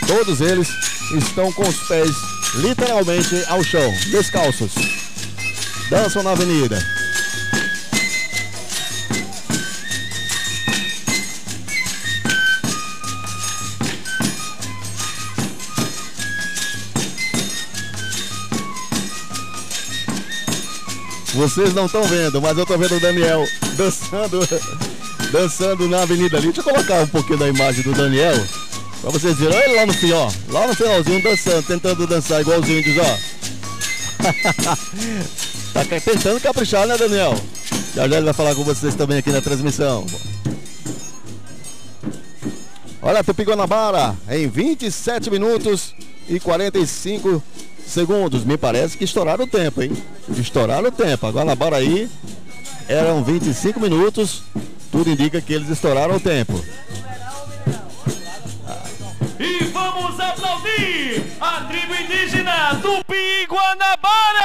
Todos eles estão com os pés literalmente ao chão, descalços. Dançam na avenida. Vocês não estão vendo, mas eu estou vendo o Daniel dançando dançando na avenida ali. Deixa eu colocar um pouquinho da imagem do Daniel. Pra vocês verem. Olha ele lá no fim, ó. Lá no finalzinho dançando, tentando dançar igual os índios, ó. tá tentando caprichar, né, Daniel? Já já ele vai falar com vocês também aqui na transmissão. Olha, Tupi Guanabara, em 27 minutos e 45 segundos. Me parece que estouraram o tempo, hein? Estouraram o tempo. Agora na Baraí eram 25 minutos. Tudo indica que eles estouraram o tempo. E vamos aplaudir a tribo indígena Tupi Guanabara!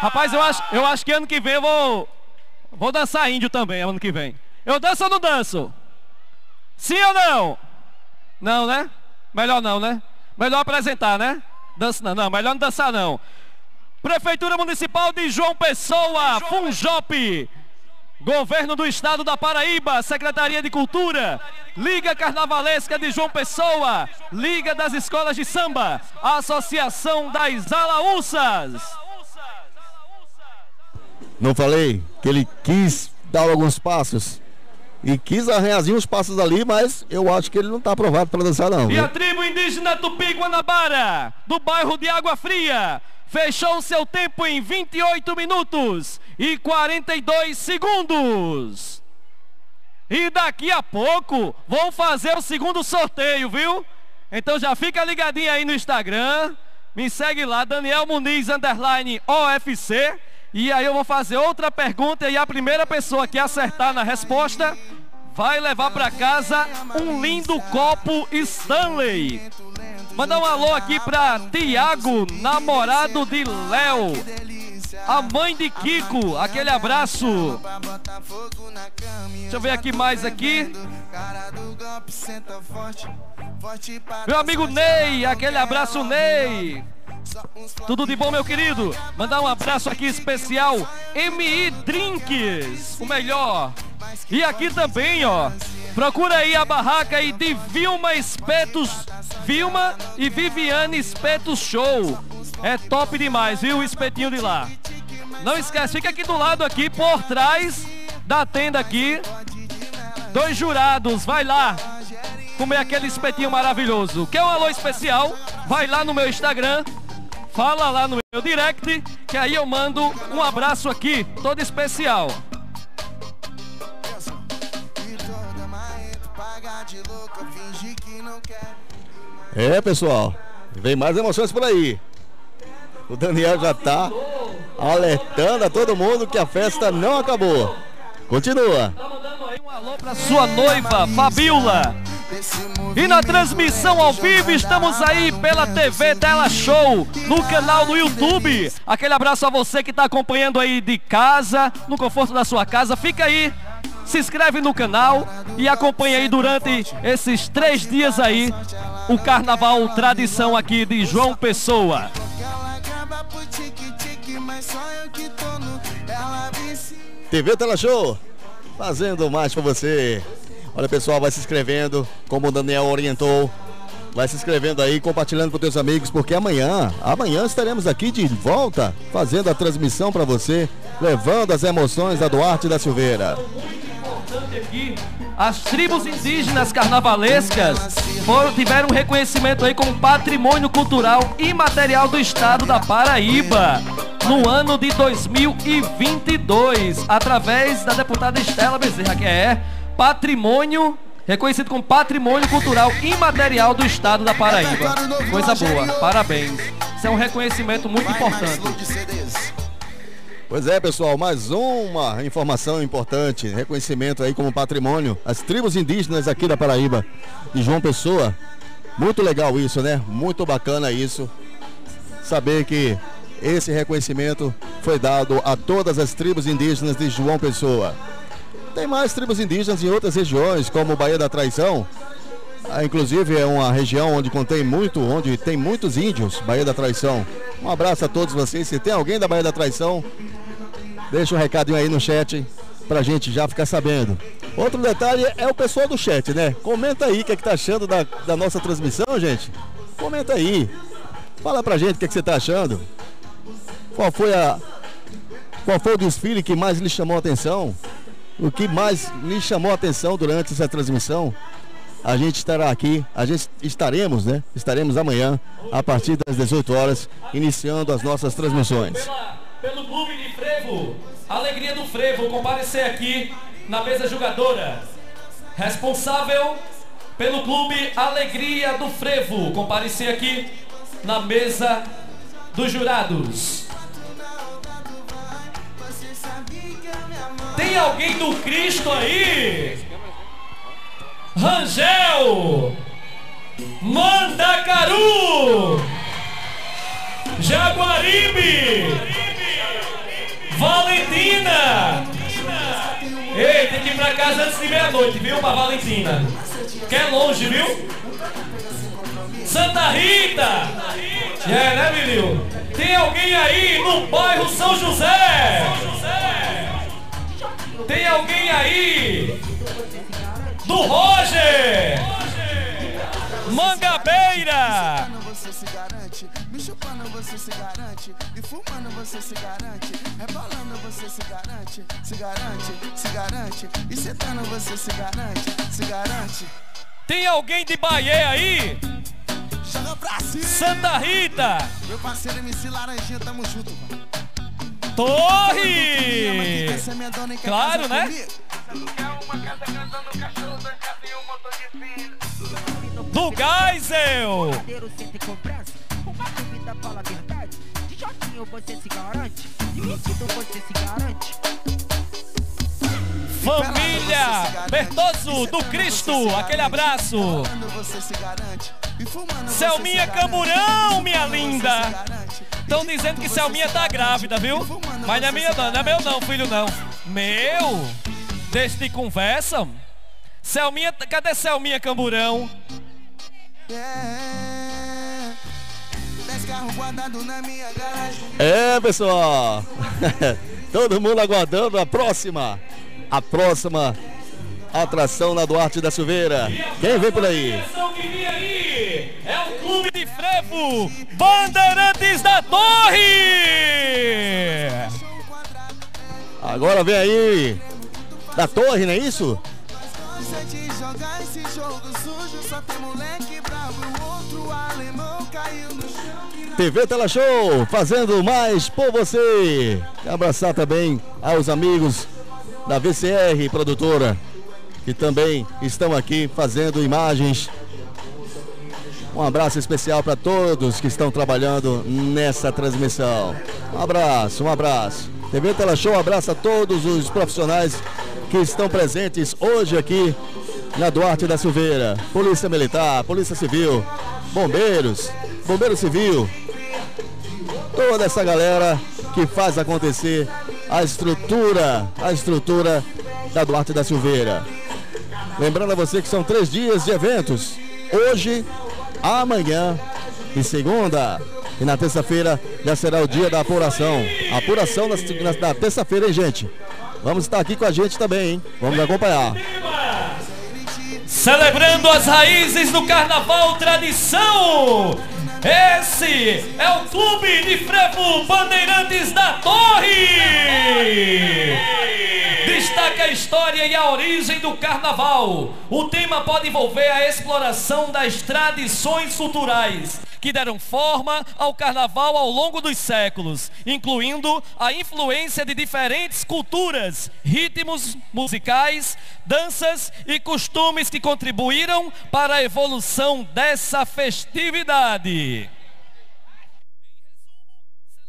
Rapaz, eu acho, eu acho que ano que vem eu vou, vou dançar índio também, ano que vem. Eu danço ou não danço? Sim ou não? Não, né? Melhor não, né? Melhor apresentar, né? Dança não, não, melhor não dançar não. Prefeitura Municipal de João Pessoa, Funjop. Governo do Estado da Paraíba, Secretaria de Cultura, Liga Carnavalesca de João Pessoa, Liga das Escolas de Samba, Associação das Alaúças. Não falei que ele quis dar alguns passos e quis arranhar uns passos ali, mas eu acho que ele não está aprovado para dançar não. E viu? a tribo indígena Tupi Guanabara, do bairro de Água Fria, fechou seu tempo em 28 minutos e 42 segundos. E daqui a pouco vou fazer o segundo sorteio, viu? Então já fica ligadinho aí no Instagram. Me segue lá, Daniel Muniz underline OFC. E aí eu vou fazer outra pergunta e a primeira pessoa que acertar na resposta vai levar para casa um lindo copo Stanley. Mandar um alô aqui para Tiago, namorado de Léo. A mãe de Kiko, aquele abraço. Deixa eu ver aqui mais aqui. Meu amigo Ney, aquele abraço Ney. Tudo de bom, meu querido? Mandar um abraço aqui especial MI Drinks, o melhor. E aqui também, ó. Procura aí a barraca aí de Vilma Espetos, Vilma e Viviane Espetos Show. É top demais, viu? O espetinho de lá. Não esquece, fica aqui do lado aqui, por trás da tenda aqui. Dois jurados, vai lá comer aquele espetinho maravilhoso. Quer um alô especial? Vai lá no meu Instagram, fala lá no meu direct, que aí eu mando um abraço aqui, todo especial. É, pessoal. Vem mais emoções por aí. O Daniel já tá alertando a todo mundo que a festa não acabou. Continua. Um alô pra sua noiva, Fabiola. E na transmissão ao vivo estamos aí pela TV Tela Show, no canal do YouTube. Aquele abraço a você que está acompanhando aí de casa, no conforto da sua casa. Fica aí, se inscreve no canal e acompanha aí durante esses três dias aí o Carnaval Tradição aqui de João Pessoa. TV Tela Show, fazendo mais pra você. Olha pessoal, vai se inscrevendo, como o Daniel orientou. Vai se inscrevendo aí, compartilhando com teus amigos, porque amanhã, amanhã estaremos aqui de volta, fazendo a transmissão para você, levando as emoções da Duarte da Silveira. As tribos indígenas carnavalescas foram, tiveram reconhecimento aí como patrimônio cultural imaterial do estado da Paraíba no ano de 2022, através da deputada Estela Bezerra, que é patrimônio reconhecido como patrimônio cultural imaterial do estado da Paraíba. Coisa boa, parabéns. Isso é um reconhecimento muito importante. Pois é, pessoal, mais uma informação importante, reconhecimento aí como patrimônio, as tribos indígenas aqui da Paraíba, de João Pessoa. Muito legal isso, né? Muito bacana isso. Saber que esse reconhecimento foi dado a todas as tribos indígenas de João Pessoa. Tem mais tribos indígenas em outras regiões, como Baía da Traição. Ah, inclusive é uma região onde contém muito, onde tem muitos índios, Baía da Traição. Um abraço a todos vocês. Se tem alguém da Baía da Traição, deixa um recadinho aí no chat pra gente já ficar sabendo. Outro detalhe é o pessoal do chat, né? Comenta aí o que, é que tá achando da, da nossa transmissão, gente. Comenta aí. Fala pra gente o que, é que você tá achando. Qual foi a. Qual foi o desfile que mais lhe chamou a atenção? O que mais lhe chamou a atenção durante essa transmissão? A gente estará aqui, a gente estaremos, né? Estaremos amanhã, a partir das 18 horas, iniciando as nossas transmissões. Pelo clube de frevo, alegria do frevo, comparecer aqui na mesa jogadora. Responsável pelo Clube Alegria do Frevo comparecer aqui na mesa dos jurados. Tem alguém do Cristo aí? Rangel! Mandacaru! Jaguaribe! Valentina! Ei, tem que ir pra casa antes de meia-noite, viu, pra Valentina? Que é longe, viu? Santa Rita! É, né, menino? Tem alguém aí no bairro São José? Tem alguém aí? Do Roger! Mangabeira! você se garante. Me chupando você se garante. E fumando você se garante. Rebolando você se garante. Se garante, se garante. E sentando você se garante. Se garante. Tem alguém de Bahia aí? Joga pra cima. Santa Rita! Meu parceiro MC Laranjinha, tamo junto, mano. Torre! Claro, né? Do Geisel! Família Bertoso do Cristo, aquele abraço. Rebolando você se garante. Selminha. Camburão, minha linda. Estão dizendo que Selminha tá grávida, viu? Mas não é minha não, não é meu não, filho não. Meu? Deixa de conversa. Selminha, cadê Selminha Camburão? É, pessoal. Todo mundo aguardando a próxima. A próxima atração na Duarte da Silveira. Quem vem por aí? Atenção que vem aí é o Clube de Frevo Bandeirantes da Torre! Agora vem aí. Da torre, não é isso? TV Tela Show, fazendo mais por você. Abraçar também aos amigos da VCR Produtora, que também estão aqui fazendo imagens. Um abraço especial para todos que estão trabalhando nessa transmissão. Um abraço, um abraço. TV Tela Show abraça todos os profissionais que estão presentes hoje aqui na Duarte da Silveira. Polícia Militar, Polícia Civil, Bombeiros, Bombeiro Civil, toda essa galera que faz acontecer a estrutura, a estrutura da Duarte da Silveira. Lembrando a você que são três dias de eventos. Hoje, amanhã e segunda. E na terça-feira já será o dia da apuração. Apuração na, na, na terça-feira, hein, gente? Vamos estar aqui com a gente também, hein? Vamos acompanhar. Celebrando as raízes do carnaval tradição. Esse é o Clube de Frevo Bandeirantes da Torre. Destaca a história e a origem do carnaval. O tema pode envolver a exploração das tradições culturais que deram forma ao carnaval ao longo dos séculos, incluindo a influência de diferentes culturas, ritmos musicais, danças e costumes que contribuíram para a evolução dessa festividade.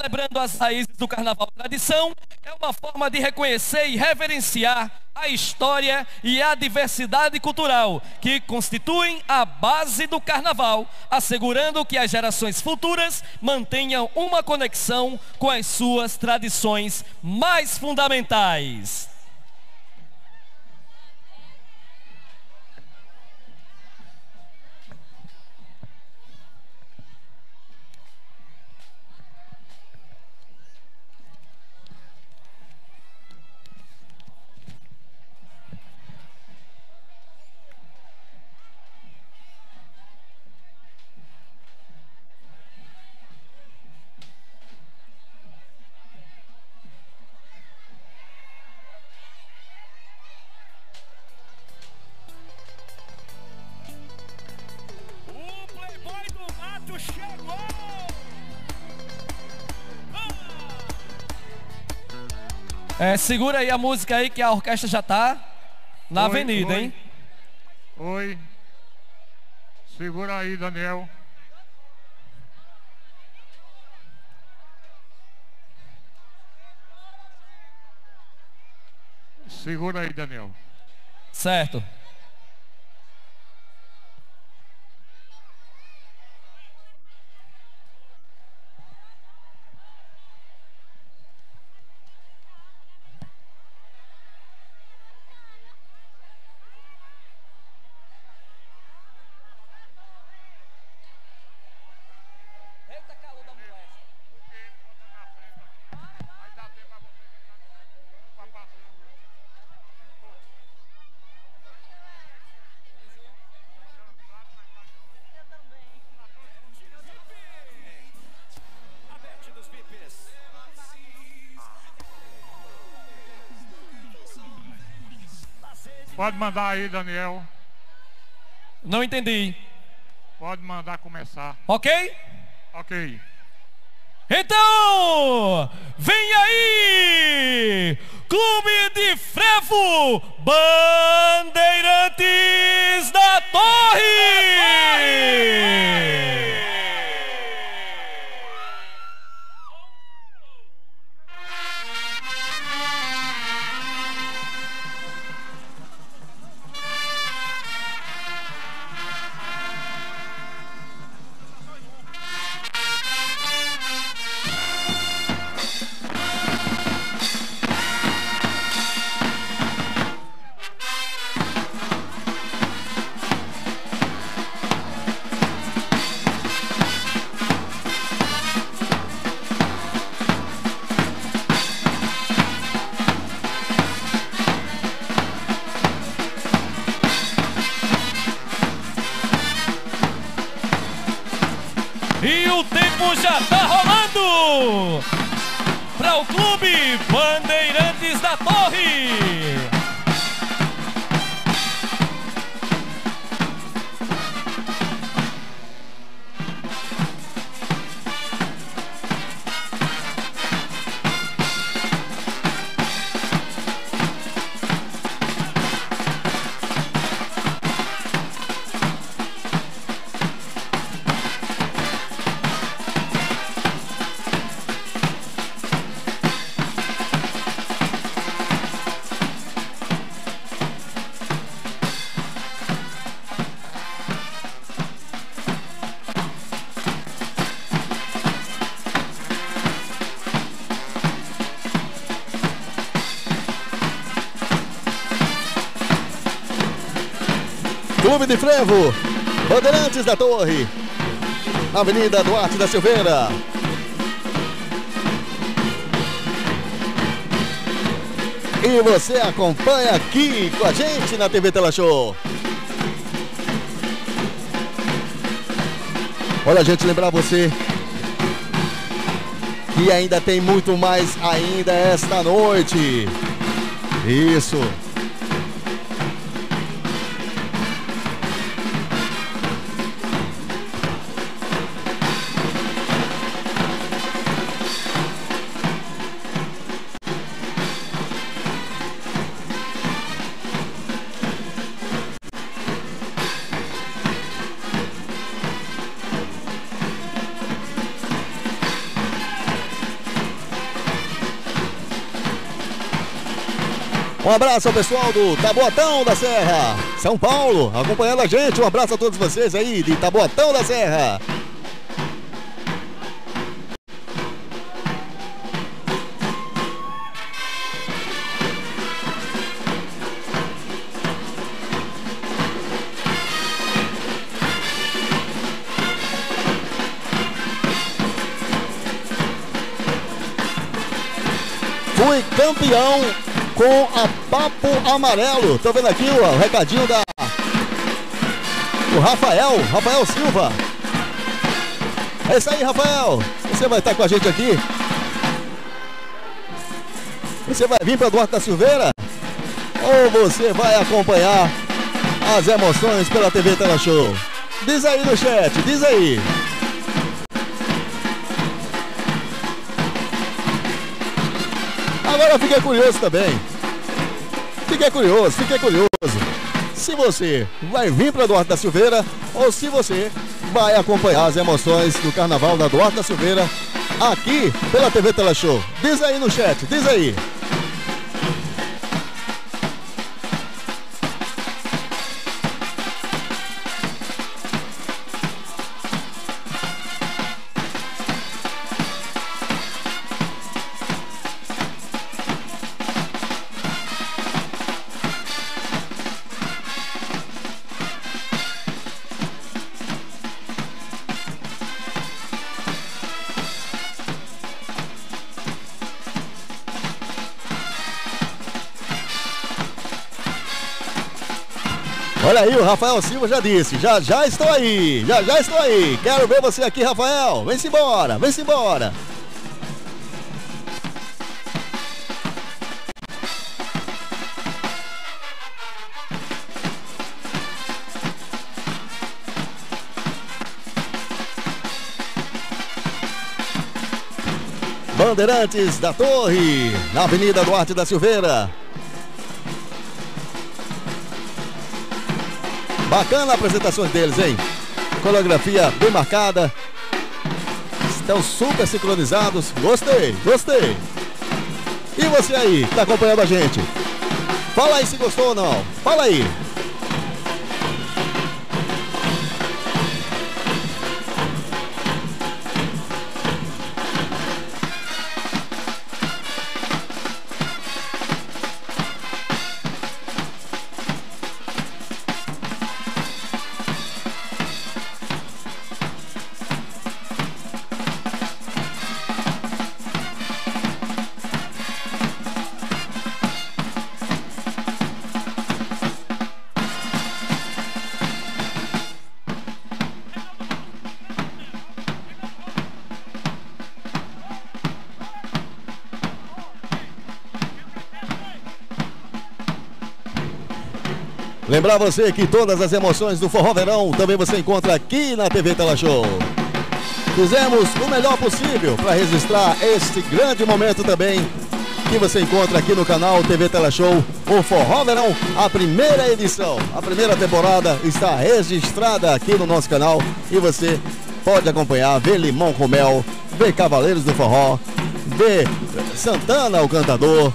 Celebrando as raízes do carnaval tradição, é uma forma de reconhecer e reverenciar a história e a diversidade cultural que constituem a base do carnaval, assegurando que as gerações futuras mantenham uma conexão com as suas tradições mais fundamentais. É, segura aí a música aí que a orquestra já tá na Oi, avenida, oi. hein? Oi. Segura aí, Daniel. Segura aí, Daniel. Certo. Pode mandar aí, Daniel. Não entendi. Pode mandar começar. Ok? Ok. Então, vem aí! Clube de Frevo, Bandeirantes da Torre! E de Frevo, Bandeirantes da Torre, Avenida Duarte da Silveira. E você acompanha aqui com a gente na TV Tela Show. Olha, gente, lembrar você que ainda tem muito mais ainda esta noite. Isso. Um abraço ao pessoal do Taboatão da Serra, São Paulo, acompanhando a gente. Um abraço a todos vocês aí de Taboatão da Serra. Fui campeão Amarelo. Tô vendo aqui ó, o recadinho da o Rafael, Rafael Silva. É isso aí, Rafael. Você vai estar com a gente aqui. Você vai vir para Duarte da Silveira? Ou você vai acompanhar as emoções pela TV Tela Show? Diz aí no chat, diz aí. Agora eu fiquei curioso também. Fiquei curioso, fiquei curioso. se você vai vir para Duarte da Silveira ou se você vai acompanhar as emoções do Carnaval da Duarte da Silveira aqui pela TV Teleshow. Diz aí no chat, diz aí. Aí, o Rafael Silva já disse, já já estou aí, já já estou aí. Quero ver você aqui, Rafael. Vem-se embora, vem-se embora. Bandeirantes da Torre, na Avenida Duarte da Silveira. Bacana a apresentação deles, hein? Coreografia bem marcada. Estão super sincronizados. Gostei, gostei. E você aí, que tá acompanhando a gente? Fala aí se gostou ou não. Fala aí. Lembrar você que todas as emoções do Forró Verão também você encontra aqui na TV Tela Show. Fizemos o melhor possível para registrar este grande momento também que você encontra aqui no canal TV Tela Show, o Forró Verão, a primeira edição, a primeira temporada está registrada aqui no nosso canal e você pode acompanhar, ver Limão com Mel, ver Cavaleiros do Forró, ver Santana, o cantador,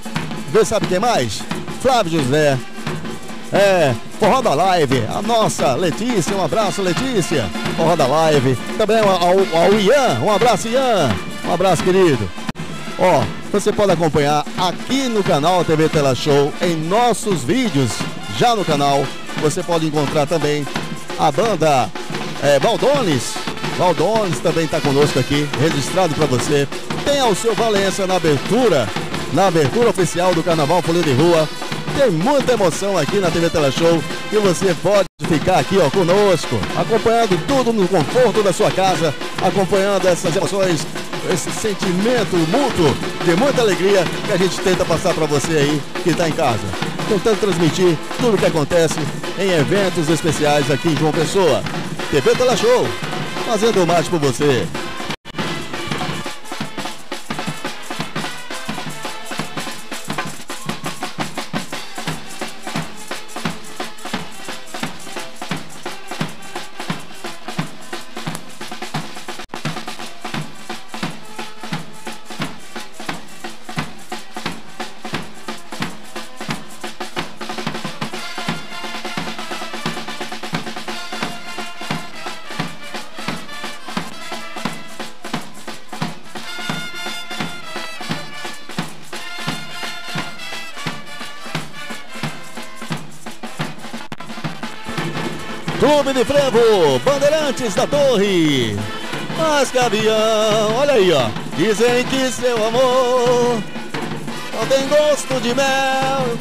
ver sabe quem mais? Flávio José, é, Forró da Live, a nossa Letícia, um abraço Letícia, Forró da Live, também ao, ao, Ian, um abraço Ian, um abraço querido. Ó, você pode acompanhar aqui no canal TV Tela Show, em nossos vídeos, já no canal, você pode encontrar também a banda é, Valdones, Valdones também está conosco aqui, registrado para você. Tem ao seu Valença na abertura, na abertura oficial do Carnaval Folia de Rua, tem muita emoção aqui na TV Tela Show e você pode ficar aqui ó, conosco, acompanhando tudo no conforto da sua casa, acompanhando essas emoções, esse sentimento mútuo de muita alegria que a gente tenta passar para você aí que está em casa. Tentando transmitir tudo o que acontece em eventos especiais aqui em João Pessoa. TV Tela Show, fazendo mais por você. Clube de Frevo, Bandeirantes da Torre. Mas Gavião, olha aí, ó. Dizem que seu amor não tem gosto de mel.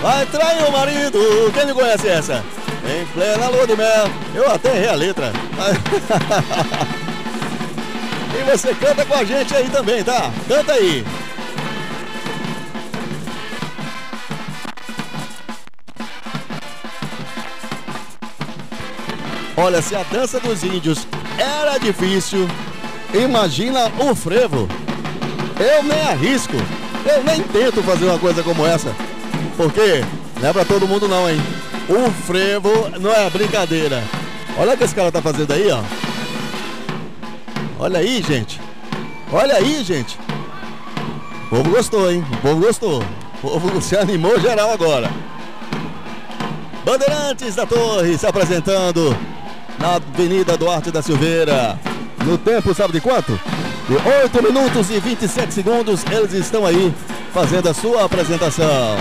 Vai trair o marido. Quem me conhece essa? Em plena lua de mel. Eu até errei a letra. e você canta com a gente aí também, tá? Canta aí. Olha, se a dança dos índios era difícil, imagina o frevo. Eu nem arrisco, eu nem tento fazer uma coisa como essa. Porque não é pra todo mundo não, hein? O frevo não é brincadeira. Olha o que esse cara tá fazendo aí, ó. Olha aí, gente. Olha aí, gente. O povo gostou, hein? O povo gostou. O povo se animou geral agora. Bandeirantes da Torre se apresentando na Avenida Duarte da Silveira. No tempo, sabe de quanto? De 8 minutos e 27 segundos, eles estão aí fazendo a sua apresentação.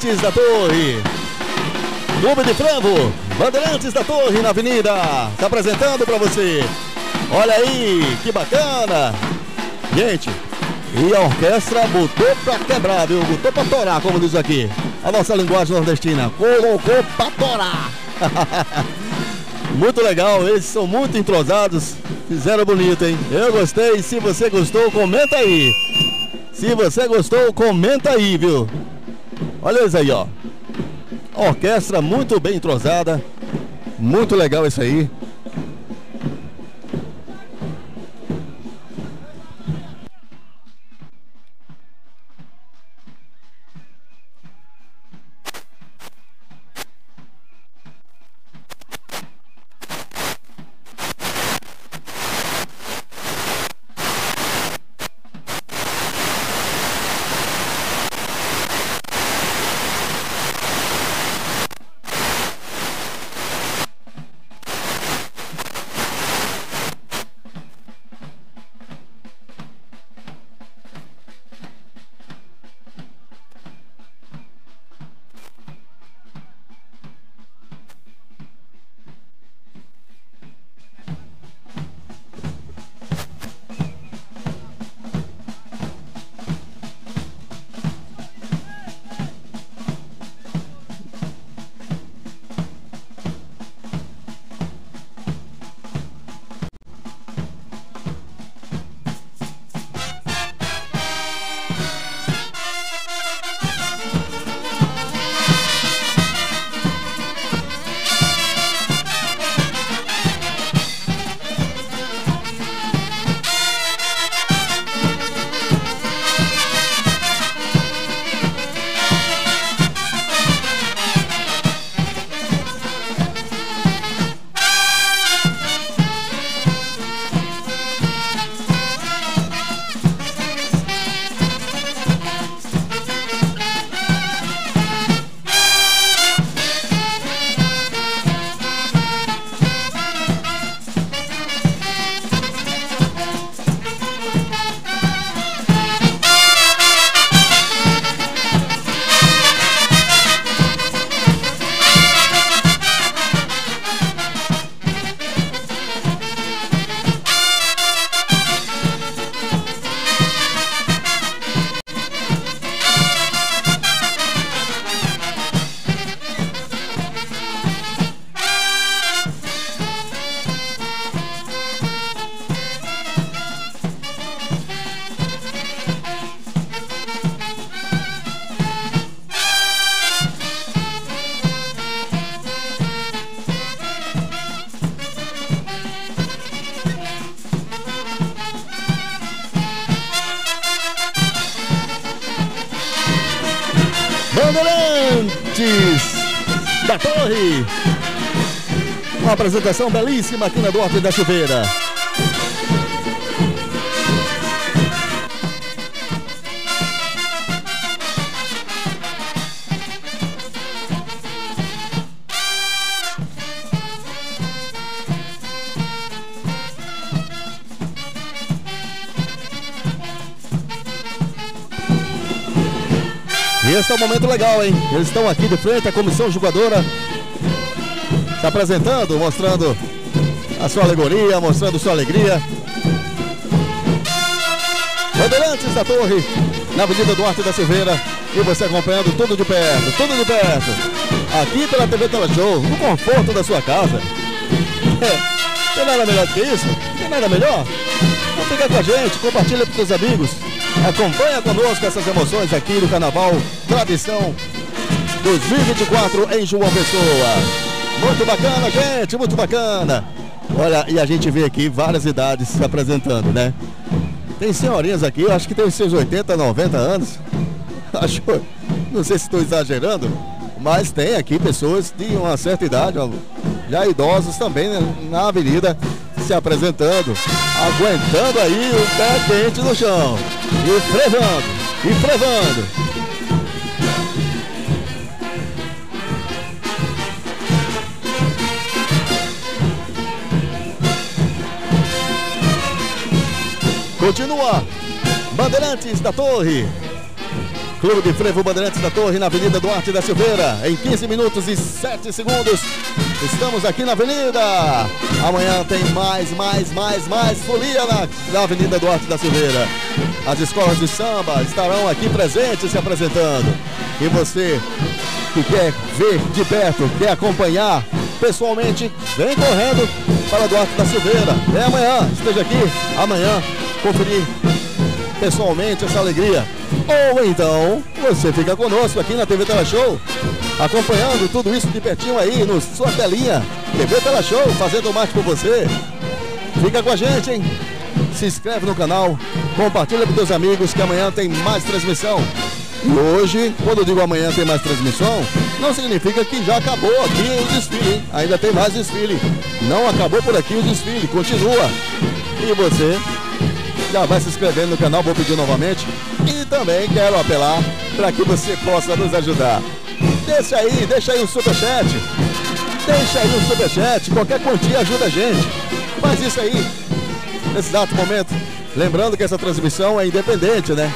Bandeirantes da Torre. Clube de Frango, Bandeirantes da Torre na Avenida. Tá apresentando para você. Olha aí, que bacana. Gente, e a orquestra botou pra quebrar, viu? Botou pra torar, como diz aqui. A nossa linguagem nordestina. Colocou pra torar. muito legal, eles são muito entrosados. Fizeram bonito, hein? Eu gostei. Se você gostou, comenta aí. Se você gostou, comenta aí, viu? Olha eles aí, ó. Orquestra muito bem entrosada. Muito legal isso aí. Apresentação belíssima aqui na Duarte da Silveira. E esse é um momento legal, hein? Eles estão aqui de frente, a comissão jogadora se apresentando, mostrando a sua alegoria, mostrando sua alegria. Bandeirantes da Torre, na Avenida Duarte da Silveira. E você acompanhando tudo de perto, tudo de perto. Aqui pela TV Teleshow, no conforto da sua casa. É, tem nada melhor do que isso? Tem nada melhor? Então fica com a gente, compartilha com seus amigos. Acompanha conosco essas emoções aqui do Carnaval Tradição 2024 em João Pessoa. Muito bacana, gente, muito bacana. Olha, e a gente vê aqui várias idades se apresentando, né? Tem senhorinhas aqui, eu acho que tem seus 80, 90 anos. Acho, não sei se estou exagerando, mas tem aqui pessoas de uma certa idade, já idosos também né, na avenida se apresentando, aguentando aí o pé quente no chão. E frevando, e frevando. Continua. Bandeirantes da Torre. Clube de Frevo Bandeirantes da Torre na Avenida Duarte da Silveira. Em 15 minutos e 7 segundos. Estamos aqui na Avenida. Amanhã tem mais, mais, mais, mais folia na, na Avenida Duarte da Silveira. As escolas de samba estarão aqui presentes se apresentando. E você que quer ver de perto, quer acompanhar pessoalmente, vem correndo para Duarte da Silveira. É amanhã, esteja aqui amanhã, conferir pessoalmente essa alegria. Ou então, você fica conosco aqui na TV Tela Show, acompanhando tudo isso de pertinho aí no sua telinha. TV Tela Show, fazendo mais por você. Fica com a gente, hein? Se inscreve no canal, compartilha com seus amigos que amanhã tem mais transmissão. E hoje, quando eu digo amanhã tem mais transmissão, não significa que já acabou aqui o desfile, hein? Ainda tem mais desfile. Não acabou por aqui o desfile, continua. E você já vai se inscrevendo no canal, vou pedir novamente. E também quero apelar para que você possa nos ajudar. Deixa aí, deixa aí um superchat. Deixa aí um superchat, qualquer quantia ajuda a gente. Faz isso aí, nesse exato momento. Lembrando que essa transmissão é independente, né?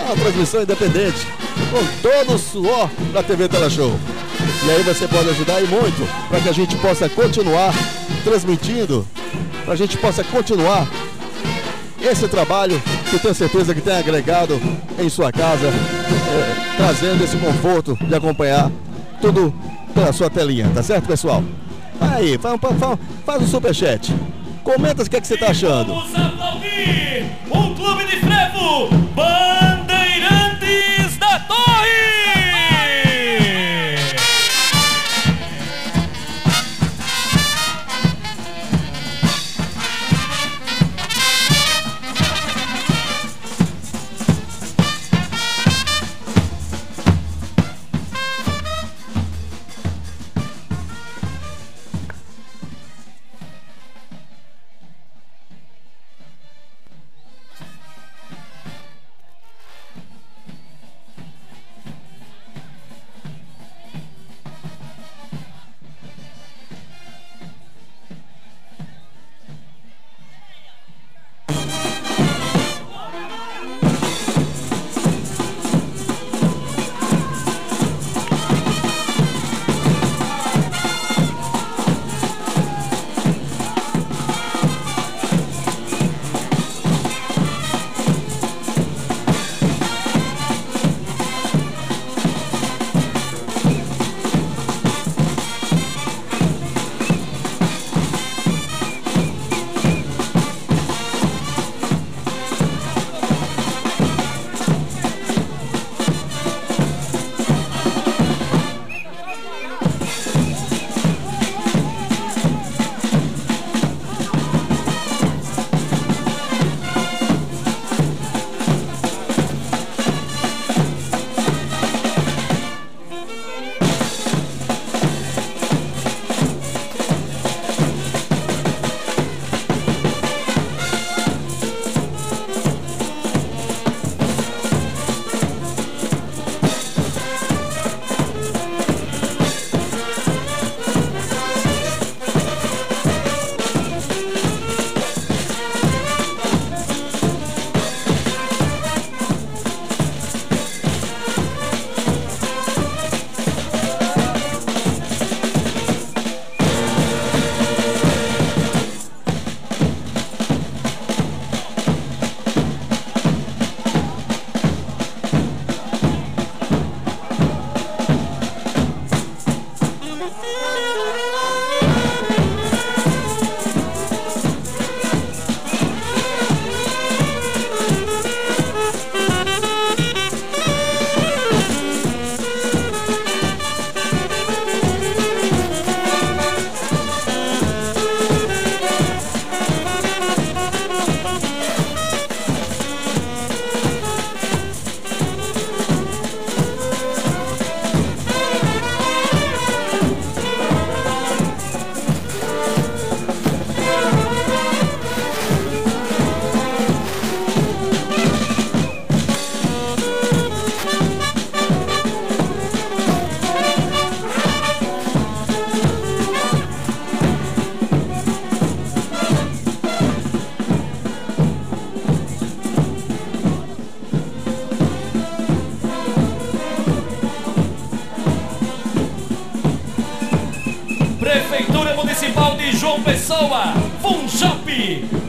É uma transmissão independente, com todo o suor da TV Teleshow. E aí você pode ajudar e muito para que a gente possa continuar transmitindo, para a gente possa continuar esse trabalho que tenho certeza que tem agregado em sua casa, é, trazendo esse conforto de acompanhar tudo pela sua telinha, tá certo, pessoal? Aí, faz, faz, faz um superchat. Comenta o que, é que você tá achando. Vamos aplaudir o Clube de Frevo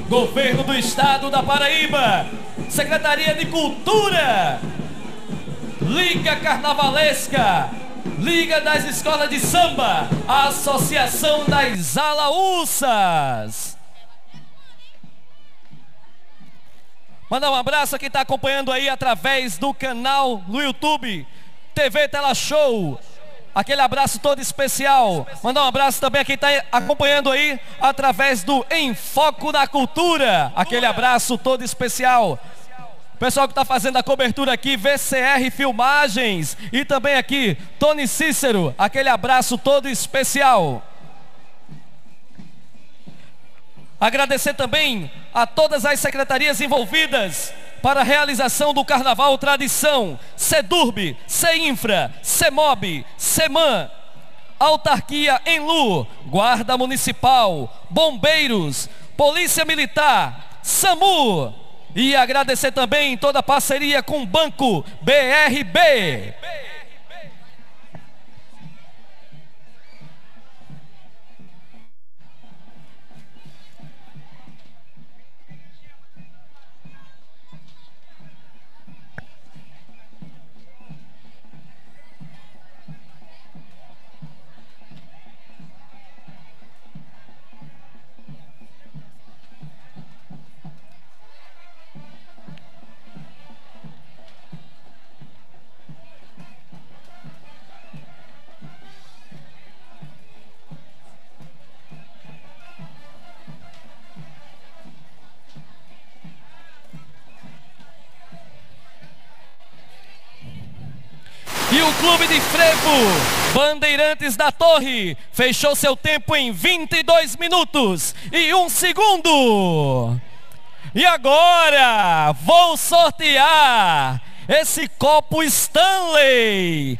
Governo do Estado da Paraíba, Secretaria de Cultura, Liga Carnavalesca, Liga das Escolas de Samba, Associação das Alaúças. Mandar um abraço a quem está acompanhando aí através do canal no YouTube, TV Tela Show. Aquele abraço todo especial. Mandar um abraço também a quem está acompanhando aí através do Enfoco da Cultura. Aquele abraço todo especial. Pessoal que está fazendo a cobertura aqui, VCR Filmagens. E também aqui, Tony Cícero. Aquele abraço todo especial. Agradecer também a todas as secretarias envolvidas para a realização do Carnaval Tradição, Sedurb, Seinfra, Semob, Seman, Autarquia Enlu, Guarda Municipal, Bombeiros, Polícia Militar, SAMU. E agradecer também toda a parceria com o Banco BRB. E o Clube de Frevo, Bandeirantes da Torre, fechou seu tempo em 22 minutos e um segundo. E agora vou sortear esse copo Stanley.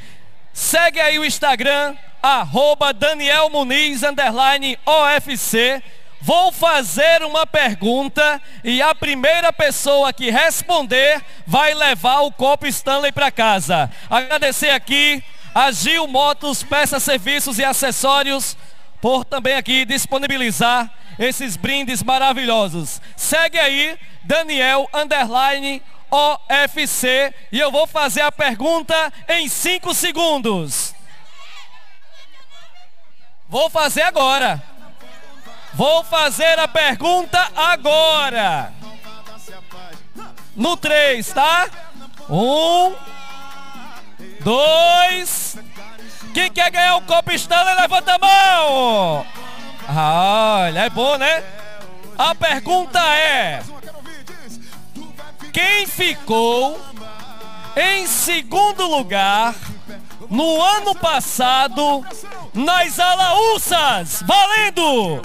Segue aí o Instagram, arroba Daniel Muniz, underline OFC. Vou fazer uma pergunta e a primeira pessoa que responder vai levar o copo Stanley para casa. Agradecer aqui a Gil Motos, peças, serviços e acessórios por também aqui disponibilizar esses brindes maravilhosos. Segue aí, Daniel Underline OFC e eu vou fazer a pergunta em 5 segundos. Vou fazer agora. Vou fazer a pergunta agora. No 3, tá? Um, dois. Quem quer ganhar o copo Stanley, levanta a mão. Ah, olha, é bom, né? A pergunta é: Quem ficou em segundo lugar no ano passado nas Alaúças? Valendo!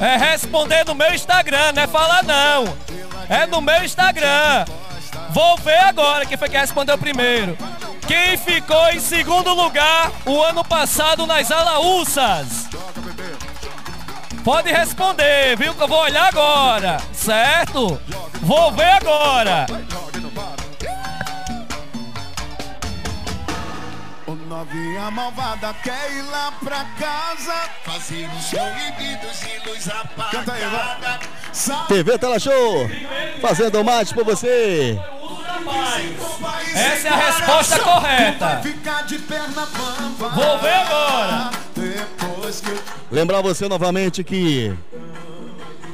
É responder no meu Instagram, não é falar não. É no meu Instagram. Vou ver agora quem foi que respondeu primeiro. Quem ficou em segundo lugar o ano passado nas Alaúças? Pode responder, viu? Que eu vou olhar agora, certo? Vou ver agora. Novinha malvada quer ir lá pra casa Fazer os proibidos e luz apagada Canta aí, vai. TV Tela Show, fazendo o mate por você. Essa é a resposta correta. Vou ver agora. Lembrar você novamente que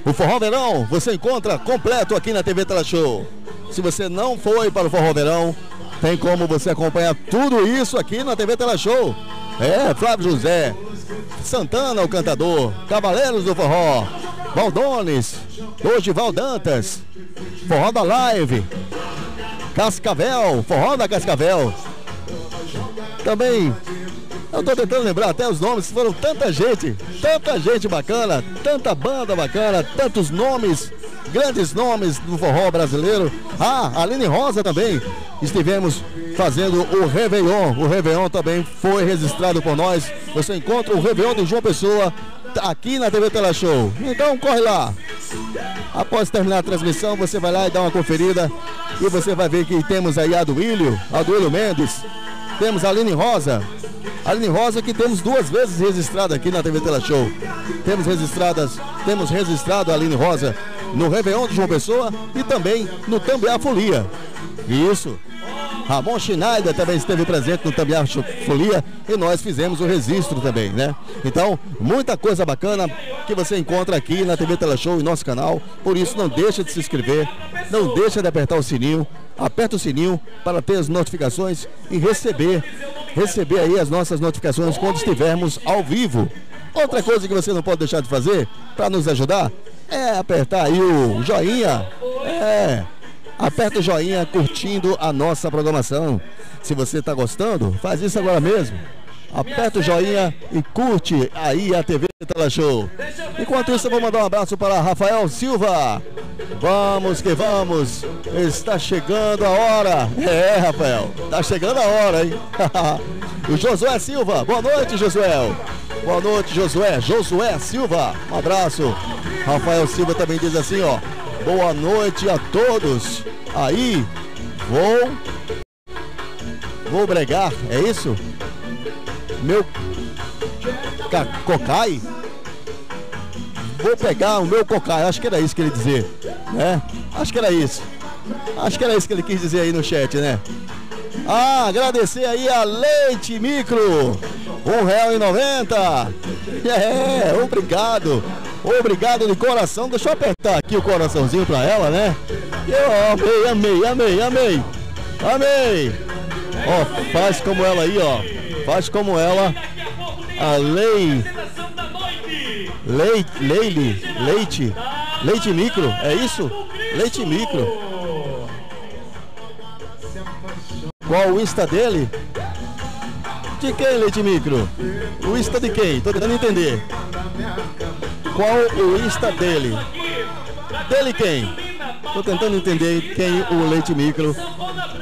o Forró Verão você encontra completo aqui na TV Tela Show. Se você não foi para o Forró Verão, tem como você acompanhar tudo isso aqui na TV Tela Show. É, Flávio José, Santana, o cantador, Cavaleiros do Forró, Valdones, hoje Valdantas, Forró da Live, Cascavel, Forró da Cascavel. Também, eu tô tentando lembrar até os nomes, foram tanta gente, tanta gente bacana, tanta banda bacana, tantos nomes, grandes nomes do forró brasileiro. Ah, Aline Rosa também, estivemos fazendo o Réveillon. O Réveillon também foi registrado por nós. Você encontra o Réveillon de João Pessoa aqui na TV Tela Show. Então corre lá. Após terminar a transmissão, você vai lá e dá uma conferida. E você vai ver que temos aí a Duílio, a Duílio Mendes. Temos a Aline Rosa, Aline Rosa, que temos duas vezes registrada aqui na TV Tela Show. Temos registradas, temos registrado a Aline Rosa no Réveillon de João Pessoa e também no Tambiá Folia. Isso. Ramon Schneider também esteve presente no Tambiá Folia e nós fizemos o registro também, né? Então, muita coisa bacana que você encontra aqui na TV Teleshow e nosso canal. Por isso, não deixa de se inscrever, não deixa de apertar o sininho, aperta o sininho para ter as notificações e receber, receber aí as nossas notificações quando estivermos ao vivo. Outra coisa que você não pode deixar de fazer para nos ajudar é apertar aí o joinha. É. Aperta o joinha curtindo a nossa programação. Se você está gostando, faz isso agora mesmo. Aperta o joinha e curte aí a TV Show. Enquanto isso, eu vou mandar um abraço para Rafael Silva. Vamos que vamos. Está chegando a hora. É, Rafael. Está chegando a hora, hein? o Josué Silva. Boa noite, Josué. Boa noite, Josué. Josué Silva. Um abraço. Rafael Silva também diz assim, ó. Boa noite a todos. Aí, vou. Vou bregar, é isso? Meu cocai. Vou pegar o meu cocai. Acho que era isso que ele dizer, né? Acho que era isso. Acho que era isso que ele quis dizer aí no chat, né? Ah, agradecer aí a Leite Micro. Um real e noventa. É, obrigado. Obrigado de coração. Deixa eu apertar aqui o coraçãozinho pra ela, né? Eu amei, amei, amei, amei. Amei. Ó, faz como ela aí, ó. Faz como ela. A lei. Leite, leite, leite, leite micro, é isso? Leite micro. Qual o Insta dele? De quem, Leite Micro? O Insta de quem? Tô tentando entender. Qual o Insta dele? Dele quem? Tô tentando entender quem o Leite Micro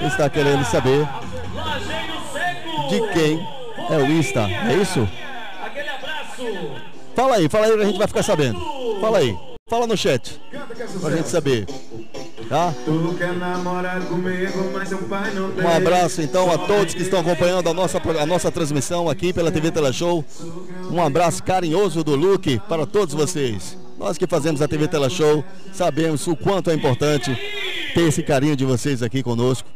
está querendo saber. De quem é o Insta? É isso? Fala aí, fala aí que a gente vai ficar sabendo. Fala aí. Fala no chat. Pra gente saber. Tá? Um abraço então a todos que estão acompanhando a nossa, a nossa transmissão aqui pela TV Teleshow. Um abraço carinhoso do Luke para todos vocês. Nós que fazemos a TV Teleshow sabemos o quanto é importante ter esse carinho de vocês aqui conosco.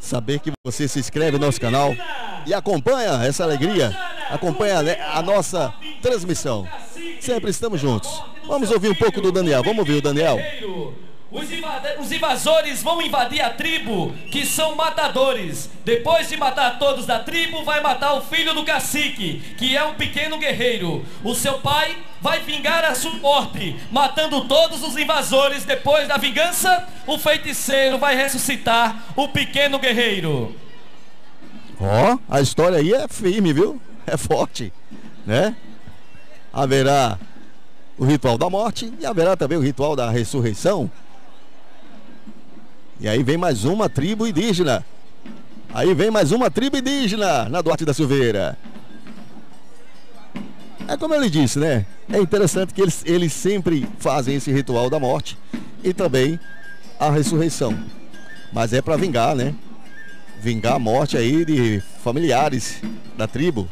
Saber que você se inscreve no nosso canal e acompanha essa alegria, acompanha a nossa transmissão. Sempre estamos juntos. Vamos ouvir um pouco do Daniel. Vamos ouvir o Daniel. Os, invasores vão invadir a tribo, que são matadores. Depois de matar todos da tribo, vai matar o filho do cacique, que é um pequeno guerreiro. O seu pai vai vingar a sua morte, matando todos os invasores. Depois da vingança, o feiticeiro vai ressuscitar o pequeno guerreiro. Ó, a história aí é firme, viu? É forte, né? Haverá o ritual da morte e haverá também o ritual da ressurreição. E aí vem mais uma tribo indígena. Aí vem mais uma tribo indígena na Duarte da Silveira. É como eu lhe disse, né? É interessante que eles, eles sempre fazem esse ritual da morte e também a ressurreição. Mas é para vingar, né? Vingar a morte aí de familiares da tribo.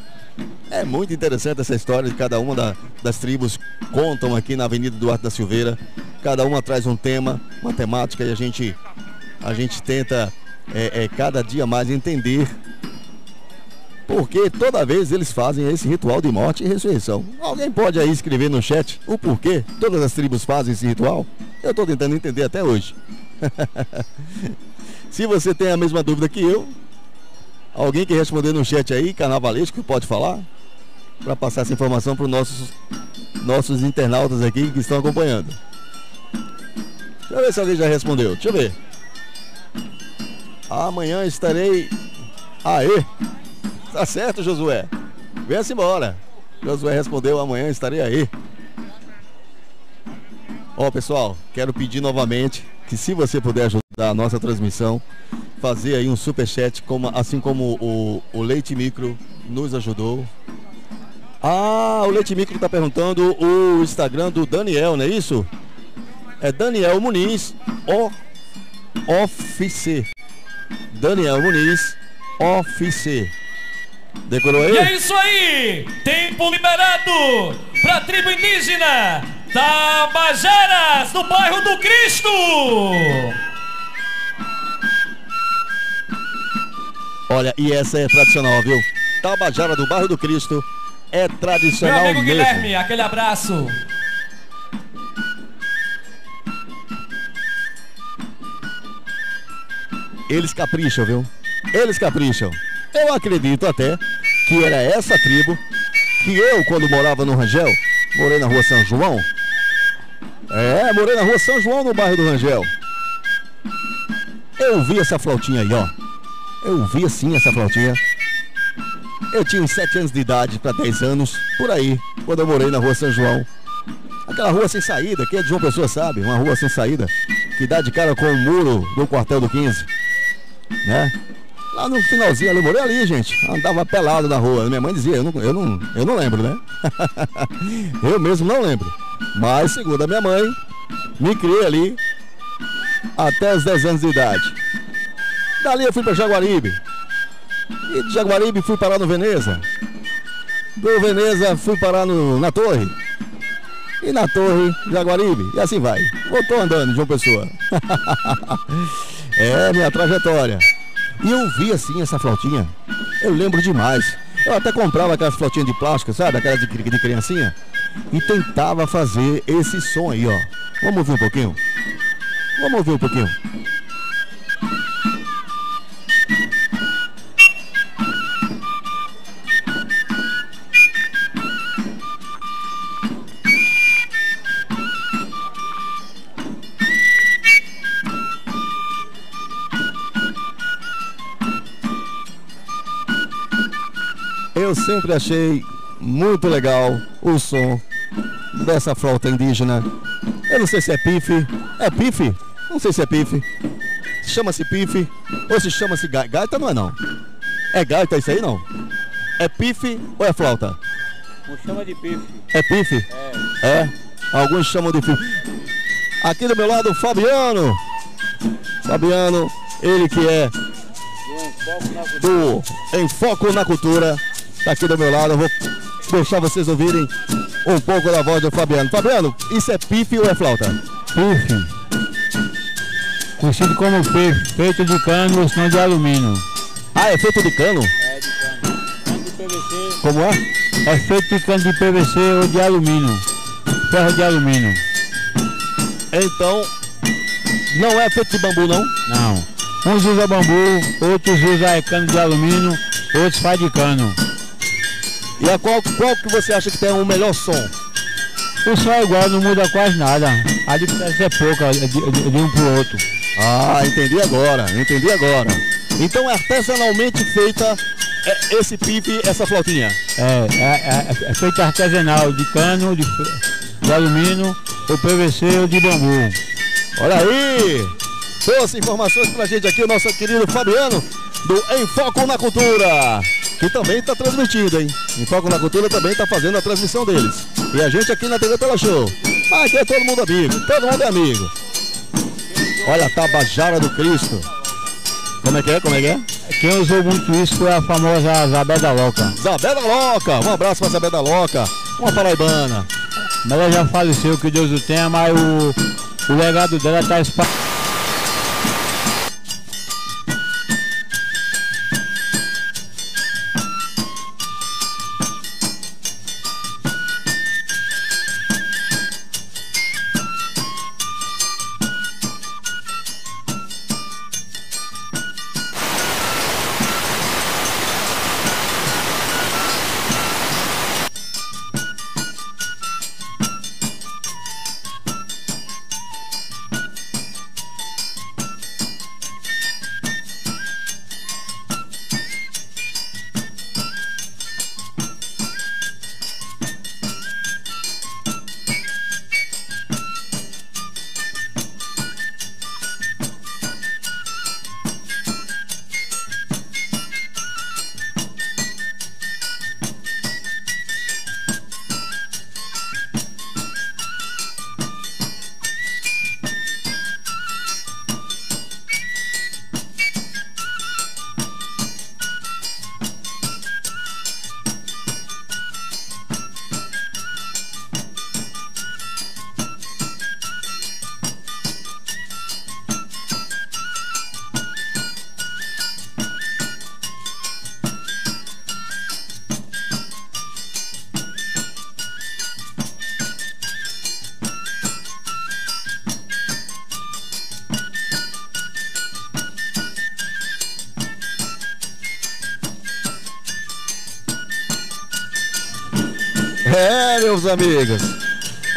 É muito interessante essa história de cada uma da, das tribos contam aqui na Avenida Duarte da Silveira. Cada uma traz um tema, uma temática e a gente a gente tenta é, é, cada dia mais entender porque toda vez eles fazem esse ritual de morte e ressurreição. Alguém pode aí escrever no chat o porquê todas as tribos fazem esse ritual? Eu estou tentando entender até hoje. Se você tem a mesma dúvida que eu, alguém que responder no chat aí, carnavalesco, pode falar? Para passar essa informação para os nossos, nossos internautas aqui que estão acompanhando. Deixa eu ver se alguém já respondeu. Deixa eu ver. Amanhã estarei. Aê! Tá certo, Josué. Venha-se embora. Josué respondeu: amanhã estarei aí. Ó, pessoal, quero pedir novamente que se você puder ajudar a nossa transmissão, fazer aí um super chat, como, assim como o, o Leite Micro nos ajudou. Ah, o Leite Micro está perguntando o Instagram do Daniel, não é isso? É Daniel Muniz, o Office. Daniel Muniz, Office. Decorou aí? E é isso aí! Tempo liberado para a tribo indígena Tabajaras, do bairro do Cristo! Olha, e essa é tradicional, viu? Tabajara do bairro do Cristo é Meu tradicional amigo mesmo. Guilherme, aquele abraço. Eles capricham, viu? Eles capricham. Eu acredito até que era essa tribo que eu, quando morava no Rangel, morei na rua São João. É, morei na rua São João, no bairro do Rangel. Eu vi essa flautinha aí, ó. Eu vi assim essa flautinha. Eu tinha uns 7 anos de idade para 10 anos, por aí, quando eu morei na rua São João. Aquela rua sem saída, quem é de João Pessoa sabe, uma rua sem saída, que dá de cara com o muro do quartel do 15. Né? Lá no finalzinho ali, eu morei ali, gente. Andava pelado na rua. Minha mãe dizia, eu não, eu não, eu não lembro, né? eu mesmo não lembro. Mas, segundo a minha mãe, me criei ali até os 10 anos de idade. Dali eu fui para Jaguaribe. E de Jaguaribe fui parar no Veneza. Do Veneza fui parar no, na Torre. E na Torre, Jaguaribe. E assim vai. Voltou andando, João Pessoa. é minha trajetória. E eu vi assim essa flautinha. Eu lembro demais. Eu até comprava aquelas flautinhas de plástico, sabe? Aquelas de, de criancinha. E tentava fazer esse som aí, ó. Vamos ouvir um pouquinho? Vamos ouvir um pouquinho. Eu sempre achei muito legal o som dessa flauta indígena. Eu não sei se é pife. É pife? Não sei se é pife. Chama-se pife ou se chama-se ga- gaita, não é não? É gaita isso aí não? É pife ou é flauta? Não chama de pife. É pife? É. Alguns chamam de pife. Aqui do meu lado, Fabiano. Fabiano, ele que é do Enfoco na Cultura. Tá aqui do meu lado, eu vou deixar vocês ouvirem um pouco da voz do Fabiano. Fabiano, isso é pife ou é flauta? Pife. Conhecido como pife, feito de cano ou senão de alumínio. Ah, é feito de cano? É, de cano. Cano de PVC. Como é? É feito de cano de PVC ou de alumínio. Ferro de alumínio. Então, não é feito de bambu, não? Não. Uns usam bambu, outros usam é, cano de alumínio, outros faz de cano. E a qual, qual que você acha que tem o melhor som? O som é igual, não muda quase nada. A diferença é pouca de, de- de um pro outro. Ah, entendi agora, entendi agora. Então é artesanalmente feita é, esse pife, essa flautinha. É, é, é, é feito artesanal, de cano, de, de alumínio, ou PVC ou de bambu. Olha aí! Trouxe informações pra gente aqui o nosso querido Fabiano do Enfoco na Cultura, que também está transmitindo, hein? Enfoco na Cultura também está fazendo a transmissão deles. E a gente aqui na TV Tela Show. Aqui é todo mundo amigo, todo mundo é amigo. Olha a Tabajara do Cristo. Como é que é? Como é que é? Quem usou muito isso foi a famosa Zabé da Loca. Zabé da Loca, um abraço pra Zabé da Loca, uma paraibana. Mas ela já faleceu, que Deus o tenha, mas o, o legado dela está espalhado.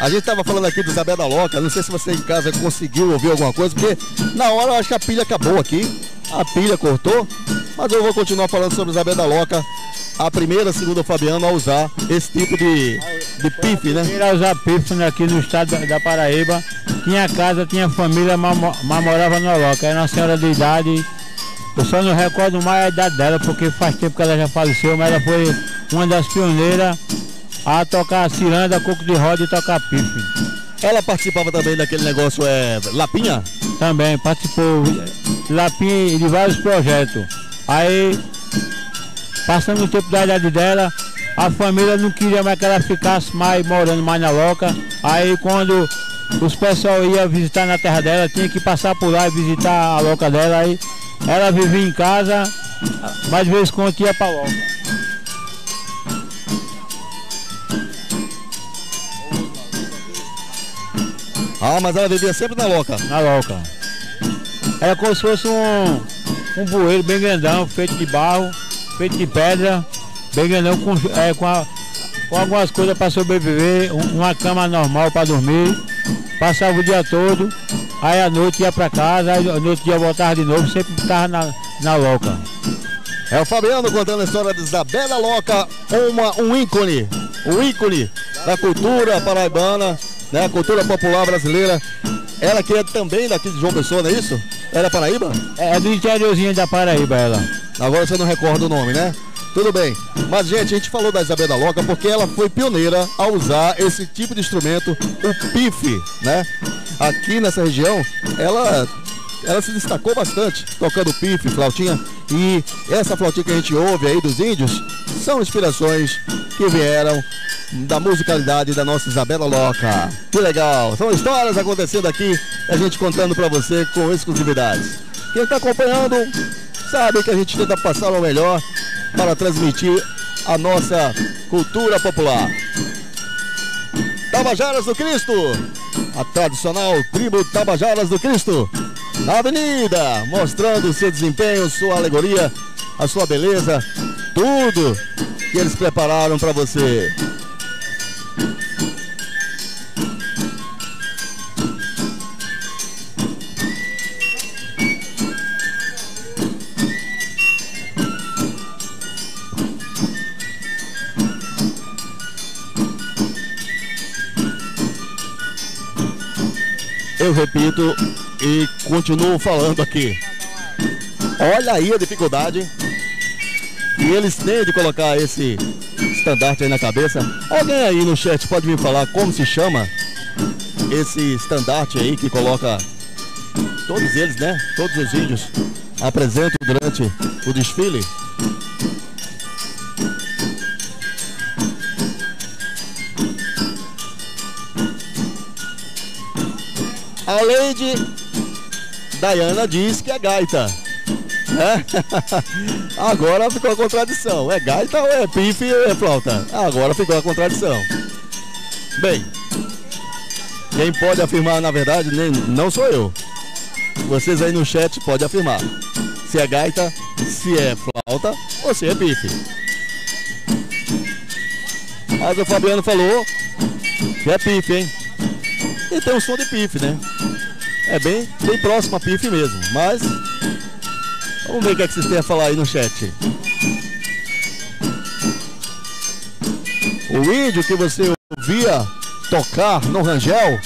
A gente tava falando aqui do Zabé da Loca, não sei se você em casa conseguiu ouvir alguma coisa, porque na hora eu acho que a pilha acabou aqui, a pilha cortou, mas eu vou continuar falando sobre Zabé da Loca, a primeira, segundo o Fabiano, a usar esse tipo de, de pife, né? A usar pífano aqui no estado da, Paraíba. Tinha casa, tinha família, mas, mas morava na Loca. Era uma senhora de idade. Eu só não recordo mais a idade dela, porque faz tempo que ela já faleceu, mas ela foi uma das pioneiras a tocar ciranda, coco de roda e tocar pife. Ela participava também daquele negócio, é, Lapinha? Também, participou Lapinha de vários projetos. Aí, passando o tempo da idade dela, a família não queria mais que ela ficasse mais morando mais na loca. Aí quando os pessoal ia visitar na terra dela, tinha que passar por lá e visitar a loca dela. Aí ela vivia em casa, mas de vez em quando ia pra loca. Ah, mas ela vivia sempre na Loca. Na loca. Era como se fosse um, um bueiro bem grandão, feito de barro, feito de pedra, bem grandão, com, é, com, a- com algumas coisas para sobreviver, um- uma cama normal para dormir. Passava o dia todo, aí à noite ia para casa, aí no outro dia voltava de novo, sempre estava na, na loca. É o Fabiano contando a história de Isabela Loca, uma, um ícone, um ícone da cultura paraibana, né? Cultura popular brasileira. Ela que é também daqui de João Pessoa, não é isso? Era Paraíba? É do interiorzinho da Paraíba ela. Agora você não recorda o nome, né? Tudo bem. Mas, gente, a gente falou da Isabela Loca porque ela foi pioneira a usar esse tipo de instrumento, o pife, né? Aqui nessa região, ela, ela se destacou bastante tocando pife, flautinha. E essa flautinha que a gente ouve aí dos índios são inspirações que vieram da musicalidade da nossa Isabela Loca. Que legal! São histórias acontecendo aqui, a gente contando pra você com exclusividades. Quem está acompanhando sabe que a gente tenta passar o melhor para transmitir a nossa cultura popular. Tabajaras do Cristo, a tradicional tribo Tabajaras do Cristo, na avenida, mostrando o seu desempenho, sua alegoria, a sua beleza, tudo que eles prepararam para você. Eu repito e continuo falando aqui. Olha aí a dificuldade que eles têm de colocar esse estandarte aí na cabeça. Alguém aí no chat pode me falar como se chama esse estandarte aí que coloca todos eles, né? Todos os índios apresentam durante o desfile. A Lady Diana diz que é gaita. né? Agora ficou a contradição. É gaita ou é pife ou é flauta? Agora ficou a contradição. Bem, quem pode afirmar na verdade nem, não sou eu. Vocês aí no chat podem afirmar. Se é gaita, se é flauta ou se é pife. Mas o Fabiano falou que é pife, hein? E tem um som de pife, né? É bem, bem próximo a pife mesmo, mas vamos ver o que, é que vocês têm a falar aí no chat. O índio que você ouvia tocar no Rangel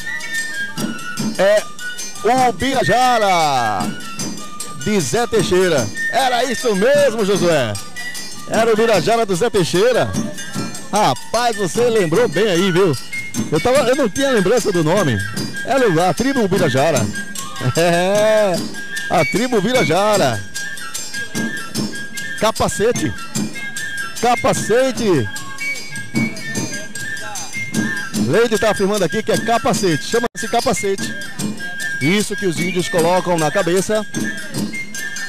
é o Birajara de Zé Teixeira. Era isso mesmo, Josué. Era o Birajara do Zé Teixeira. Rapaz, você lembrou bem aí, viu? Eu, tava, eu não tinha lembrança do nome. Era a tribo Birajara. É, a tribo Birajara. Capacete. Capacete. Leide está afirmando aqui que é capacete. Chama-se capacete. Isso que os índios colocam na cabeça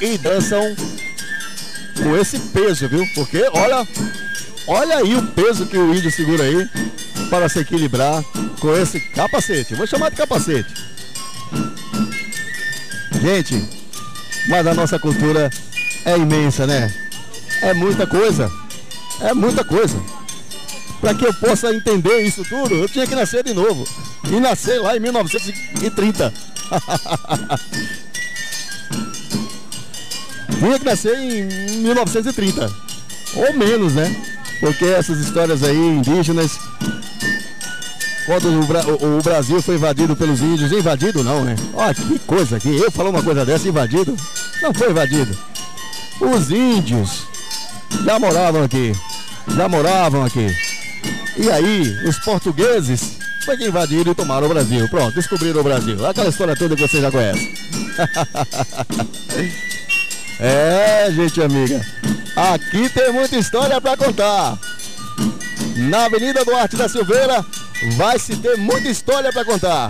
e dançam com esse peso, viu? Porque olha, olha aí o peso que o índio segura aí para se equilibrar com esse capacete. Vou chamar de capacete. Gente, mas a nossa cultura é imensa, né? É muita coisa. É muita coisa. Para que eu possa entender isso tudo, eu tinha que nascer de novo. E nascer lá em 1930. tinha que nascer em 1930. Ou menos, né? Porque essas histórias aí indígenas quando o, o, o, Brasil foi invadido pelos índios, invadido não, né? Olha que coisa aqui, eu falo uma coisa dessa, invadido? Não foi invadido. Os índios já moravam aqui, já moravam aqui. E aí, os portugueses foi que invadiram e tomaram o Brasil. Pronto, descobriram o Brasil. Aquela história toda que você já conhece. é, gente amiga. Aqui tem muita história para contar. Na Avenida Duarte da Silveira, vai se ter muita história para contar.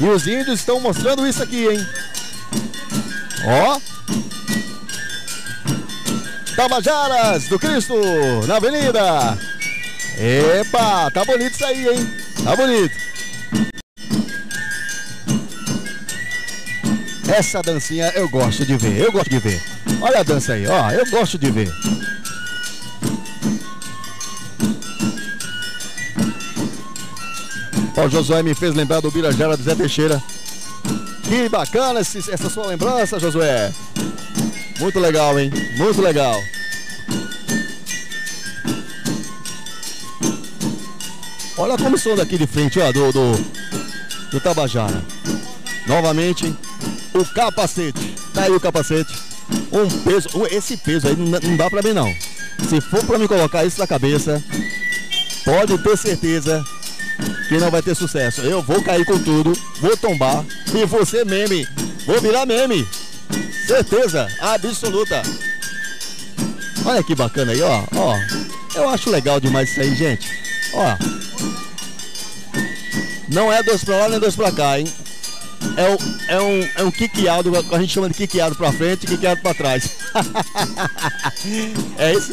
E os índios estão mostrando isso aqui, hein? Ó. Tabajaras do Cristo, na avenida. Epa, tá bonito isso aí, hein? Tá bonito. Essa dancinha eu gosto de ver, eu gosto de ver. Olha a dança aí, ó, eu gosto de ver. Ó, o Josué me fez lembrar do Birajara do Zé Teixeira. Que bacana esse, essa sua lembrança, Josué. Muito legal, hein? Muito legal. Olha como som daqui de frente, ó, do, do, do Tabajara. Novamente, o capacete. Tá aí o capacete. Um peso, esse peso aí não, não dá pra mim não. Se for pra me colocar isso na cabeça, pode ter certeza que não vai ter sucesso. Eu vou cair com tudo, vou tombar e você meme. Vou virar meme. Certeza absoluta. Olha que bacana aí, ó. ó. Eu acho legal demais isso aí, gente. Ó. Não é dois pra lá nem dois pra cá, hein? É, o, é um, é um quiqueado, a gente chama de quiqueado pra frente e quiqueado pra trás. é isso?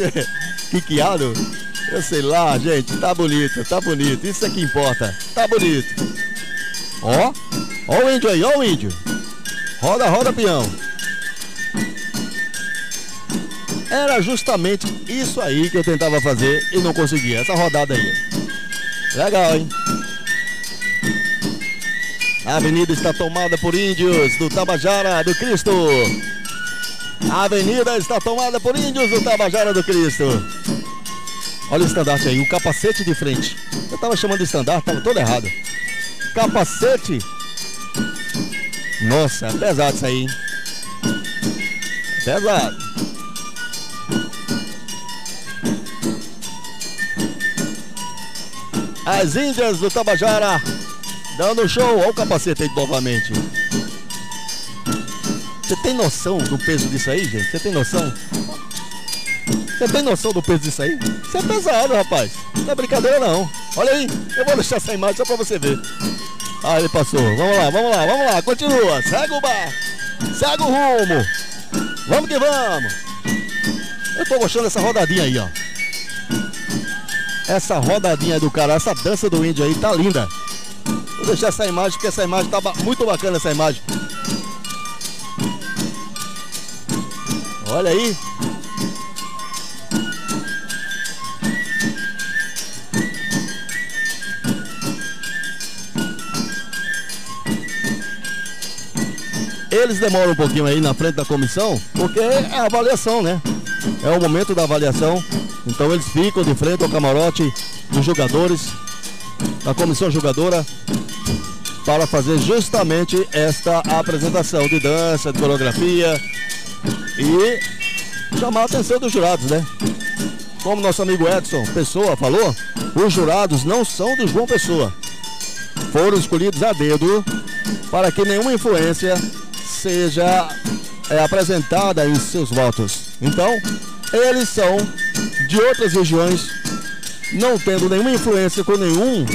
Quiqueado? Eu sei lá, gente, tá bonito, tá bonito. Isso é que importa. Tá bonito. Ó, ó o índio aí, ó o índio. Roda, roda, peão. Era justamente isso aí que eu tentava fazer e não conseguia. Essa rodada aí. Legal, hein? A avenida está tomada por índios do Tabajara do Cristo. A avenida está tomada por índios do Tabajara do Cristo. Olha o estandarte aí, o capacete de frente. Eu tava chamando de estandarte, tava todo errado. Capacete. Nossa, pesado isso aí, hein? Pesado. As Índias do Tabajara dando show. Olha o capacete aí novamente. Você tem noção do peso disso aí, gente? Você tem noção? Você tem noção do peso disso aí? Isso é pesado, rapaz. Não é brincadeira não. Olha aí, eu vou deixar essa imagem só pra você ver. Ah, ele passou. Vamos lá, vamos lá, vamos lá. Continua. Segue o bar. Segue o rumo. Vamos que vamos. Eu tô gostando dessa rodadinha aí, ó. Essa rodadinha do cara, essa dança do índio aí tá linda. Vou deixar essa imagem, porque essa imagem tá muito bacana essa imagem. Olha aí. Eles demoram um pouquinho aí na frente da comissão, porque é a avaliação, né? É o momento da avaliação. Então eles ficam de frente ao camarote dos jogadores, da comissão jogadora, para fazer justamente esta apresentação de dança, de coreografia e chamar a atenção dos jurados, né? Como nosso amigo Edson Pessoa falou, os jurados não são de João Pessoa. Foram escolhidos a dedo para que nenhuma influência seja é, apresentada em seus votos. Então, eles são de outras regiões, não tendo nenhuma influência com nenhum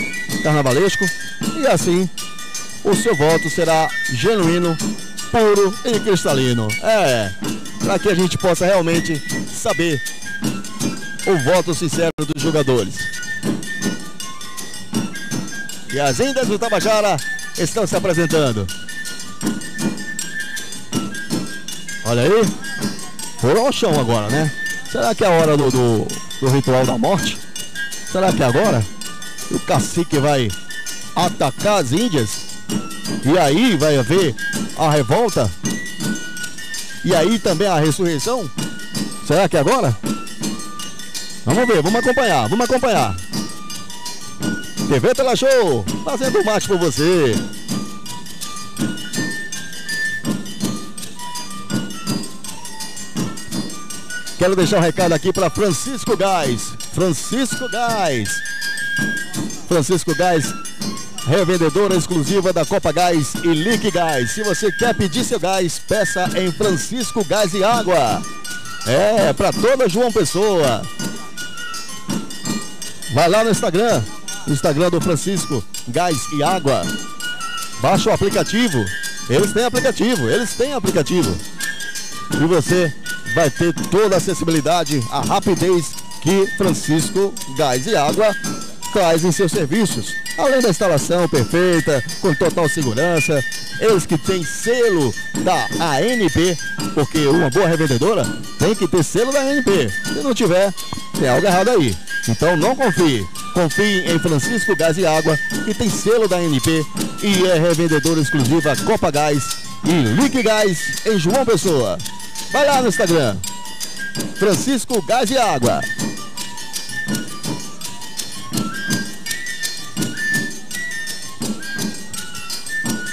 carnavalesco, e assim o seu voto será genuíno, puro e cristalino. É, para que a gente possa realmente saber o voto sincero dos jogadores. E as Índias do Tabajara estão se apresentando. Olha aí. Foram ao chão agora, né? Será que é a hora do, do, do ritual da morte? Será que é agora? O cacique vai atacar as índias? E aí vai haver a revolta? E aí também a ressurreição? Será que é agora? Vamos ver, vamos acompanhar, vamos acompanhar. TV Tela Show, fazendo mate por você. Quero deixar um recado aqui para Francisco Gás. Francisco Gás. Francisco Gás, revendedora exclusiva da Copa Gás e Lique Gás. Se você quer pedir seu gás, peça em Francisco Gás e Água. É, para toda João Pessoa. Vai lá no Instagram, Instagram do Francisco Gás e Água. Baixa o aplicativo. Eles têm aplicativo, eles têm aplicativo. E você vai ter toda a acessibilidade, a rapidez que Francisco Gás e Água traz em seus serviços. Além da instalação perfeita, com total segurança, eles que têm selo da ANP, porque uma boa revendedora tem que ter selo da ANP. Se não tiver, tem algo errado aí. Então não confie. Confie em Francisco Gás e Água, que tem selo da ANP e é revendedora exclusiva Copa Gás e Lique Gás em João Pessoa. Vai lá no Instagram. Francisco Gás e Água.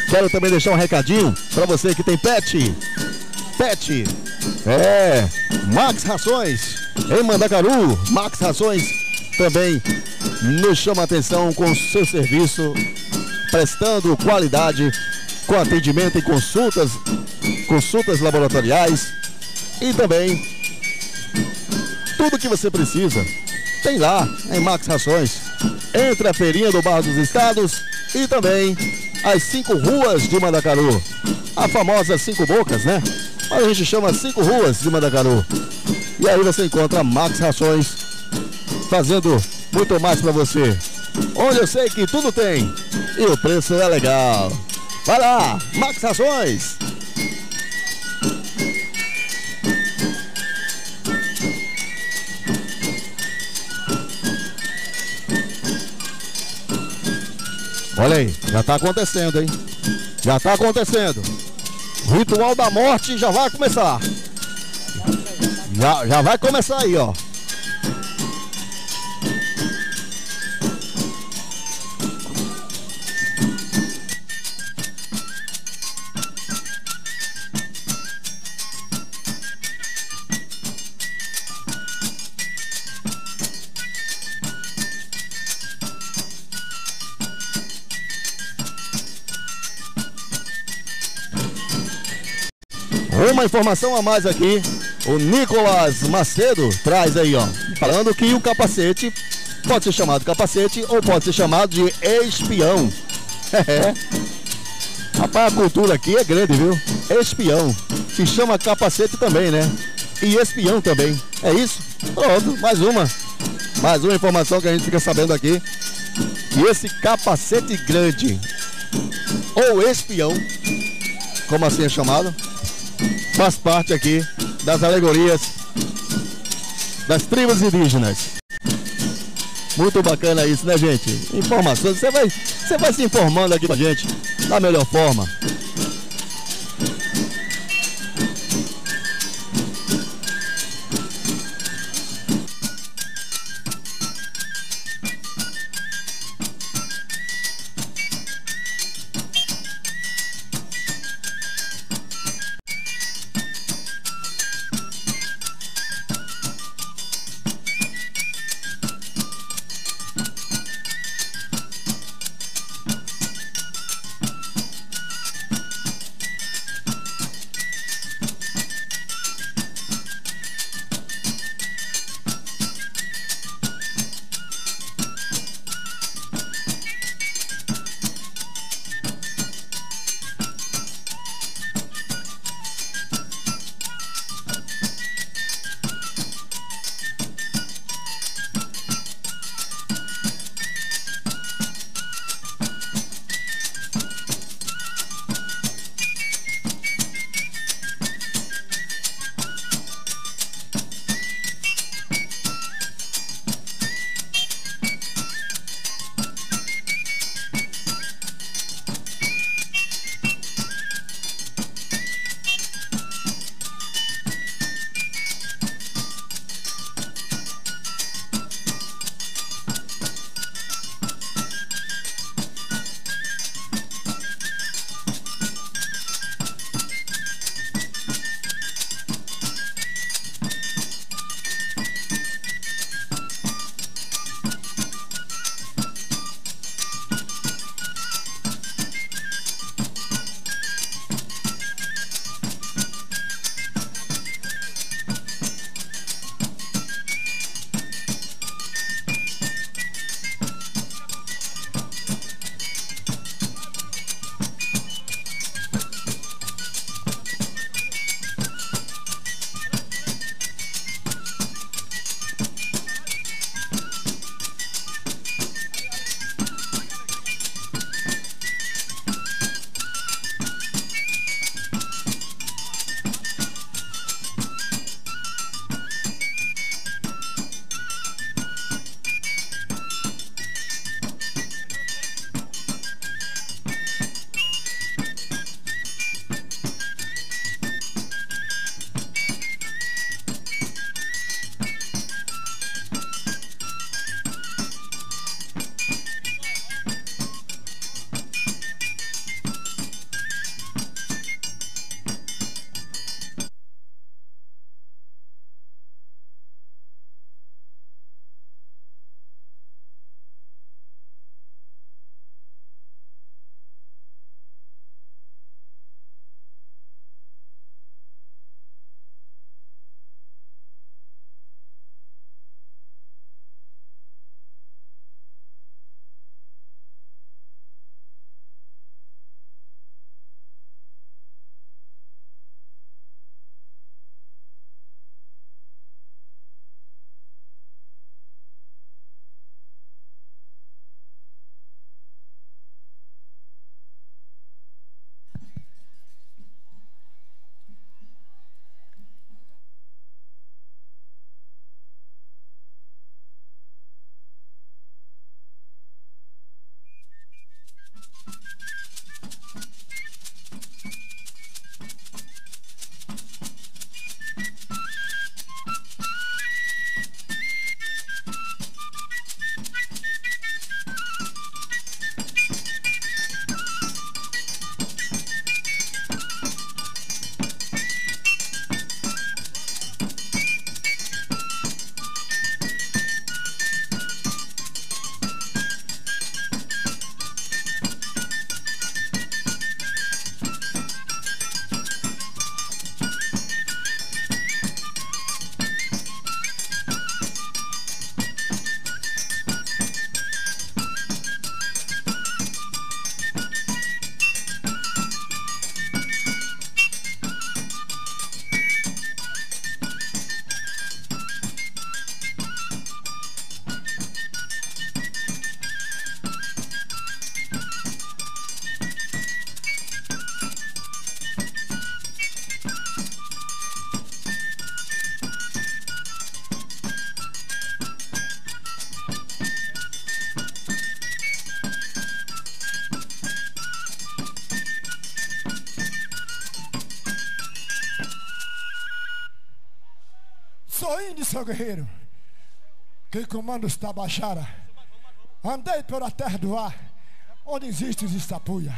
Quero também deixar um recadinho para você que tem pet. Pet. É. Max Rações. Em Mandacaru. Max Rações também nos chama atenção com seu serviço, prestando qualidade com atendimento e consultas, consultas laboratoriais e também tudo que você precisa. Tem lá em Max Rações. Entre a feirinha do Barro dos Estados e também as cinco ruas de Mandacaru. A famosa cinco bocas, né? Mas a gente chama cinco ruas de Mandacaru. E aí você encontra Max Rações fazendo muito mais para você. Onde eu sei que tudo tem e o preço é legal. Vai lá, Max Rações. Olha aí, já tá acontecendo, hein? Já tá acontecendo. Ritual da morte já vai começar. Já, já vai começar aí, ó. Informação a mais aqui. O Nicolas Macedo traz aí, ó. Falando que o capacete pode ser chamado capacete ou pode ser chamado de espião. É. Rapaz, a cultura aqui é grande, viu? Espião. Se chama capacete também, né? E espião também. É isso? Pronto, mais uma. Mais uma informação que a gente fica sabendo aqui. Que esse capacete grande ou espião, como assim é chamado, faz parte aqui das alegorias das tribos indígenas. Muito bacana isso, né, gente? Informações, você vai, você vai se informando aqui com a gente da melhor forma. Quem comanda os Tabajara. Andei pela terra do ar, onde existe os estapuia.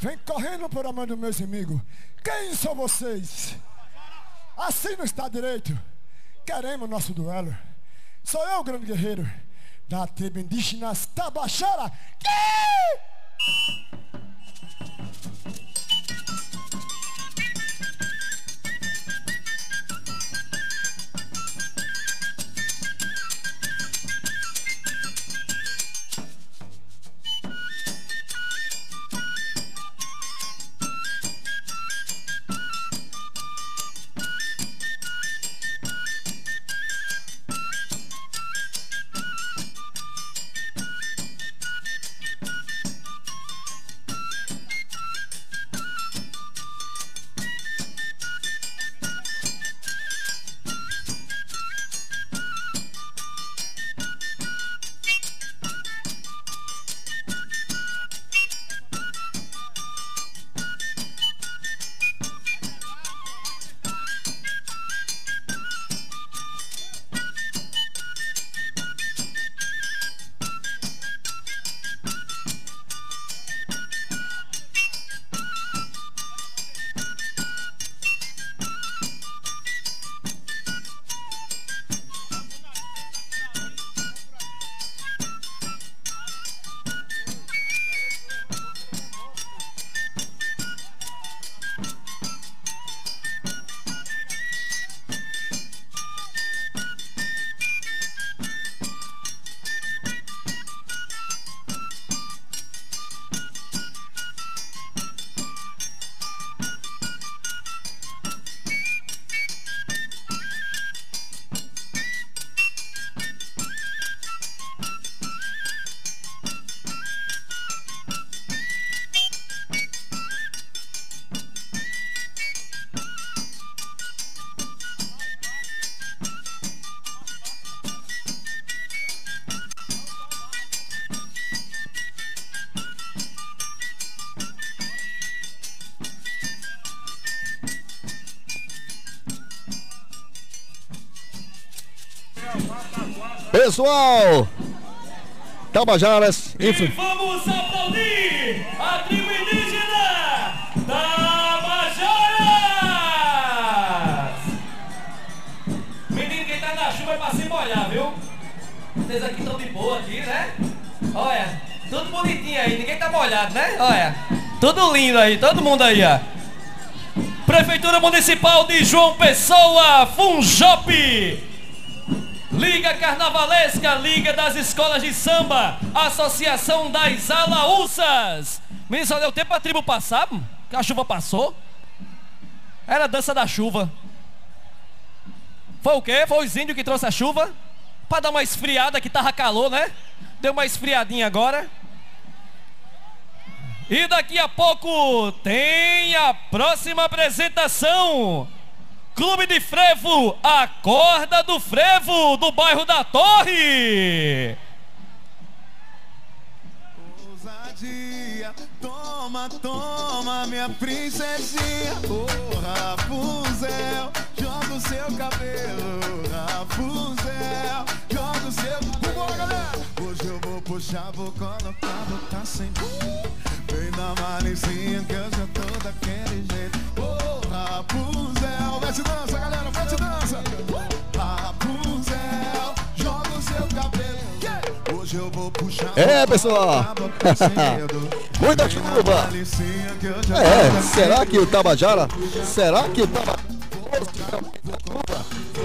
Vem correndo por amor dos meus inimigos. Quem são vocês? Assim não está direito. Queremos nosso duelo. Sou eu, grande guerreiro, da tribo indígena Tabajara. Pessoal, Tabajaras, E enfim. vamos aplaudir a tribo indígena Tabajaras! Menino, quem tá na chuva é pra se molhar, viu? Vocês aqui estão de boa aqui, né? Olha, tudo bonitinho aí, ninguém tá molhado, né? Olha, tudo lindo aí, todo mundo aí, ó. Prefeitura Municipal de João Pessoa, Funjop. Liga Carnavalesca, Liga das Escolas de Samba, Associação das Alaúças. Menino, só deu tempo pra tribo passar, a chuva passou. Era a dança da chuva. Foi o quê? Foi os índios que trouxe a chuva? Pra dar uma esfriada que tava calor, né? Deu uma esfriadinha agora. E daqui a pouco tem a próxima apresentação. Clube de Frevo, a corda do Frevo, do bairro da Torre. ousadia. Toma, toma, minha princesinha. Ô Rapunzel, joga o seu cabelo. Rapunzel, joga o seu. Vambora, galera! Hoje eu vou puxar, vou colocar, tá sem. Vem na malicinha que eu já tô daquele jeito. Ô Rapunzel, mete dança, galera, mete dança. Rapunzel, joga o seu cabelo. Hoje eu vou puxar. É, pessoal. Muita chuva. É, será que o Tabajara? Será que o Tabajara?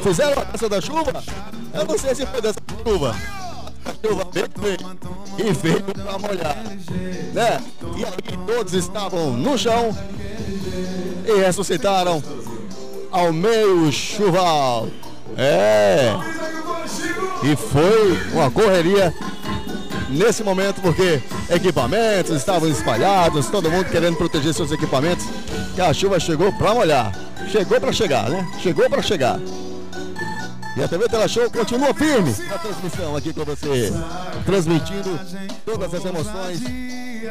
Fizeram a dança da chuva? Eu não sei se foi da chuva. A chuva veio, veio e veio pra molhar. Né? E aí todos estavam no chão e ressuscitaram ao meio chuval. É. E foi uma correria nesse momento porque equipamentos estavam espalhados, todo mundo querendo proteger seus equipamentos, que a chuva chegou para molhar. Chegou para chegar, né? Chegou para chegar. E a TV Tela Show continua firme na transmissão aqui com você. Transmitindo todas as emoções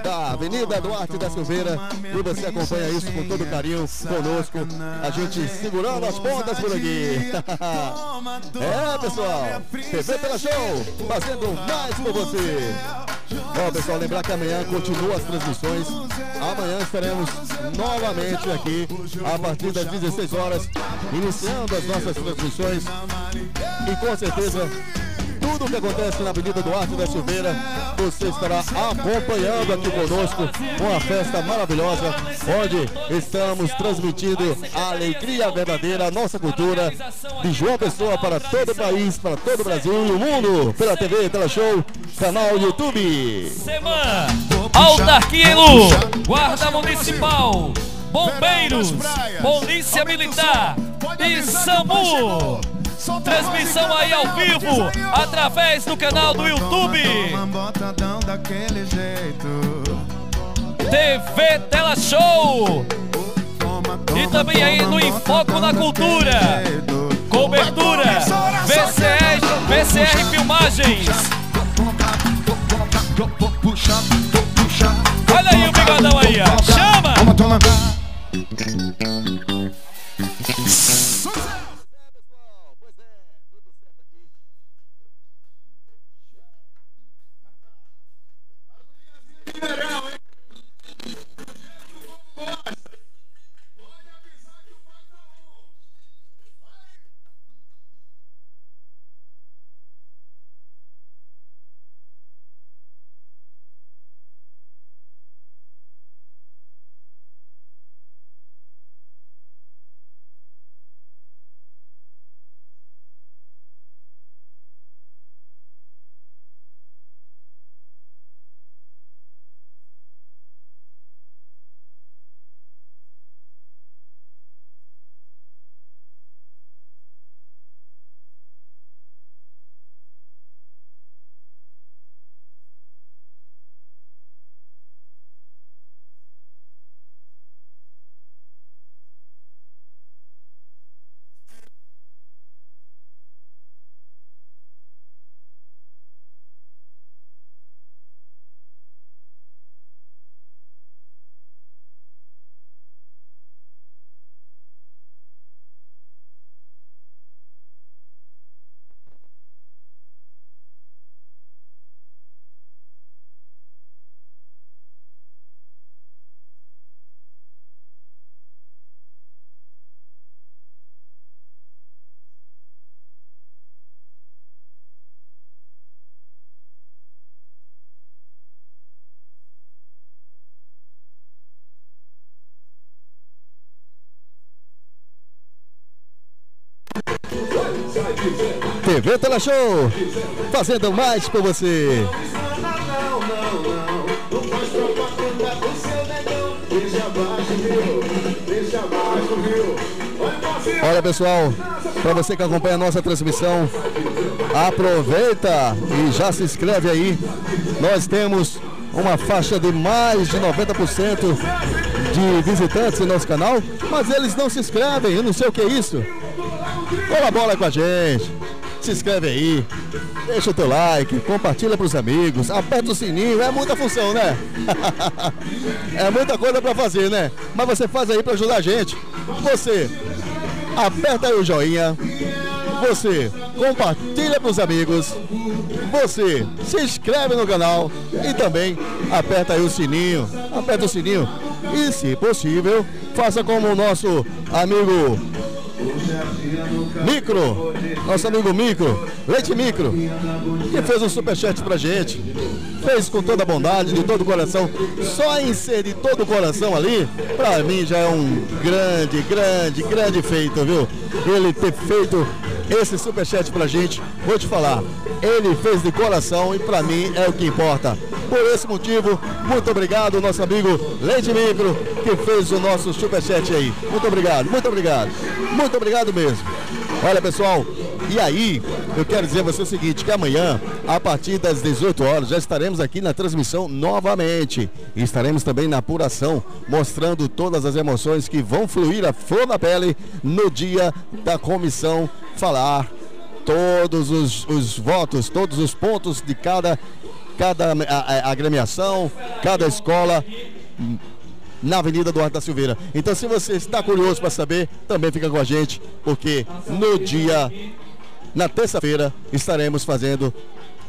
da Avenida Duarte da Silveira. E você acompanha isso com todo carinho conosco. A gente segurando as pontas por aqui. é, pessoal. TV Tela Show fazendo mais por você. Bom, pessoal, lembrar que amanhã continua as transmissões. Amanhã estaremos novamente aqui a partir das 16 horas, iniciando as nossas transmissões. E com certeza, tudo o que acontece na Avenida Duarte da Silveira, você estará acompanhando aqui conosco uma festa maravilhosa, onde estamos transmitindo a alegria verdadeira, a nossa cultura de João Pessoa para todo o país, para todo o Brasil e o mundo, pela TV, pela show, canal YouTube. Semana, Autarquia Elu, Guarda Municipal, Bombeiros, Polícia Militar e SAMU. Transmissão aí ao vivo, através do canal do YouTube. TV Tela Show. E também aí no Enfoco na Cultura. Cobertura, VCR, VCR Filmagens. Olha aí o bigodão aí, ó. Chama! TV Tela Show, fazendo mais por você. Olha pessoal, para você que acompanha a nossa transmissão, aproveita e já se inscreve aí. Nós temos uma faixa de mais de 90% de visitantes em nosso canal, mas eles não se inscrevem, eu não sei o que é isso. Colabora com a gente, se inscreve aí, deixa o teu like, compartilha para os amigos, aperta o sininho, é muita função, né? é muita coisa para fazer, né? Mas você faz aí para ajudar a gente. Você aperta aí o joinha, você compartilha para os amigos, você se inscreve no canal e também aperta aí o sininho, aperta o sininho e se possível, faça como o nosso amigo Micro, nosso amigo Micro, Leite Micro, que fez um superchat pra gente. Fez com toda a bondade, de todo o coração. Só inserir todo o coração ali, pra mim já é um grande, grande, grande feito, viu? Ele ter feito esse superchat pra gente, vou te falar, ele fez de coração e pra mim é o que importa. Por esse motivo, muito obrigado, nosso amigo Leite Micro, que fez o nosso superchat aí. Muito obrigado, muito obrigado. Muito obrigado mesmo. Olha, pessoal, e aí, eu quero dizer a você o seguinte, que amanhã, a partir das 18 horas, já estaremos aqui na transmissão novamente. E estaremos também na apuração, mostrando todas as emoções que vão fluir a flor na pele no dia da comissão falar todos os, os votos, todos os pontos de cada, cada agremiação, cada escola na Avenida Duarte da Silveira. Então, se você está curioso para saber, também fica com a gente, porque no dia, na terça-feira, estaremos fazendo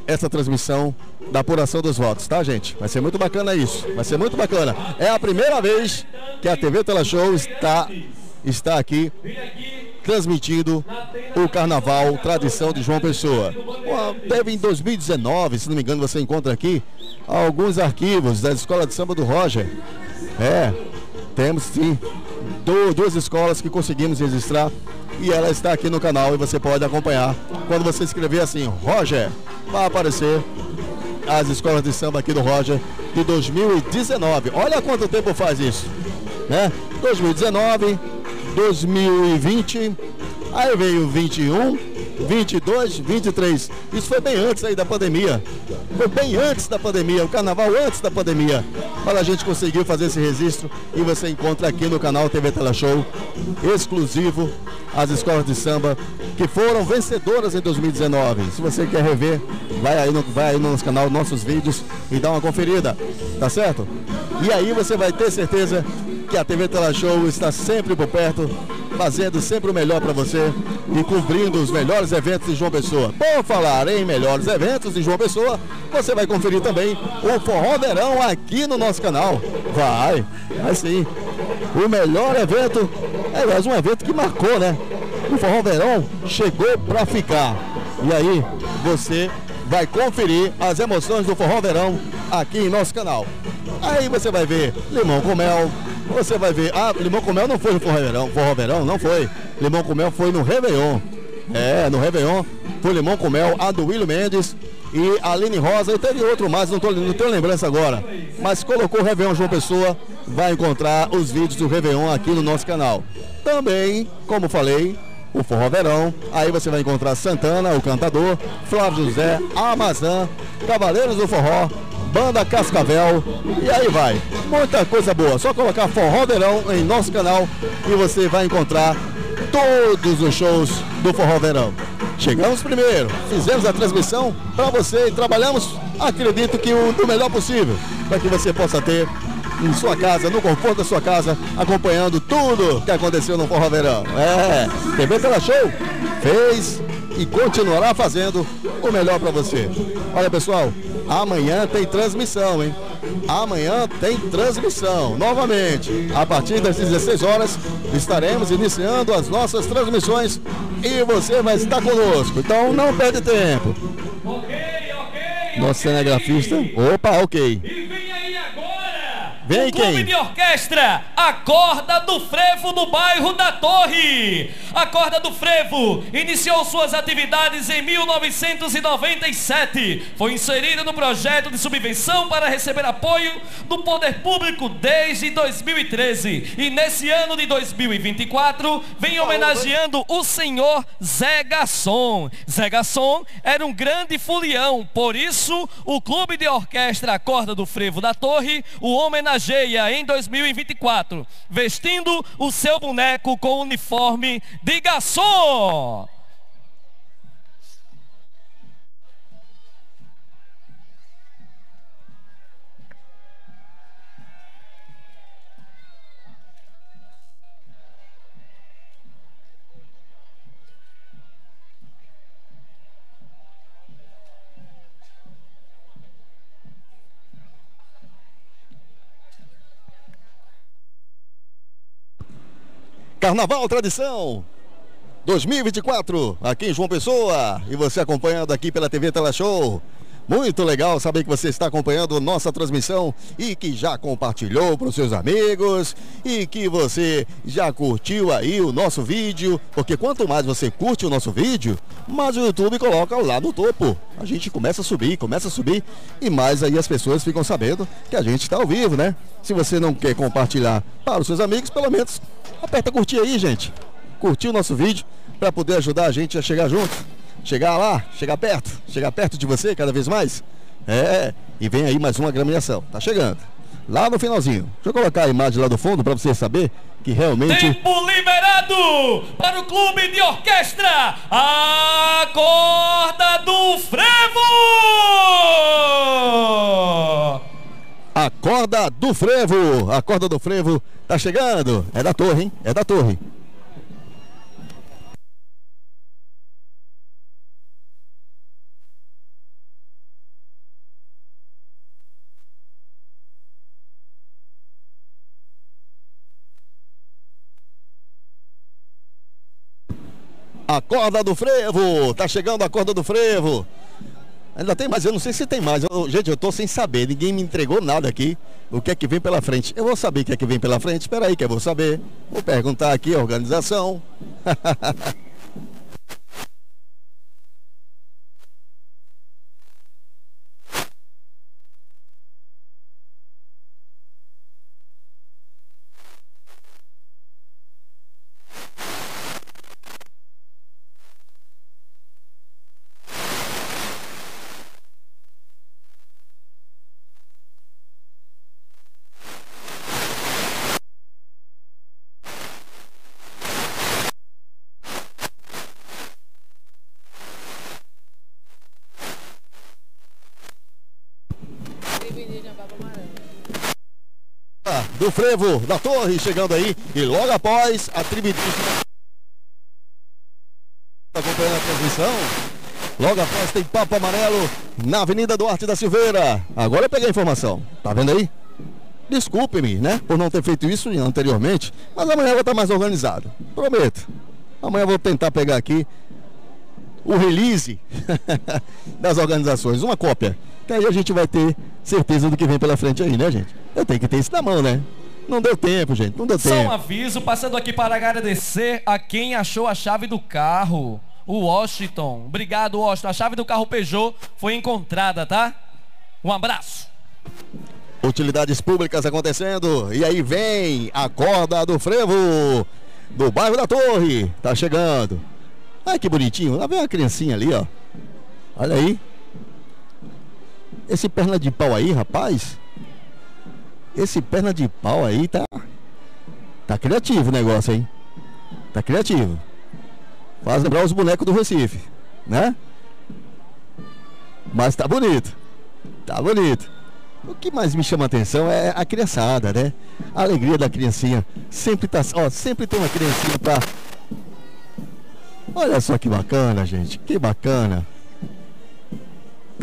essa transmissão da apuração dos votos, tá, gente? Vai ser muito bacana isso. Vai ser muito bacana. É a primeira vez que a TV Tela Show está, está aqui transmitindo o Carnaval Tradição de João Pessoa. Teve em 2019, se não me engano, você encontra aqui alguns arquivos da Escola de Samba do Roger. É, temos sim du- duas escolas que conseguimos registrar e ela está aqui no canal e você pode acompanhar. Quando você escrever assim, Roger, vai aparecer as escolas de samba aqui do Roger de 2019. Olha quanto tempo faz isso, né? 2019, 2020, aí veio 21, 22, 23. Isso foi bem antes aí da pandemia. Foi bem antes da pandemia, o carnaval antes da pandemia. Olha, a gente conseguiu fazer esse registro e você encontra aqui no canal TV Tela Show, exclusivo, as escolas de samba que foram vencedoras em 2019. Se você quer rever, vai aí no, vai aí no nosso canal, nossos vídeos e dá uma conferida, tá certo? E aí você vai ter certeza que a TV Tela Show está sempre por perto, fazendo sempre o melhor para você e cobrindo os melhores eventos de João Pessoa. Por falar em melhores eventos de João Pessoa, você vai conferir também o Forró Verão aqui no nosso canal. Vai, vai sim. O melhor evento, é aliás, um evento que marcou, né? O Forró Verão chegou para ficar. E aí, você vai conferir as emoções do Forró Verão aqui em nosso canal. Aí você vai ver limão com mel, você vai ver. Ah, limão com mel não foi no Forró Verão, Forró Verão não foi. Limão com mel foi no Réveillon. É, no Réveillon foi limão com mel, a do William Mendes e a Aline Rosa e teve outro mais, não, tô, não tenho lembrança agora. Mas colocou o Réveillon João Pessoa, vai encontrar os vídeos do Réveillon aqui no nosso canal. Também, como falei, o Forró Verão. Aí você vai encontrar Santana, o cantador, Flávio José, Amazã, Cavaleiros do Forró, Banda Cascavel e aí vai. Muita coisa boa. Só colocar Forró Verão em nosso canal e você vai encontrar todos os shows do Forró Verão. Chegamos primeiro, fizemos a transmissão para você e trabalhamos, acredito que o do melhor possível, para que você possa ter em sua casa, no conforto da sua casa, acompanhando tudo que aconteceu no Forró Verão. É, TV Tela Show fez e continuará fazendo o melhor para você. Olha pessoal, amanhã tem transmissão, hein? Amanhã tem transmissão, novamente. A partir das 16 horas estaremos iniciando as nossas transmissões e você vai estar conosco. Então não perde tempo. Nosso cinegrafista. Opa, ok. Vem o Clube quem? de Orquestra, a Corda do Frevo no bairro da Torre. A Corda do Frevo iniciou suas atividades em 1997. Foi inserida no projeto de subvenção para receber apoio do poder público desde 2013. E nesse ano de 2024, vem homenageando o senhor Zé Gasson. Zé Gasson era um grande fulião, por isso o Clube de Orquestra A Corda do Frevo da Torre o homenageia em 2024, vestindo o seu boneco com uniforme de garçom. Carnaval Tradição 2024, aqui em João Pessoa. E você acompanhando aqui pela TV Tela Show. Muito legal saber que você está acompanhando nossa transmissão e que já compartilhou para os seus amigos e que você já curtiu aí o nosso vídeo, porque quanto mais você curte o nosso vídeo, mais o YouTube coloca lá no topo. A gente começa a subir, começa a subir e mais aí as pessoas ficam sabendo que a gente está ao vivo, né? Se você não quer compartilhar para os seus amigos, pelo menos aperta curtir aí, gente. Curtir o nosso vídeo para poder ajudar a gente a chegar junto. Chegar lá, chegar perto, chegar perto de você cada vez mais. É, e vem aí mais uma agremiação. Tá chegando. Lá no finalzinho. Deixa eu colocar a imagem lá do fundo para você saber que realmente. Tempo liberado para o clube de orquestra. A corda do frevo. A corda do frevo. A corda do frevo tá chegando. É da torre, hein? É da torre. A corda do frevo. Tá chegando a corda do frevo. Ainda tem mais, eu não sei se tem mais. Eu- gente, eu tô sem saber. Ninguém me entregou nada aqui. O que é que vem pela frente? Eu vou saber o que é que vem pela frente. Espera aí que eu vou saber. Vou perguntar aqui a organização. Ah, do frevo da torre chegando aí. E logo após a tribo Tá acompanhando a transmissão. Logo após tem Papo Amarelo na Avenida Duarte da Silveira. Agora eu peguei a informação. Tá vendo aí? Desculpe-me, né? Por não ter feito isso anteriormente. Mas amanhã eu vou estar mais organizado. Prometo. Amanhã eu vou tentar pegar aqui o release das organizações. Uma cópia. Que aí a gente vai ter certeza do que vem pela frente aí, né, gente? Eu tenho que ter isso na mão, né? Não deu tempo, gente. Não deu Só um tempo. aviso, passando aqui para agradecer a quem achou a chave do carro. O Washington. Obrigado, Washington. A chave do carro Peugeot foi encontrada, tá? Um abraço. Utilidades públicas acontecendo. E aí vem a corda do frevo do bairro da Torre. Tá chegando. Ai que bonitinho. Lá vem uma criancinha ali, ó. Olha aí. Esse perna de pau aí, rapaz. Esse perna de pau aí tá. Tá criativo o negócio, hein? Tá criativo. Faz lembrar os bonecos do Recife, né? Mas tá bonito. Tá bonito. O que mais me chama a atenção é a criançada, né? A alegria da criancinha. Sempre tá, ó, sempre tem uma criancinha pra. Olha só que bacana, gente. Que bacana.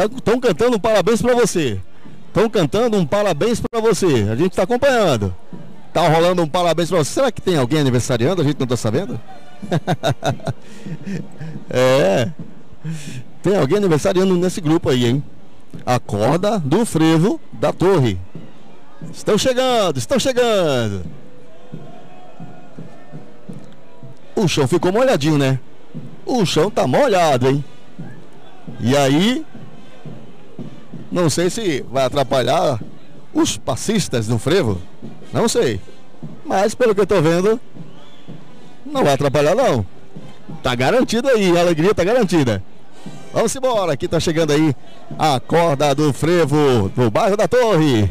Estão cantando um parabéns pra você. Estão cantando um parabéns pra você. A gente tá acompanhando. Tá rolando um parabéns pra você. Será que tem alguém aniversariando? A gente não tá sabendo? é. Tem alguém aniversariando nesse grupo aí, hein? A corda do frevo da torre. Estão chegando, estão chegando. O chão ficou molhadinho, né? O chão tá molhado, hein? E aí, não sei se vai atrapalhar os passistas do frevo. Não sei. Mas pelo que eu tô vendo, não vai atrapalhar não. Tá garantido aí, a alegria tá garantida. Vamos embora, aqui tá chegando aí a corda do frevo do bairro da Torre.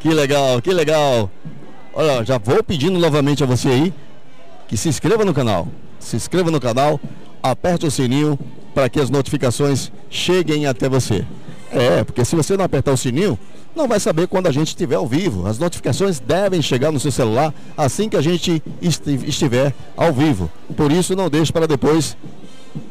Que legal, que legal. Olha, já vou pedindo novamente a você aí que se inscreva no canal. Se inscreva no canal, aperte o sininho para que as notificações cheguem até você. É, porque se você não apertar o sininho, não vai saber quando a gente estiver ao vivo. As notificações devem chegar no seu celular assim que a gente esti- estiver ao vivo. Por isso, não deixe para depois.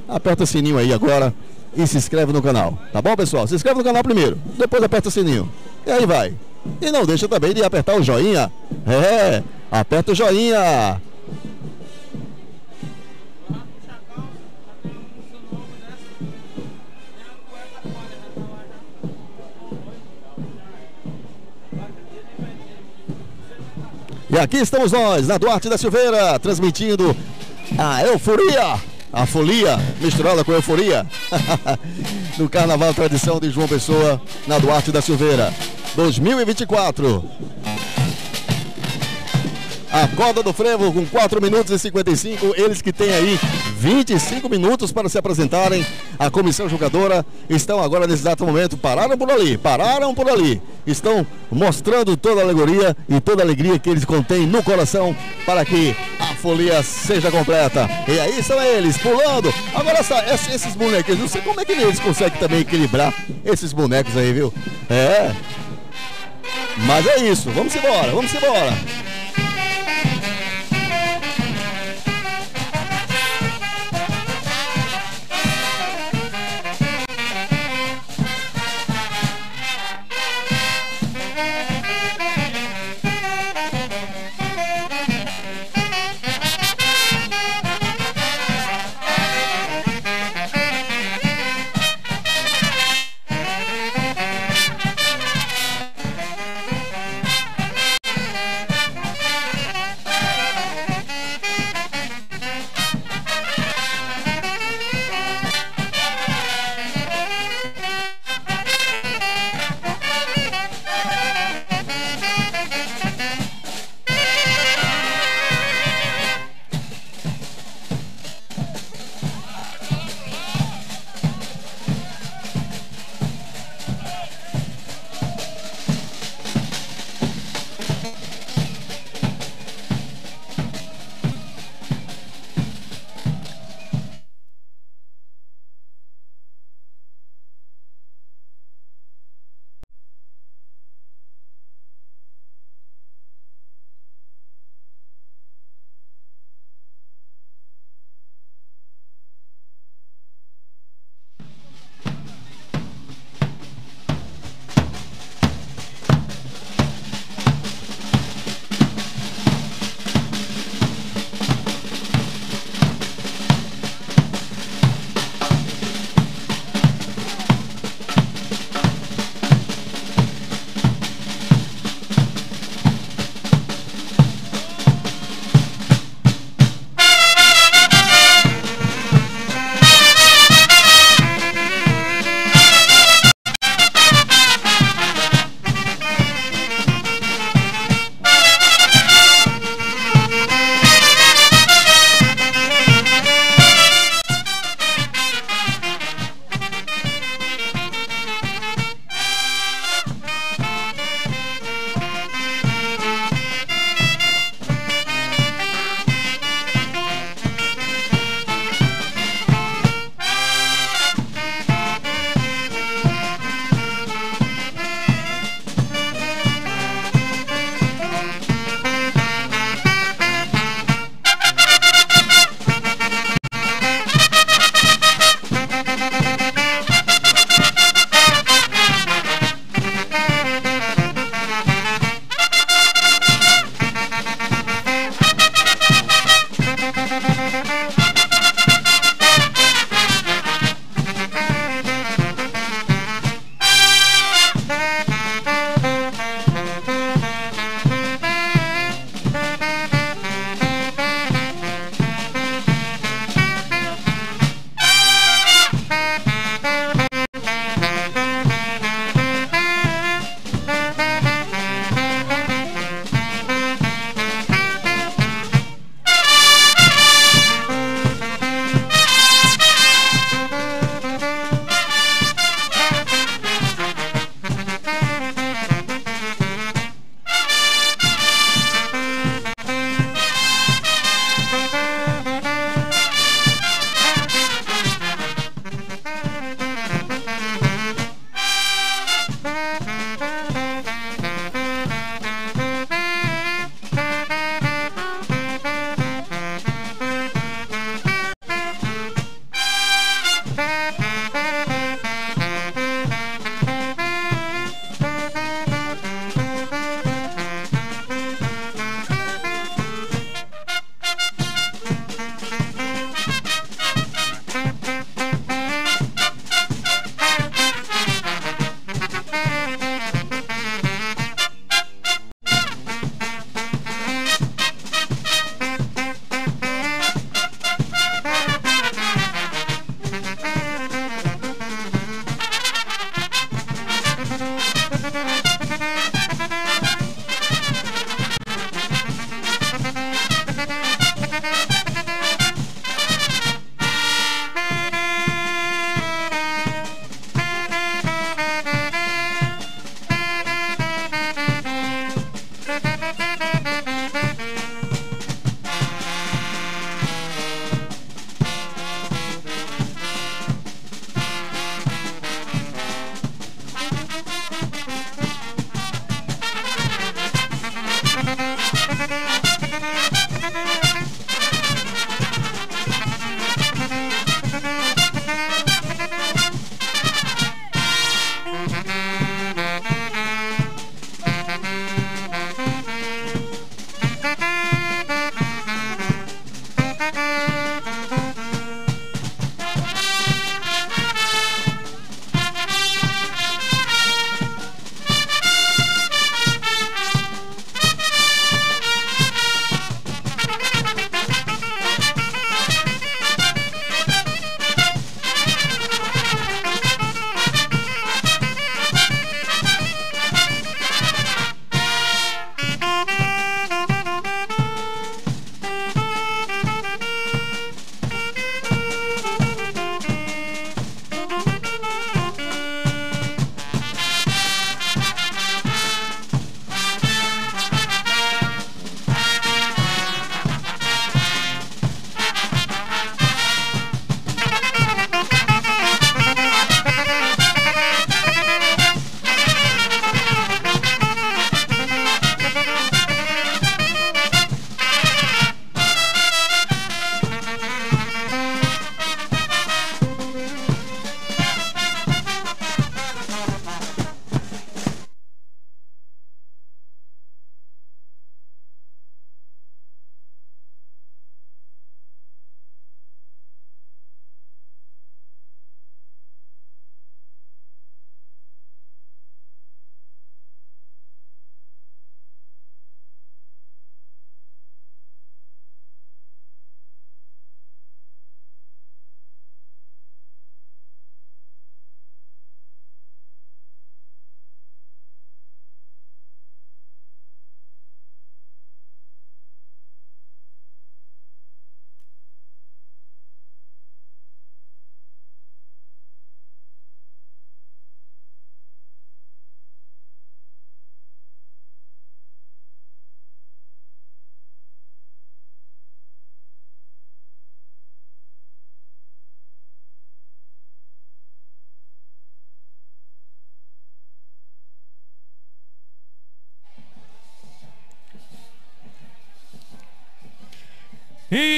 Aperta o sininho aí agora e se inscreve no canal. Tá bom, pessoal? Se inscreve no canal primeiro, depois aperta o sininho. E aí vai. E não deixa também de apertar o joinha. É, aperta o joinha. E aqui estamos nós, na Duarte da Silveira, transmitindo a euforia, a folia misturada com euforia no Carnaval Tradição de João Pessoa, na Duarte da Silveira, 2024. A corda do frevo com 4 minutos e 55, eles que têm aí 25 minutos para se apresentarem. A comissão jogadora estão agora nesse exato momento. Pararam por ali, pararam por ali. Estão mostrando toda a alegoria e toda a alegria que eles contêm no coração para que a folia seja completa. E aí são eles pulando. Agora esses bonecos, não sei como é que eles conseguem também equilibrar esses bonecos aí, viu? É. Mas é isso, vamos embora, vamos embora.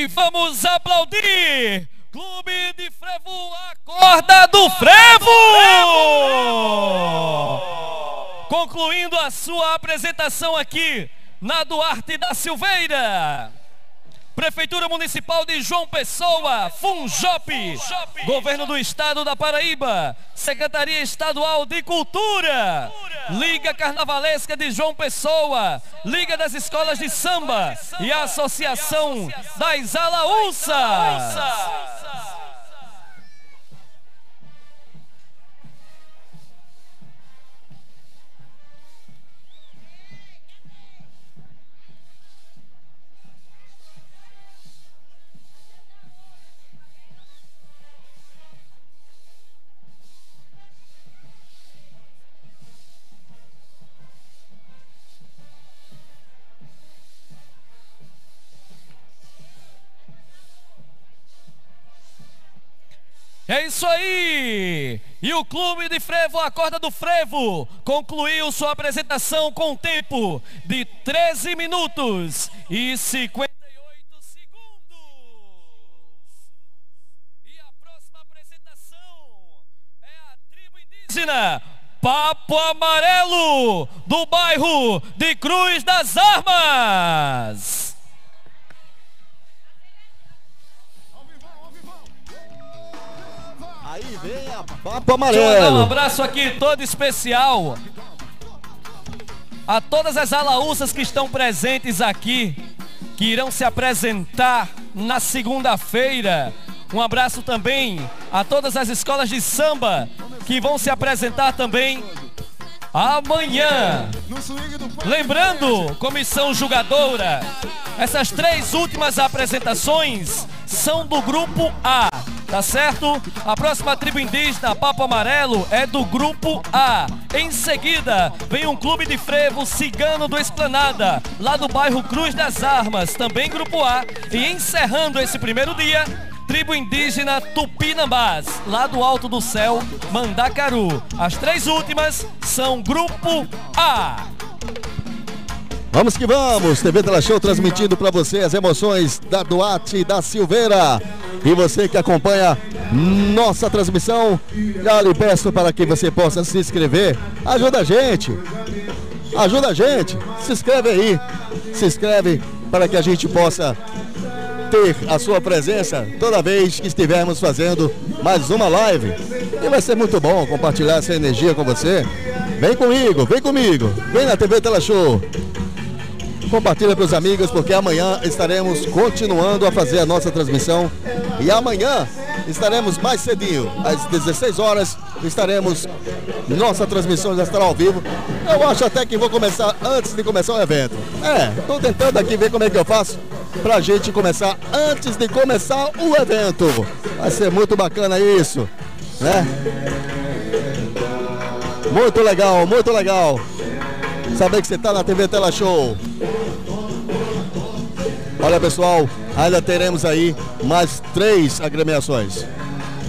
Vamos aplaudir! Clube de Frevo, acorda do Frevo! Concluindo a sua apresentação aqui na Duarte da Silveira. Prefeitura Municipal de João Pessoa, Funjop, Governo do Estado da Paraíba, Secretaria Estadual de Cultura, Liga Carnavalesca de João Pessoa, Liga das Escolas de Samba e a Associação das Alaúças. É isso aí! E o Clube de Frevo, a corda do Frevo, concluiu sua apresentação com tempo de 13 minutos e 58 segundos. E a próxima apresentação é a tribo indígena Papo Amarelo, do bairro de Cruz das Armas. Aí vem a um abraço aqui todo especial a todas as alaúças que estão presentes aqui, que irão se apresentar na segunda-feira. Um abraço também a todas as escolas de samba que vão se apresentar também amanhã. Lembrando, comissão julgadora, essas três últimas apresentações são do grupo A, tá certo? A próxima tribo indígena, Papo Amarelo, é do grupo A. Em seguida, vem um clube de frevo cigano do Esplanada, lá do bairro Cruz das Armas, também grupo A. E encerrando esse primeiro dia, Tribo indígena Tupinambás, lá do alto do céu, Mandacaru. As três últimas são Grupo A. Vamos que vamos, TV Tela Show transmitindo para você as emoções da Duarte da Silveira. E você que acompanha nossa transmissão, já lhe peço para que você possa se inscrever. Ajuda a gente. Ajuda a gente. Se inscreve aí. Se inscreve para que a gente possa ter a sua presença toda vez que estivermos fazendo mais uma live. E vai ser muito bom compartilhar essa energia com você. Vem comigo, vem comigo. Vem na TV Tela Show. Compartilha para os amigos, porque amanhã estaremos continuando a fazer a nossa transmissão. E amanhã estaremos mais cedinho, às 16 horas, estaremos. Nossa transmissão já estará ao vivo. Eu acho até que vou começar antes de começar o evento. É, estou tentando aqui ver como é que eu faço para a gente começar antes de começar o evento. Vai ser muito bacana isso, né? Muito legal, muito legal. Saber que você está na TV Tela Show. Olha pessoal, ainda teremos aí mais três agremiações.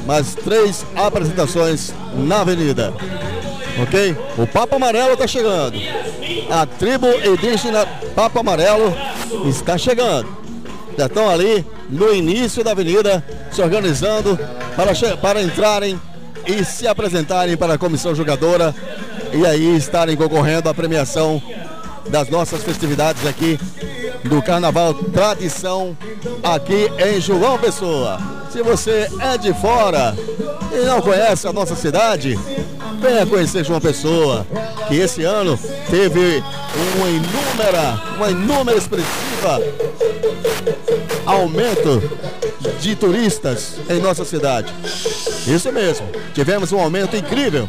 Mais três apresentações na avenida. Ok? O Papo Amarelo está chegando. A tribo indígena Papo Amarelo está chegando. Já estão ali no início da avenida, se organizando para, para entrarem e se apresentarem para a comissão jogadora e aí estarem concorrendo à premiação das nossas festividades aqui do Carnaval Tradição aqui em João Pessoa. Se você é de fora e não conhece a nossa cidade, venha conhecer João Pessoa, que esse ano teve uma inúmera, uma inúmera expressiva aumento de turistas em nossa cidade. Isso mesmo, tivemos um aumento incrível.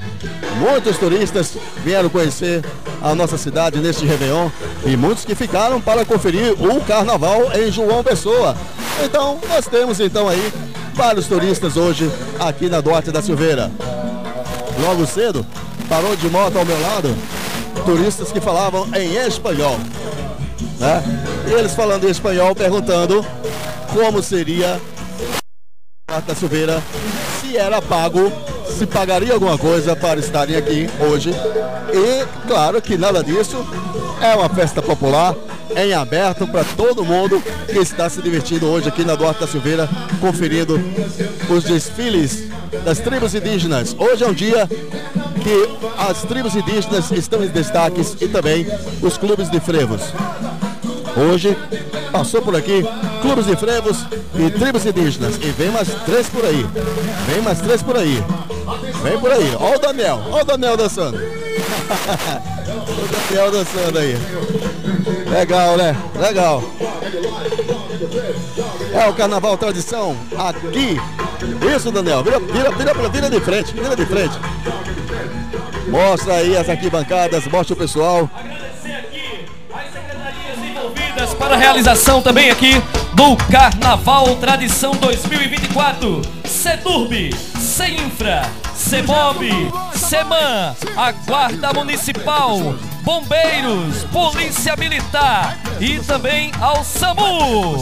Muitos turistas vieram conhecer a nossa cidade neste Réveillon e muitos que ficaram para conferir o carnaval em João Pessoa. Então, nós temos então aí vários turistas hoje aqui na Duarte da Silveira. Logo cedo, parou de moto ao meu lado, turistas que falavam em espanhol. Né? E eles falando em espanhol, perguntando como seria da Silveira, se era pago, se pagaria alguma coisa para estarem aqui hoje. E claro que nada disso é uma festa popular, em aberto para todo mundo que está se divertindo hoje aqui na Duarte da Silveira, conferindo os desfiles das tribos indígenas. Hoje é um dia que as tribos indígenas estão em destaques e também os clubes de frevos. Hoje passou por aqui clubes de frevos e tribos indígenas. E vem mais três por aí. Vem mais três por aí. Vem por aí. Olha o Daniel. Olha o Daniel dançando. o Daniel dançando aí. Legal, né? Legal. É o carnaval tradição aqui. Isso, Daniel. Vira, vira, vira, vira de frente. Vira de frente. Mostra aí as arquibancadas, mostra o pessoal envolvidas para a realização também aqui do Carnaval Tradição 2024. CETURB, CEINFRA, CEMOB, CEMAN, a Guarda Municipal, Bombeiros, Polícia Militar e também ao SAMU.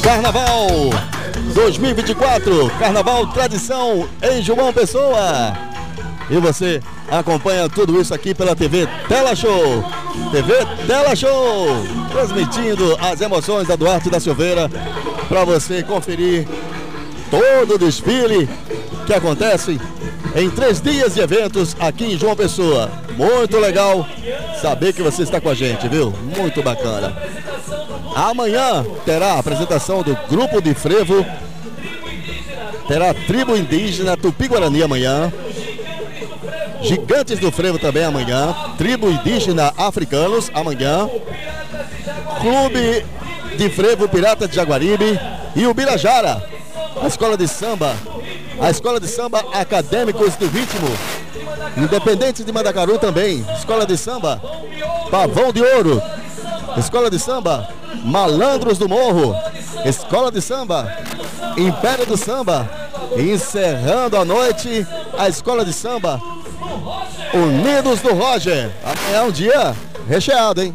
Carnaval 2024, Carnaval Tradição em João Pessoa. E você acompanha tudo isso aqui pela TV Tela Show. TV Tela Show, transmitindo as emoções da Duarte da Silveira para você conferir todo o desfile que acontece em três dias de eventos aqui em João Pessoa. Muito legal saber que você está com a gente, viu? Muito bacana. Amanhã terá a apresentação do grupo de frevo. Terá tribo indígena Tupi-Guarani amanhã. Gigantes do Frevo também amanhã. Tribo indígena africanos amanhã. Clube de Frevo Pirata de Jaguaribe e o Birajara. A escola de samba. A escola de samba Acadêmicos do Ritmo. Independente de Mandacaru também. Escola de samba Pavão de Ouro. Escola de samba Malandros do Morro. Escola de samba Império do Samba. Encerrando a noite a escola de samba Unidos do Roger. Amanhã é um dia recheado, hein?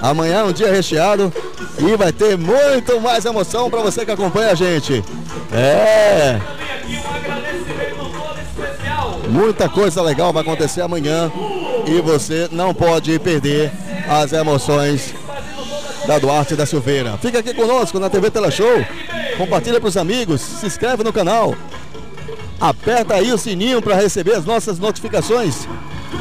Amanhã é um dia recheado e vai ter muito mais emoção para você que acompanha a gente. É. Muita coisa legal vai acontecer amanhã e você não pode perder as emoções da Duarte da Silveira. Fica aqui conosco na TV Tela Show. Compartilha para os amigos, se inscreve no canal. Aperta aí o sininho para receber as nossas notificações.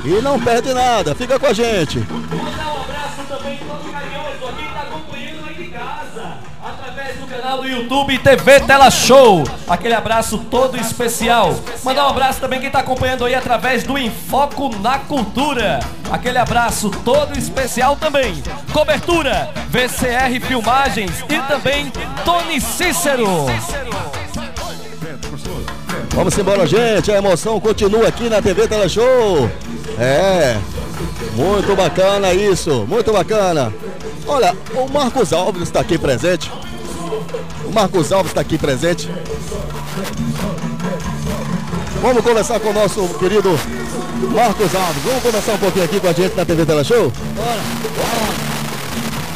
E não perde nada, fica com a gente. Mandar um abraço também todo carinhoso a quem está acompanhando aí de casa, através do canal do YouTube TV Tela Show. Aquele abraço todo especial. Mandar um abraço também quem está acompanhando aí através do Enfoco na Cultura. Aquele abraço todo especial também. Cobertura, VCR Filmagens e também Tony Cícero. Vamos embora, gente. A emoção continua aqui na TV Teleshow. É. Muito bacana isso. Muito bacana. Olha, o Marcos Alves está aqui presente. O Marcos Alves está aqui presente. Vamos conversar com o nosso querido Marcos Alves. Vamos conversar um pouquinho aqui com a gente na TV Teleshow? Bora.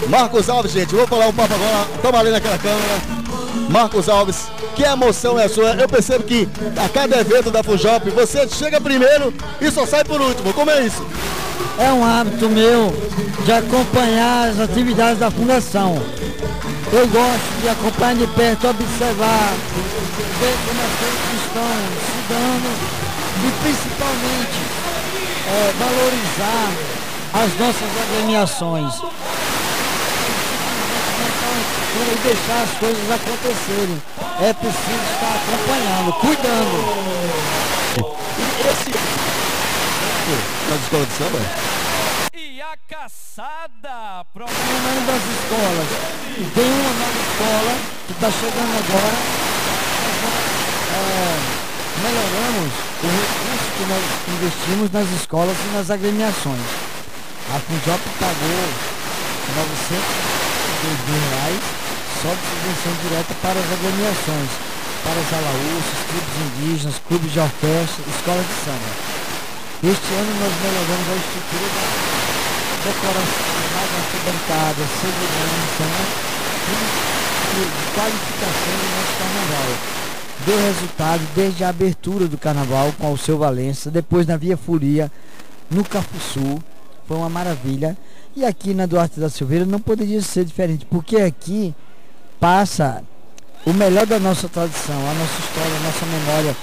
Marcos Alves, gente. Vou falar um papo agora. Toma ali naquela câmera. Marcos Alves, que emoção é a sua? Eu percebo que a cada evento da Fujop você chega primeiro e só sai por último. Como é isso? É um hábito meu de acompanhar as atividades da fundação. Eu gosto de acompanhar de perto, observar, ver como as coisas estão se dando e principalmente é, valorizar as nossas agremiações e deixar as coisas acontecerem. É preciso estar acompanhando, cuidando. Esse nas escolas de samba? E a caçada Uma das escolas. Tem uma nova escola que está chegando agora. É, melhoramos o recurso que nós investimos nas escolas e nas agremiações. A Funjop pagou 900 mil reais só de subvenção direta para as agremiações, para os alaúços, clubes indígenas, clubes de orquestra, escola de samba. Este ano nós melhoramos a estrutura da decoração, mais arquibancada, segurança, né? E qualificação do nosso carnaval. Deu resultado desde a abertura do carnaval com o seu Valença, depois na Via Folia, no Cafuçu, foi uma maravilha. E aqui na Duarte da Silveira não poderia ser diferente, porque aqui passa o melhor da nossa tradição, a nossa história, a nossa memória.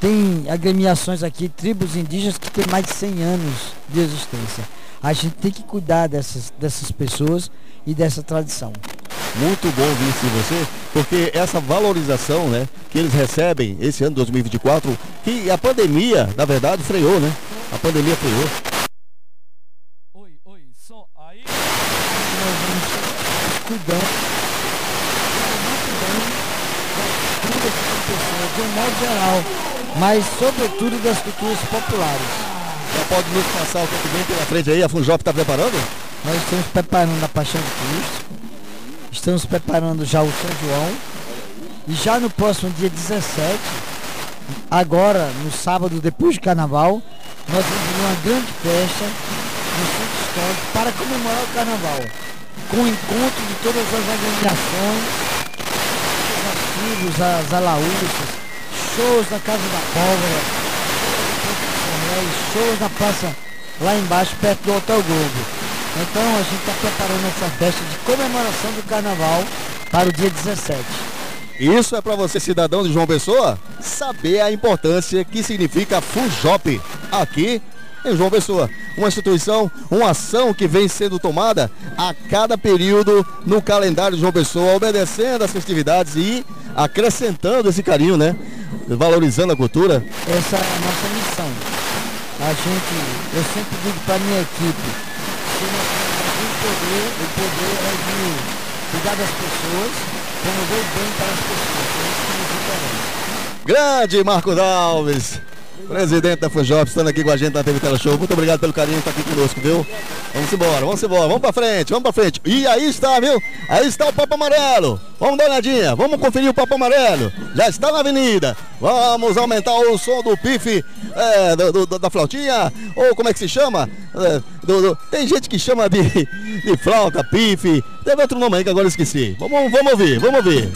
Tem agremiações aqui, tribos indígenas que têm mais de 100 anos de existência. A gente tem que cuidar dessas, dessas pessoas e dessa tradição. Muito bom ouvir isso de você, porque essa valorização, né, que eles recebem esse ano 2024, que a pandemia, na verdade, freou, né? A pandemia freou. Oi, oi, som aí. Nós vamos cuidando muito bem das culturas que são pessoas, de um modo geral, mas sobretudo das culturas populares. Já pode nos passar o que vem pela frente aí, a Funjop está preparando? Nós estamos preparando a Paixão de Cristo, estamos preparando já o São João, e já no próximo dia 17, agora no sábado depois do carnaval, nós vamos uma grande festa no centro histórico para comemorar o carnaval, com o encontro de todas as agremiações, as tribos, as alaúças, shows na Casa da Pólvora, shows na praça lá embaixo, perto do Hotel Globo. Então a gente está preparando essa festa de comemoração do carnaval para o dia 17. Isso é para você, cidadão de João Pessoa, saber a importância que significa FUJOP aqui em João Pessoa. Uma instituição, uma ação que vem sendo tomada a cada período no calendário de João Pessoa, obedecendo às festividades e acrescentando esse carinho, né? Valorizando a cultura. Essa é a nossa missão. A gente, eu sempre digo para minha equipe, que nós temos um poder, o poder é de cuidar das pessoas, promover o bem para as pessoas. É isso que nos interessa. Grande Marcos Alves, presidente da FUJOP, estando aqui com a gente na TV Tela Show. Muito obrigado pelo carinho de estar aqui conosco, viu? Vamos embora, vamos embora, vamos pra frente, vamos pra frente. E aí está, viu? Aí está o Papo Amarelo. Vamos dar uma olhadinha, vamos conferir o Papo Amarelo. Já está na avenida. Vamos aumentar o som do pife é, do, do, da flautinha, ou como é que se chama? É, do, tem gente que chama de, de flauta, pife. Teve outro nome aí que agora eu esqueci. Vamos, vamos ouvir, vamos ouvir.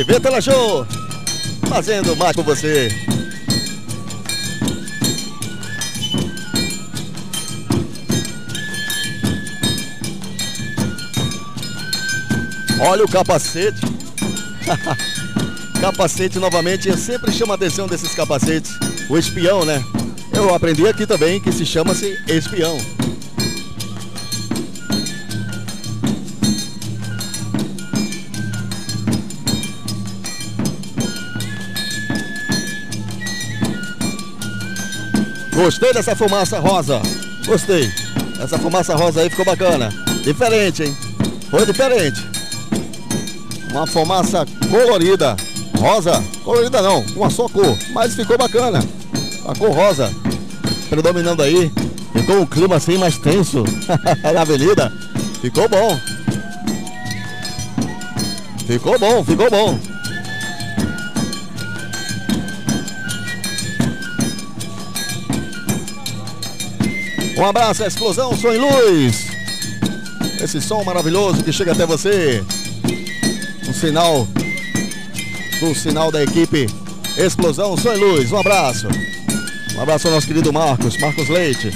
TV Teleshow, fazendo mais por você. Olha o capacete. capacete novamente, eu sempre chamo a atenção desses capacetes. O espião, né? Eu aprendi aqui também que se chama-se espião. Gostei dessa fumaça rosa. Gostei. Essa fumaça rosa aí ficou bacana. Diferente, hein? Foi diferente. Uma fumaça colorida. Rosa. Colorida não, uma só cor. Mas ficou bacana. A cor rosa. Predominando aí. Ficou um clima assim mais tenso na avenida. Ficou bom. Ficou bom, ficou bom. Um abraço, explosão, som e luz. Esse som maravilhoso que chega até você. Um sinal do sinal da equipe Explosão, som e luz. Um abraço. Um abraço ao nosso querido Marcos, Marcos Leite.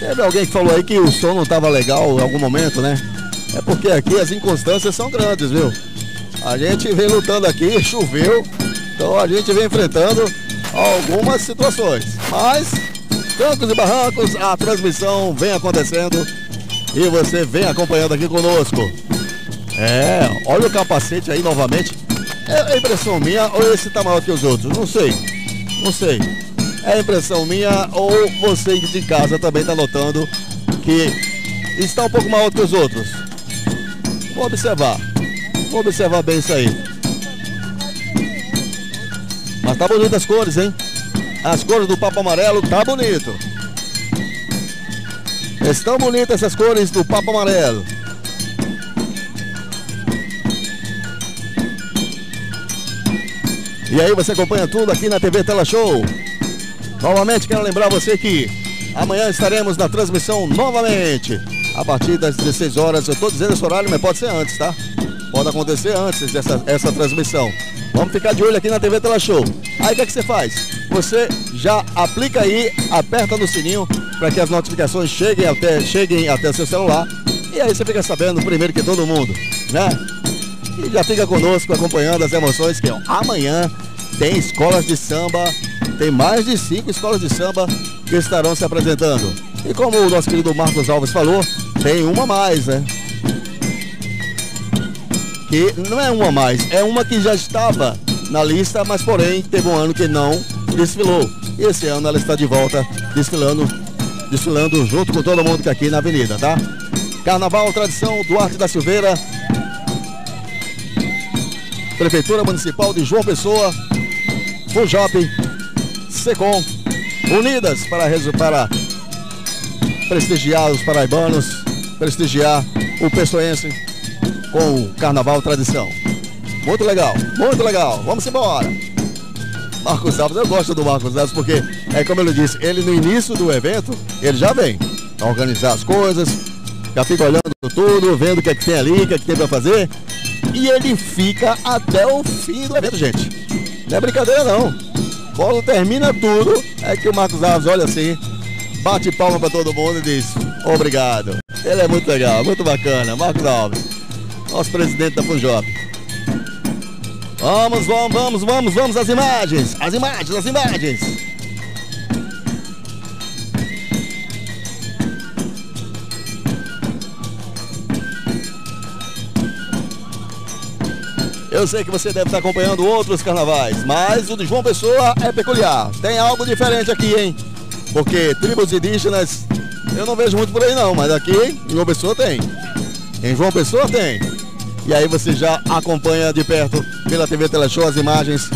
Teve alguém que falou aí que o som não estava legal em algum momento, né? É porque aqui as inconstâncias são grandes, viu? A gente vem lutando aqui, choveu, então a gente vem enfrentando algumas situações. Mas, trancos e barrancos, a transmissão vem acontecendo e você vem acompanhando aqui conosco. É, olha o capacete aí novamente. É impressão minha ou esse tá maior que os outros? Não sei. Não sei. É impressão minha ou você de casa também tá notando que está um pouco maior que os outros? Vou observar. Vou observar bem isso aí. Mas tá bonito as cores, hein? As cores do Papo Amarelo tá bonito. Estão bonitas essas cores do Papo Amarelo. E aí você acompanha tudo aqui na TV Tela Show. Novamente quero lembrar você que amanhã estaremos na transmissão novamente. A partir das 16 horas, eu estou dizendo esse horário, mas pode ser antes, tá? Pode acontecer antes dessa essa transmissão. Vamos ficar de olho aqui na TV Tela Show. Aí o que, é que você faz? Você já aplica aí, aperta no sininho para que as notificações cheguem até, cheguem até seu celular. E aí você fica sabendo primeiro que todo mundo, né? E já fica conosco acompanhando as emoções que amanhã tem escolas de samba, tem mais de cinco escolas de samba que estarão se apresentando. E como o nosso querido Marcos Alves falou, tem uma mais, né? Que não é uma mais, é uma que já estava na lista, mas porém teve um ano que não desfilou. E esse ano ela está de volta desfilando, desfilando junto com todo mundo que é aqui na avenida, tá? Carnaval Tradição Duarte da Silveira, Prefeitura Municipal de João Pessoa, Fujop, Secom, unidas para, para prestigiar os paraibanos, prestigiar o pessoense com o Carnaval Tradição. Muito legal, muito legal. Vamos embora. Marcos Alves, eu gosto do Marcos Alves porque, é como ele disse, ele no início do evento, ele já vem a organizar as coisas, já fica olhando tudo, vendo o que é que tem ali, o que é que tem para fazer. E ele fica até o fim do evento, gente. Não é brincadeira não. Quando termina tudo, é que o Marcos Alves olha assim, bate palma para todo mundo e diz, obrigado. Ele é muito legal, muito bacana. Marcos Alves, nosso presidente da Funjop. Vamos, vamos, vamos, vamos, vamos às imagens. As imagens, as imagens. Eu sei que você deve estar acompanhando outros carnavais, mas o de João Pessoa é peculiar. Tem algo diferente aqui, hein? Porque tribos indígenas eu não vejo muito por aí não, mas aqui em João Pessoa tem. Em João Pessoa tem. E aí você já acompanha de perto pela TV Teleshow as imagens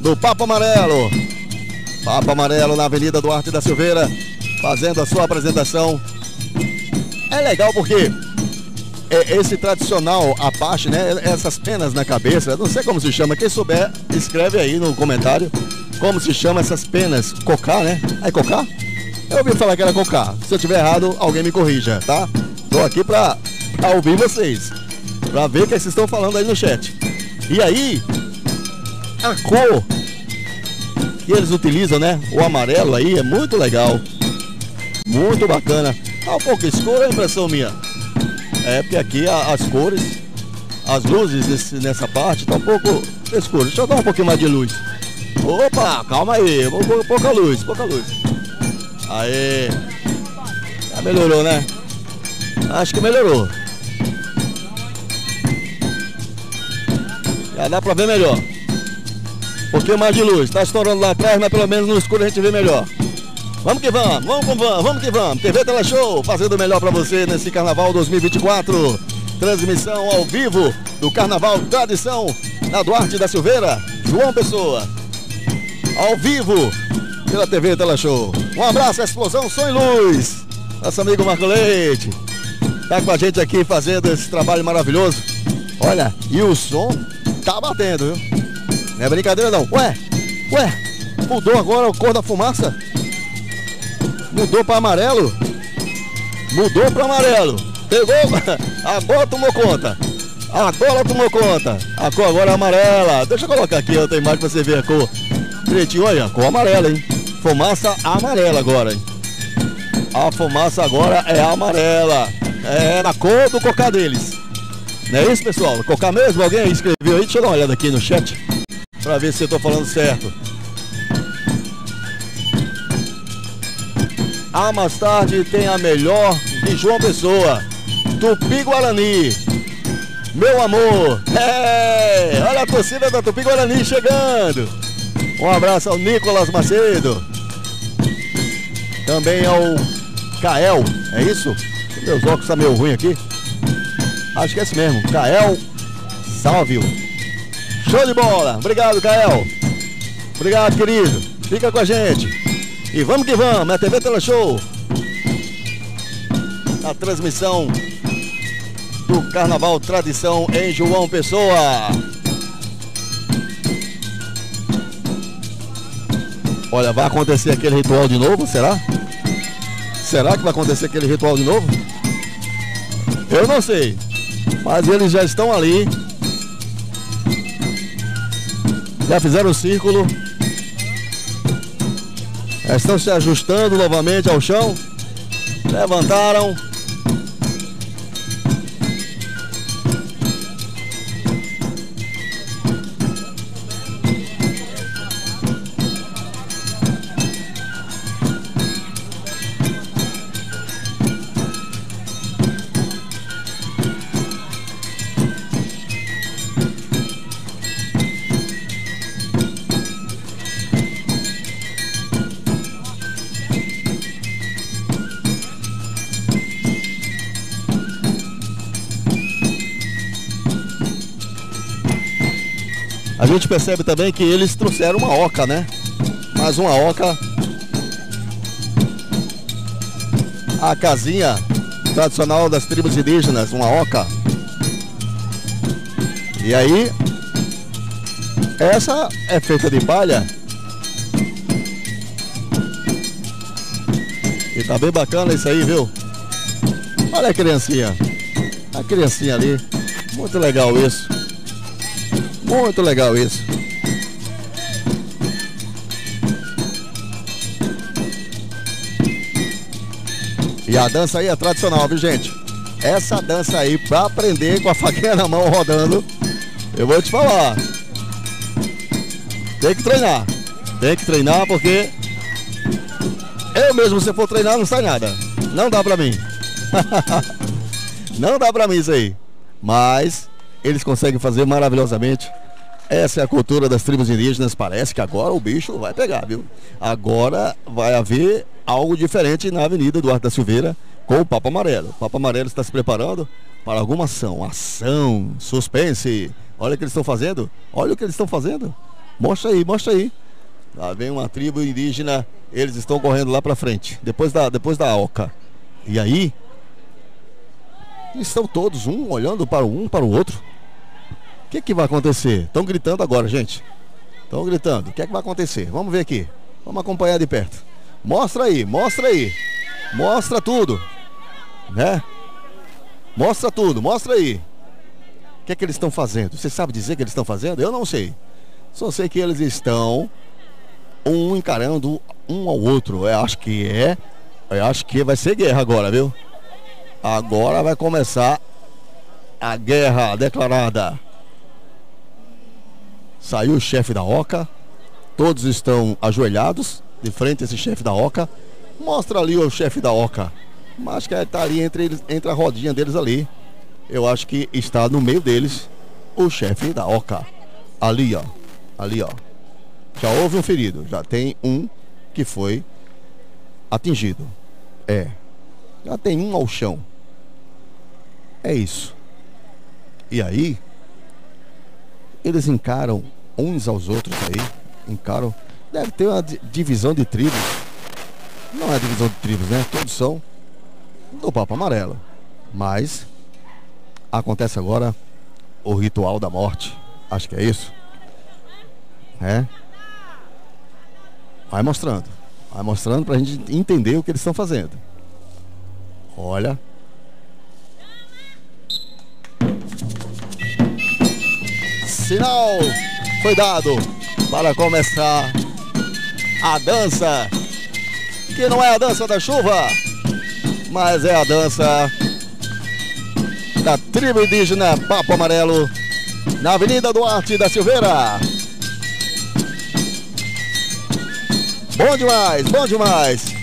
do Papo Amarelo. Papo Amarelo na Avenida Duarte da Silveira, fazendo a sua apresentação. É legal porque é esse tradicional Apache, né? Essas penas na cabeça, não sei como se chama. Quem souber, escreve aí no comentário como se chama essas penas. Cocá, né? É cocá? Eu ouvi falar que era com K. Se eu tiver errado, alguém me corrija, tá? Tô aqui pra, ouvir vocês. Pra ver o que vocês estão falando aí no chat. E aí, a cor que eles utilizam, né? O amarelo aí é muito legal. Muito bacana. Tá um pouco escuro a impressão minha. É porque aqui a- as cores, as luzes nessa parte tá um pouco escuro. Deixa eu dar um pouquinho mais de luz. Opa, calma aí. Pou- pou- Pouca luz, pouca luz. Aê. Já melhorou, né? Acho que melhorou. Já dá pra ver melhor. Um pouquinho mais de luz. Tá estourando lá atrás, mas pelo menos no escuro a gente vê melhor. Vamos que vamos, vamos que vamos, vamos que vamos. TV Tela Show, fazendo o melhor pra você nesse Carnaval 2024. Transmissão ao vivo do Carnaval Tradição na Duarte da Silveira, João Pessoa. Ao vivo pela TV Tela Show. Um abraço, Explosão Som e Luz. Nosso amigo Marco Leite. Tá com a gente aqui fazendo esse trabalho maravilhoso. Olha, e o som tá batendo, viu? Não é brincadeira não. Ué, ué, mudou agora a cor da fumaça? Mudou para amarelo? Mudou para amarelo. Pegou? Agora tomou conta. Agora tomou conta. A cor agora é amarela. Deixa eu colocar aqui outra imagem para você ver a cor. Direitinho, olha, a cor amarela, hein? Fumaça amarela agora, hein? A fumaça agora é amarela. É na cor do cocá deles. Não é isso, pessoal? Cocá mesmo? Alguém escreveu aí? Deixa eu dar uma olhada aqui no chat. Pra ver se eu tô falando certo. Ah, mais tarde tem a melhor de João Pessoa. Tupi Guarani. Meu amor. É, olha a torcida da Tupi Guarani chegando. Um abraço ao Nicolas Macedo. Também ao Kael. É isso? Meus óculos estão meio ruim aqui. Acho que é esse mesmo. Kael Salvio. Show de bola. Obrigado, Kael. Obrigado, querido. Fica com a gente. E vamos que vamos, é TV Tela Show. A transmissão do Carnaval Tradição em João Pessoa. Olha, vai acontecer aquele ritual de novo, será? Será que vai acontecer aquele ritual de novo? Eu não sei. Mas eles já estão ali. Já fizeram o círculo. Já Estão se ajustando novamente ao chão. Levantaram. Gente percebe também que eles trouxeram uma oca, né? Mais uma oca. A casinha tradicional das tribos indígenas, uma oca. E aí, essa é feita de palha. E tá bem bacana isso aí, viu? Olha a criancinha. A criancinha ali. Muito legal isso. Muito legal isso. E a dança aí é tradicional, viu gente? Essa dança aí, pra aprender com a faquinha na mão rodando, eu vou te falar. Tem que treinar. Tem que treinar porque eu mesmo, se for treinar, não sai nada. Não dá pra mim. não dá pra mim isso aí. Mas eles conseguem fazer maravilhosamente. Essa é a cultura das tribos indígenas. Parece que agora o bicho vai pegar, viu? Agora vai haver algo diferente na Avenida Eduardo da Silveira com o Papa Amarelo. O Papa Amarelo está se preparando para alguma ação. Ação, suspense. Olha o que eles estão fazendo. Olha o que eles estão fazendo. Mostra aí, mostra aí. Lá vem uma tribo indígena. Eles estão correndo lá para frente. Depois da, depois da Oca. E aí, estão todos um olhando para um para o outro. O que, que vai acontecer? Estão gritando agora, gente. Estão gritando. O que é que vai acontecer? Vamos ver aqui. Vamos acompanhar de perto. Mostra aí, mostra aí. Mostra tudo. Né? Mostra tudo, mostra aí. O que é que eles estão fazendo? Você sabe dizer o que eles estão fazendo? Eu não sei. Só sei que eles estão um encarando um ao outro. Eu acho que é. Eu acho que vai ser guerra agora, viu? Agora vai começar a guerra declarada. Saiu o chefe da Oca. Todos estão ajoelhados de frente a esse chefe da Oca. Mostra ali o chefe da Oca. Mas que está ali entre, eles, entre a rodinha deles ali. Eu acho que está no meio deles o chefe da Oca. Ali, ó. Ali, ó. Já houve um ferido. Já tem um que foi atingido. É. Já tem um ao chão. É isso. E aí, eles encaram uns aos outros aí. Encaram. Deve ter uma divisão de tribos. Não é divisão de tribos, né? Todos são do Papa Amarelo. Mas acontece agora o ritual da morte. Acho que é isso. É. Vai mostrando. Vai mostrando pra gente entender o que eles estão fazendo. Olha. Sinal foi dado para começar a dança. Que não é a dança da chuva, mas é a dança da tribo indígena Papo Amarelo na Avenida Duarte da Silveira. Bom demais, bom demais.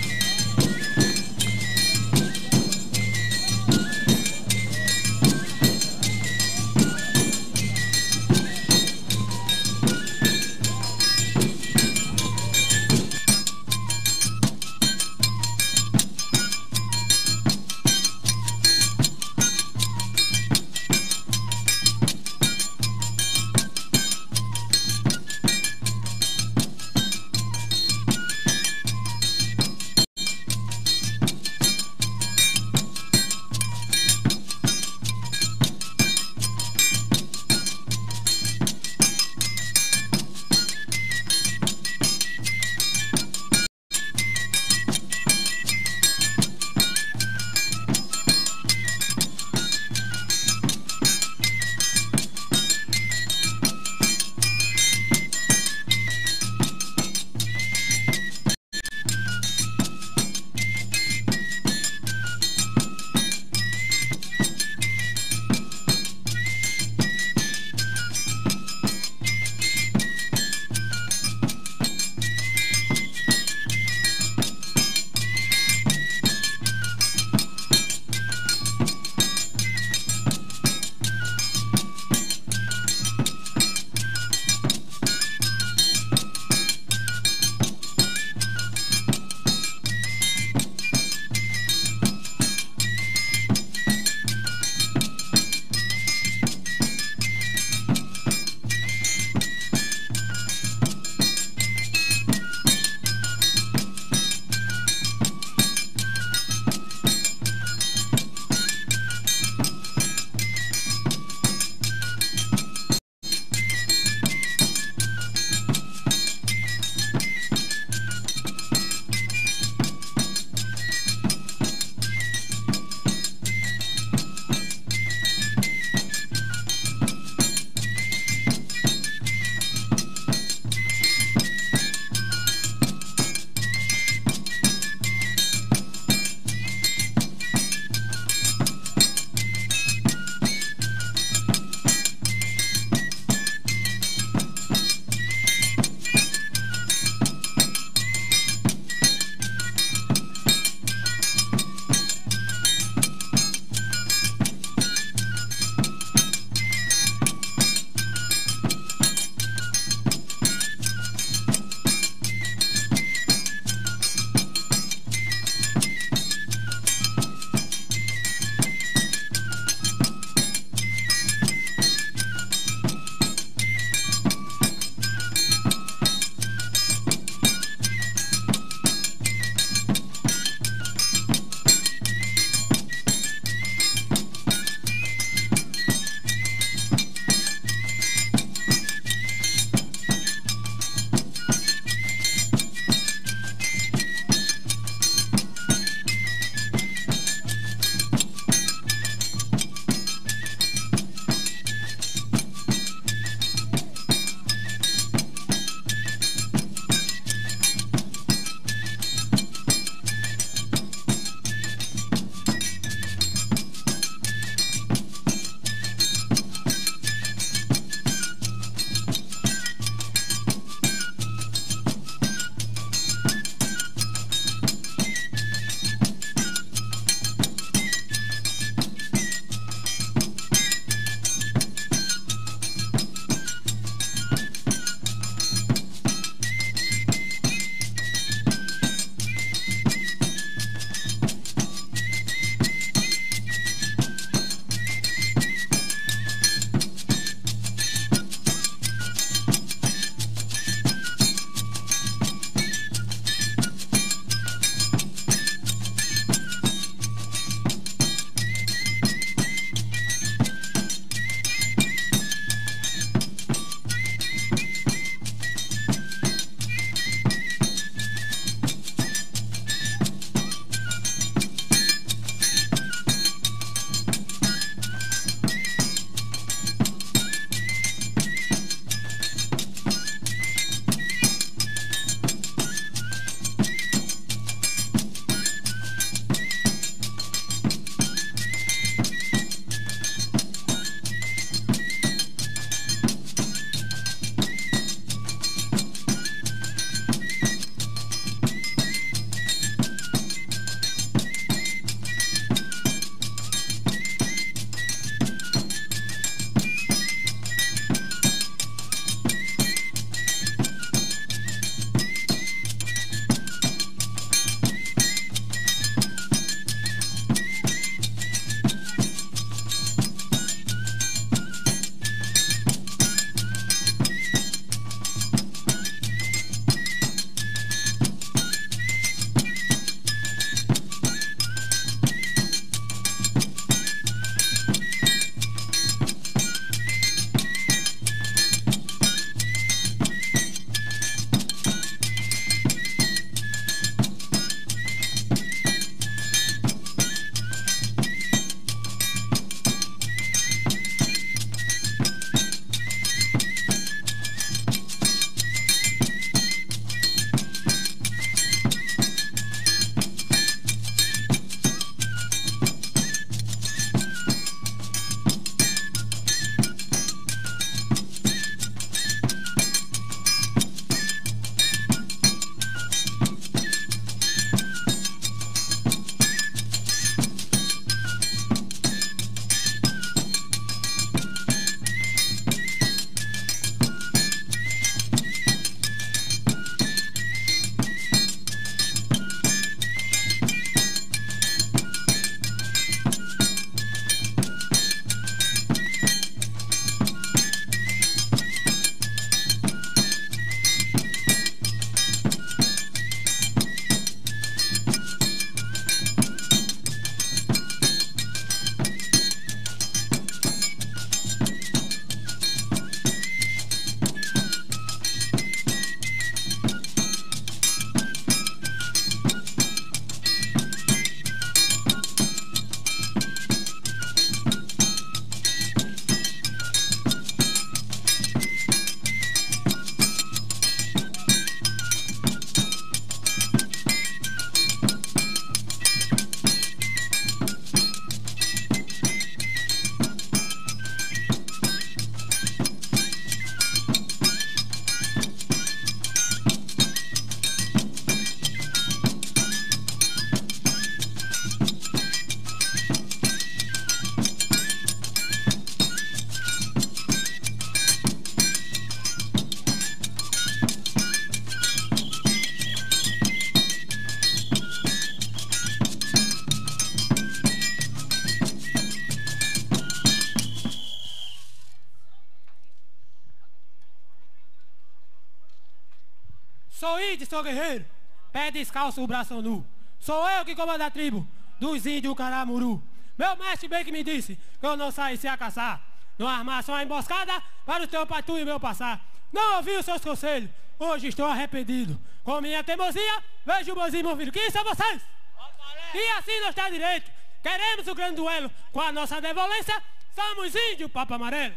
Sou guerreiro. Pé descalço, o braço nu. Sou eu que comando a tribo dos índios Caramuru. Meu mestre bem que me disse que eu não saísse a caçar. Não armasse uma emboscada para o teu pai tu e meu passar. Não ouvi os seus conselhos. Hoje estou arrependido. Com minha teimosia, vejo meus irmãos filhos. Quem são vocês? E assim não está direito. Queremos o grande duelo com a nossa devolência. Somos índio, Papa Amarelo.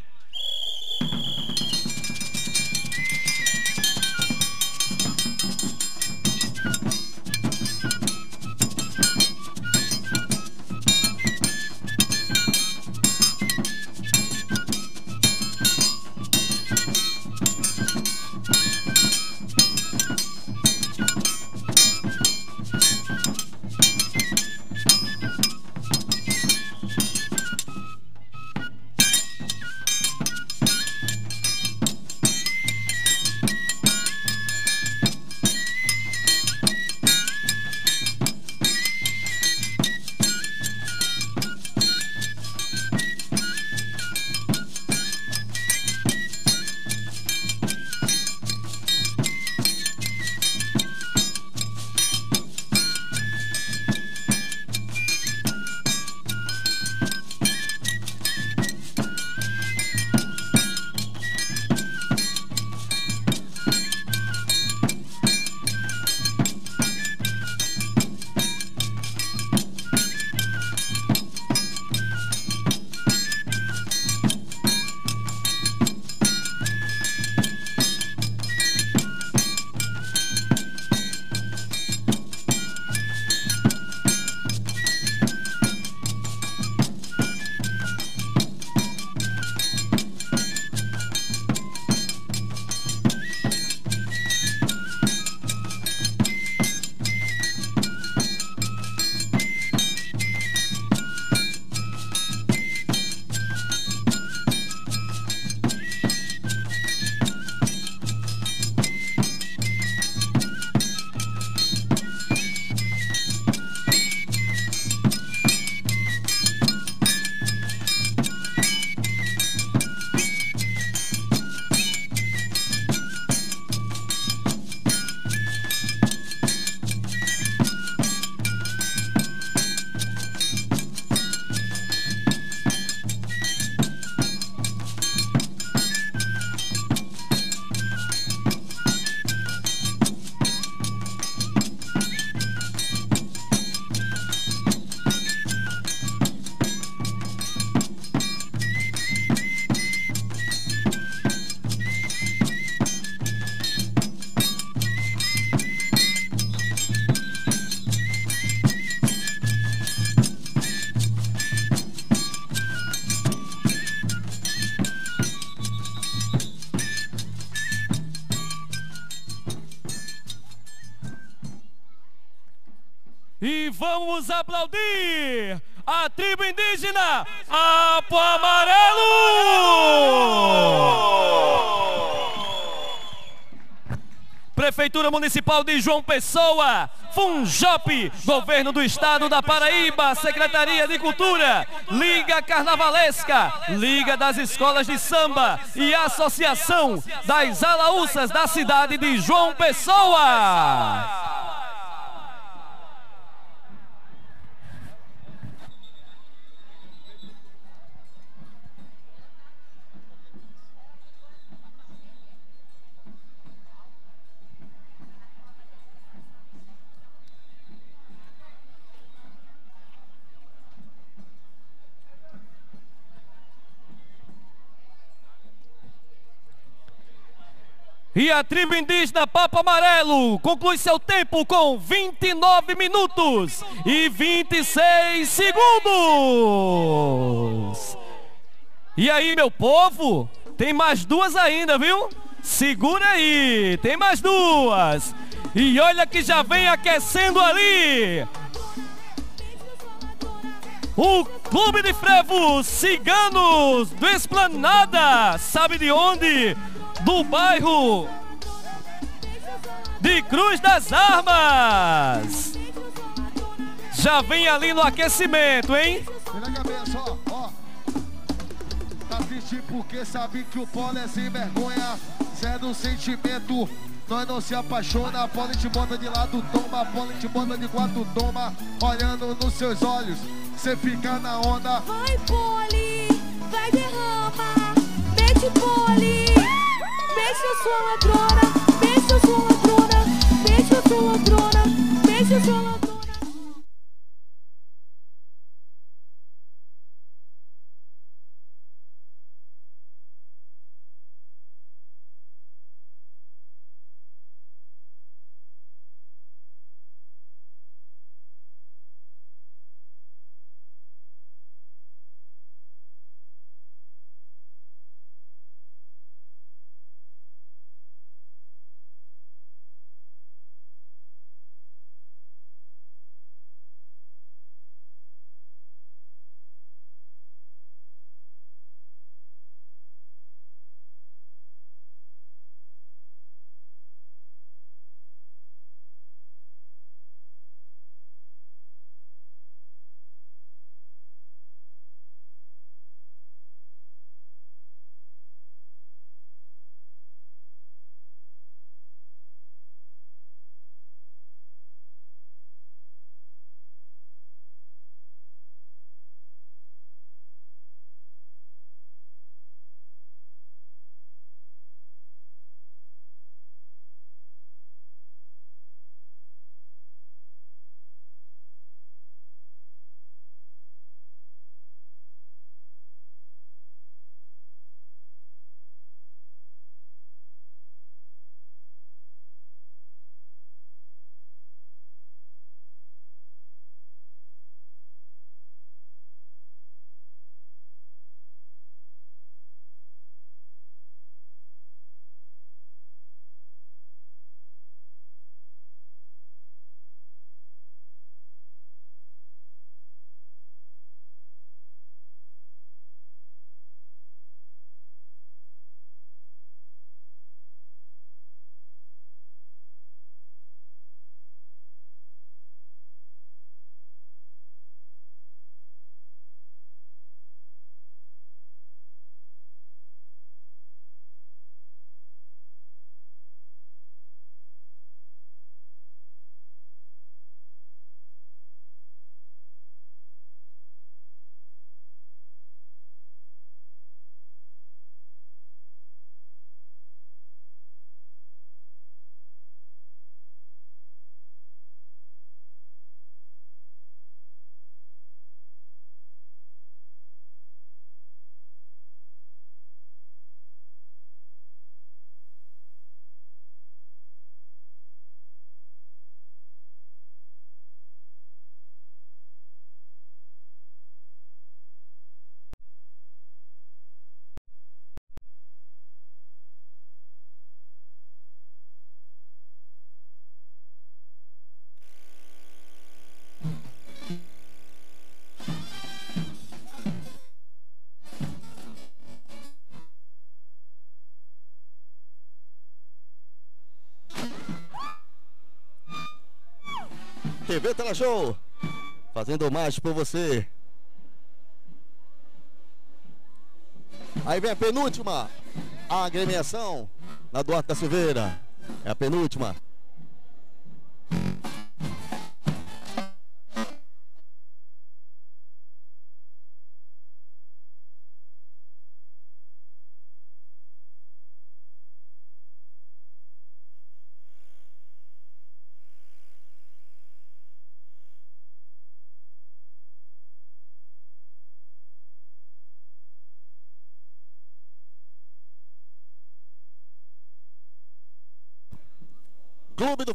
Indígena Apo Amarelo! Prefeitura Municipal de João Pessoa, Funjop, Governo do Estado da Paraíba, Secretaria de Cultura, Liga Carnavalesca, Liga das Escolas de Samba e Associação das Alaúças da cidade de João Pessoa. E a tribo indígena Papo Amarelo conclui seu tempo com 29 minutos e 26 segundos. E aí, meu povo, tem mais duas ainda, viu? Segura aí, tem mais duas. E olha que já vem aquecendo ali. O Clube de Frevo Ciganos do Esplanada, sabe de onde? Do bairro de Cruz das Armas. Já vem ali no aquecimento, hein? Vem na cabeça, ó, ó. Tá triste porque sabe que o polo é sem vergonha. Zero sentimento, Nós não se apaixona, a bola te bota de lado, toma, a bola te bota de quatro, toma. Olhando nos seus olhos, cê fica na onda. Vai, poli, vai derrama, mete poli, mexe a sua ladrona, mexe a sua ladrona, mexe a sua ladrona, mexe a sua ladrona. Show, fazendo mais por você. Aí vem a penúltima, a agremiação na Duarte da Silveira. É a penúltima.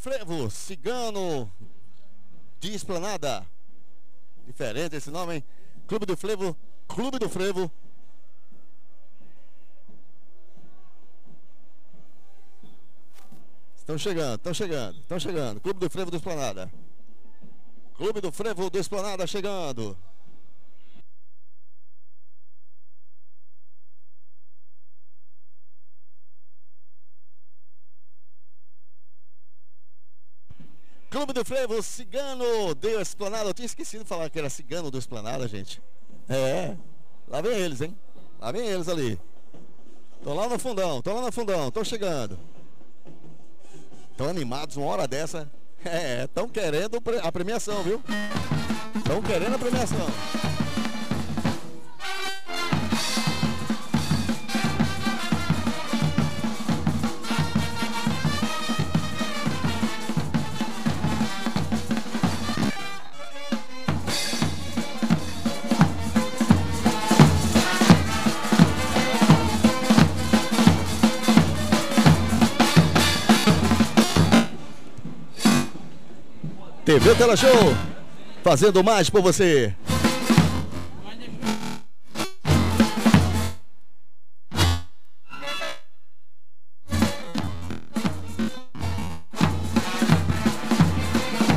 Frevo, Cigano de Esplanada. Diferente esse nome, hein? Clube do Frevo, Clube do Frevo. Estão chegando, estão chegando, estão chegando. Clube do Frevo do Esplanada. Clube do Frevo do Esplanada chegando. Clube do Frevo, Cigano deu Esplanada. Eu tinha esquecido de falar que era Cigano do Esplanada, gente. É, lá vem eles, hein? Lá vem eles ali. Estão lá no fundão, estão lá no fundão, estão chegando. Estão animados uma hora dessa. É, estão querendo a premiação, viu? Estão querendo a premiação. TV Tela Show, fazendo mais por você.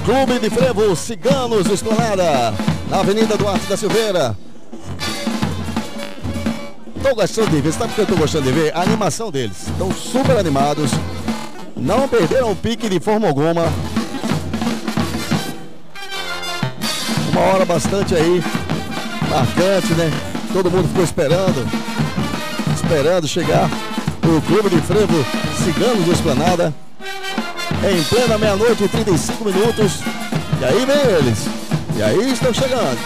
Clube de Frevo Ciganos Esplanada, na Avenida Duarte da Silveira. Tô gostando de ver, sabe o que eu tô gostando de ver? A animação deles. Estão super animados. Não perderam o pique de forma alguma. Uma hora bastante aí marcante, né? Todo mundo ficou esperando. Esperando chegar o Clube de Frevo Ciganos do Esplanada. Em plena meia-noite e 35 minutos. E aí vem eles. E aí estão chegando.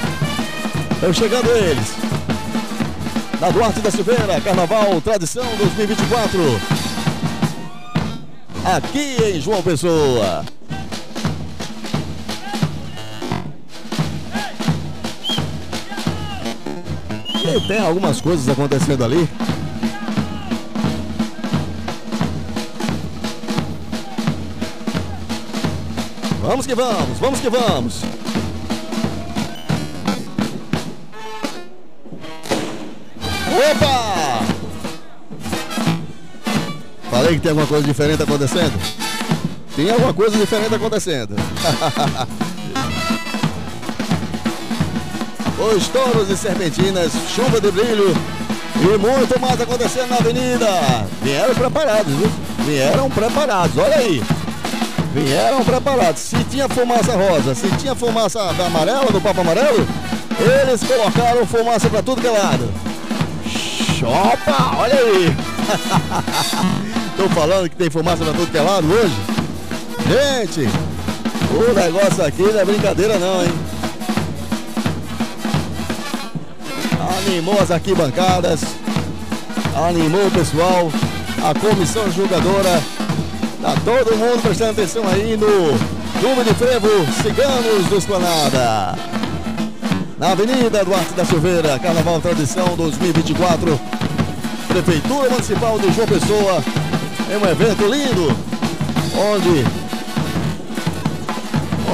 Estão chegando eles. Na Duarte da Silveira, Carnaval Tradição 2024. Aqui em João Pessoa. Tem algumas coisas acontecendo ali. Vamos que vamos, vamos que vamos. Opa! Falei que tem alguma coisa diferente acontecendo? Tem alguma coisa diferente acontecendo. Os touros e serpentinas, chuva de brilho e muito mais acontecendo na avenida. Vieram preparados, viu? Vieram preparados, olha aí. Vieram preparados. Se tinha fumaça rosa, se tinha fumaça amarela, do papo amarelo, eles colocaram fumaça para tudo que é lado. Opa, olha aí. Tô falando que tem fumaça para tudo que é lado hoje. Gente, o negócio aqui não é brincadeira não, hein? Animou as arquibancadas, animou o pessoal, a comissão julgadora, Tá todo mundo prestando atenção aí no Clube de Frevo Ciganos do Esplanada. Na Avenida Duarte da Silveira, Carnaval Tradição 2024. Prefeitura Municipal de João Pessoa. É um evento lindo, onde,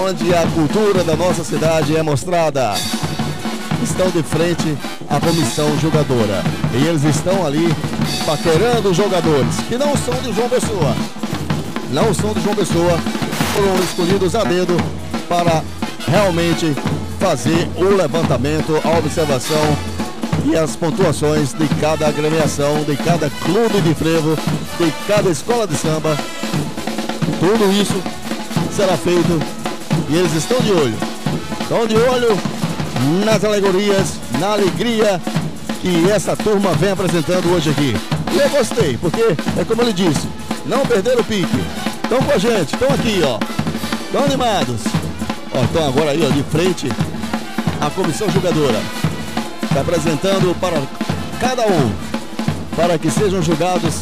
onde a cultura da nossa cidade é mostrada. Estão de frente à comissão jogadora. E eles estão ali paquerando os jogadores, que não são de João Pessoa não são de João Pessoa, foram escolhidos a dedo para realmente fazer o levantamento, a observação e as pontuações de cada agremiação, de cada clube de frevo, de cada escola de samba. Tudo isso será feito e eles estão de olho. Estão de olho nas alegorias, na alegria que essa turma vem apresentando hoje aqui. E eu gostei, porque é como ele disse, não perderam o pique. Estão com a gente, estão aqui, ó. Estão animados. Ó, estão agora aí, ó, de frente à comissão jogadora. Está apresentando para cada um, para que sejam julgados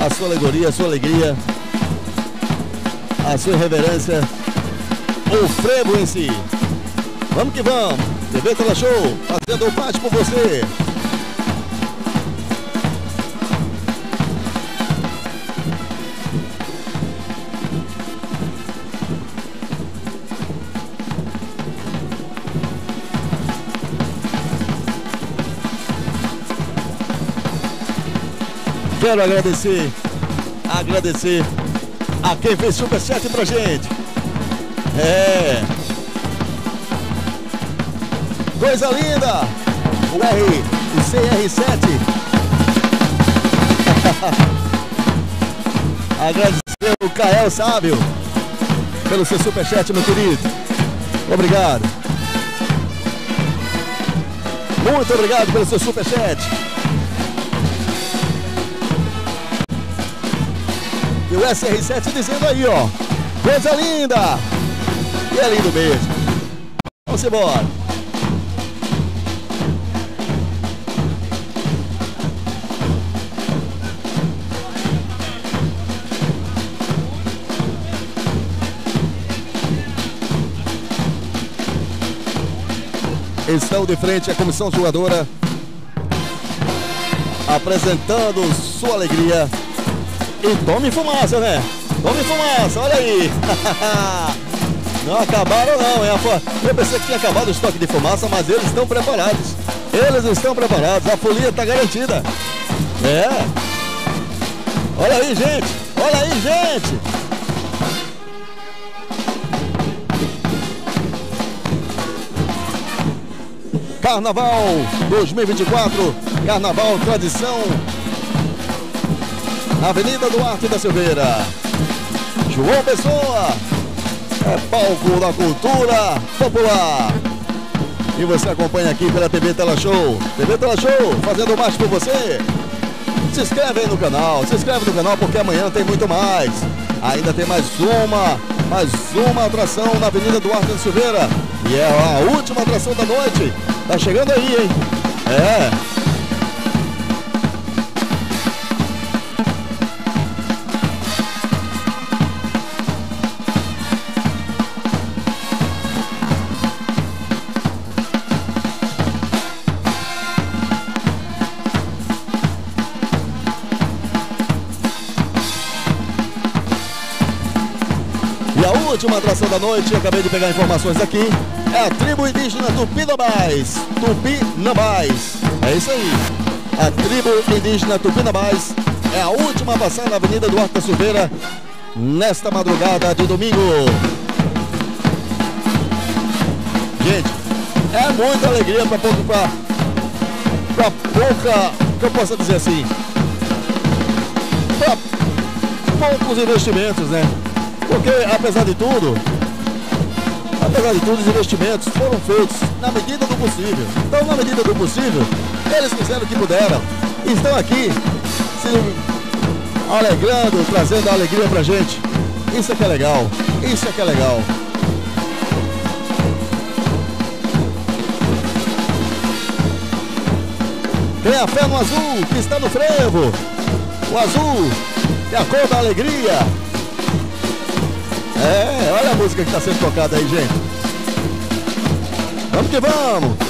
a sua alegoria, a sua alegria, a sua reverência, o frevo em si. Vamos que vamos. TV Tela Show, fazendo parte por você. Quero agradecer, agradecer a quem fez superchat pra gente. É. Coisa linda! O R, o CR7. agradecer o Cael Sábio pelo seu superchat, meu querido. Obrigado. Muito obrigado pelo seu superchat. E o SR7 dizendo aí, ó. Coisa linda! E é lindo mesmo. Vamos embora. Estão de frente a comissão jogadora apresentando sua alegria. E tome fumaça, né? Tome fumaça, olha aí. Não acabaram não, hein? Eu pensei que tinha acabado o estoque de fumaça, mas eles estão preparados. Eles estão preparados, a folia está garantida. É. Olha aí, gente. Olha aí, gente. Carnaval 2024, Carnaval Tradição, Avenida Duarte da Silveira. João Pessoa, é palco da cultura popular. E você acompanha aqui pela TV Tela Show. TV Tela Show, fazendo mais por você. Se inscreve aí no canal, se inscreve no canal porque amanhã tem muito mais. Ainda tem mais uma, mais uma atração na Avenida Duarte da Silveira. E é a última atração da noite. Tá chegando aí, hein? É. Última atração da noite, acabei de pegar informações aqui, é a tribo indígena Tupinambás. Tupinambás. É isso aí. A tribo indígena Tupinambás é a última passada na Avenida Duarte da Silveira nesta madrugada de domingo. Gente, é muita alegria para pouco para para pouca, que eu possa dizer assim, para poucos investimentos, né? Porque apesar de tudo, apesar de tudo, os investimentos foram feitos na medida do possível. Então, na medida do possível, eles fizeram o que puderam. Estão aqui se alegrando, trazendo a alegria pra gente. Isso é que é legal. Isso é que é legal. Tenha fé no azul que está no frevo. O azul é a cor da alegria. É, olha a música que está sendo tocada aí, gente. Vamos que vamos.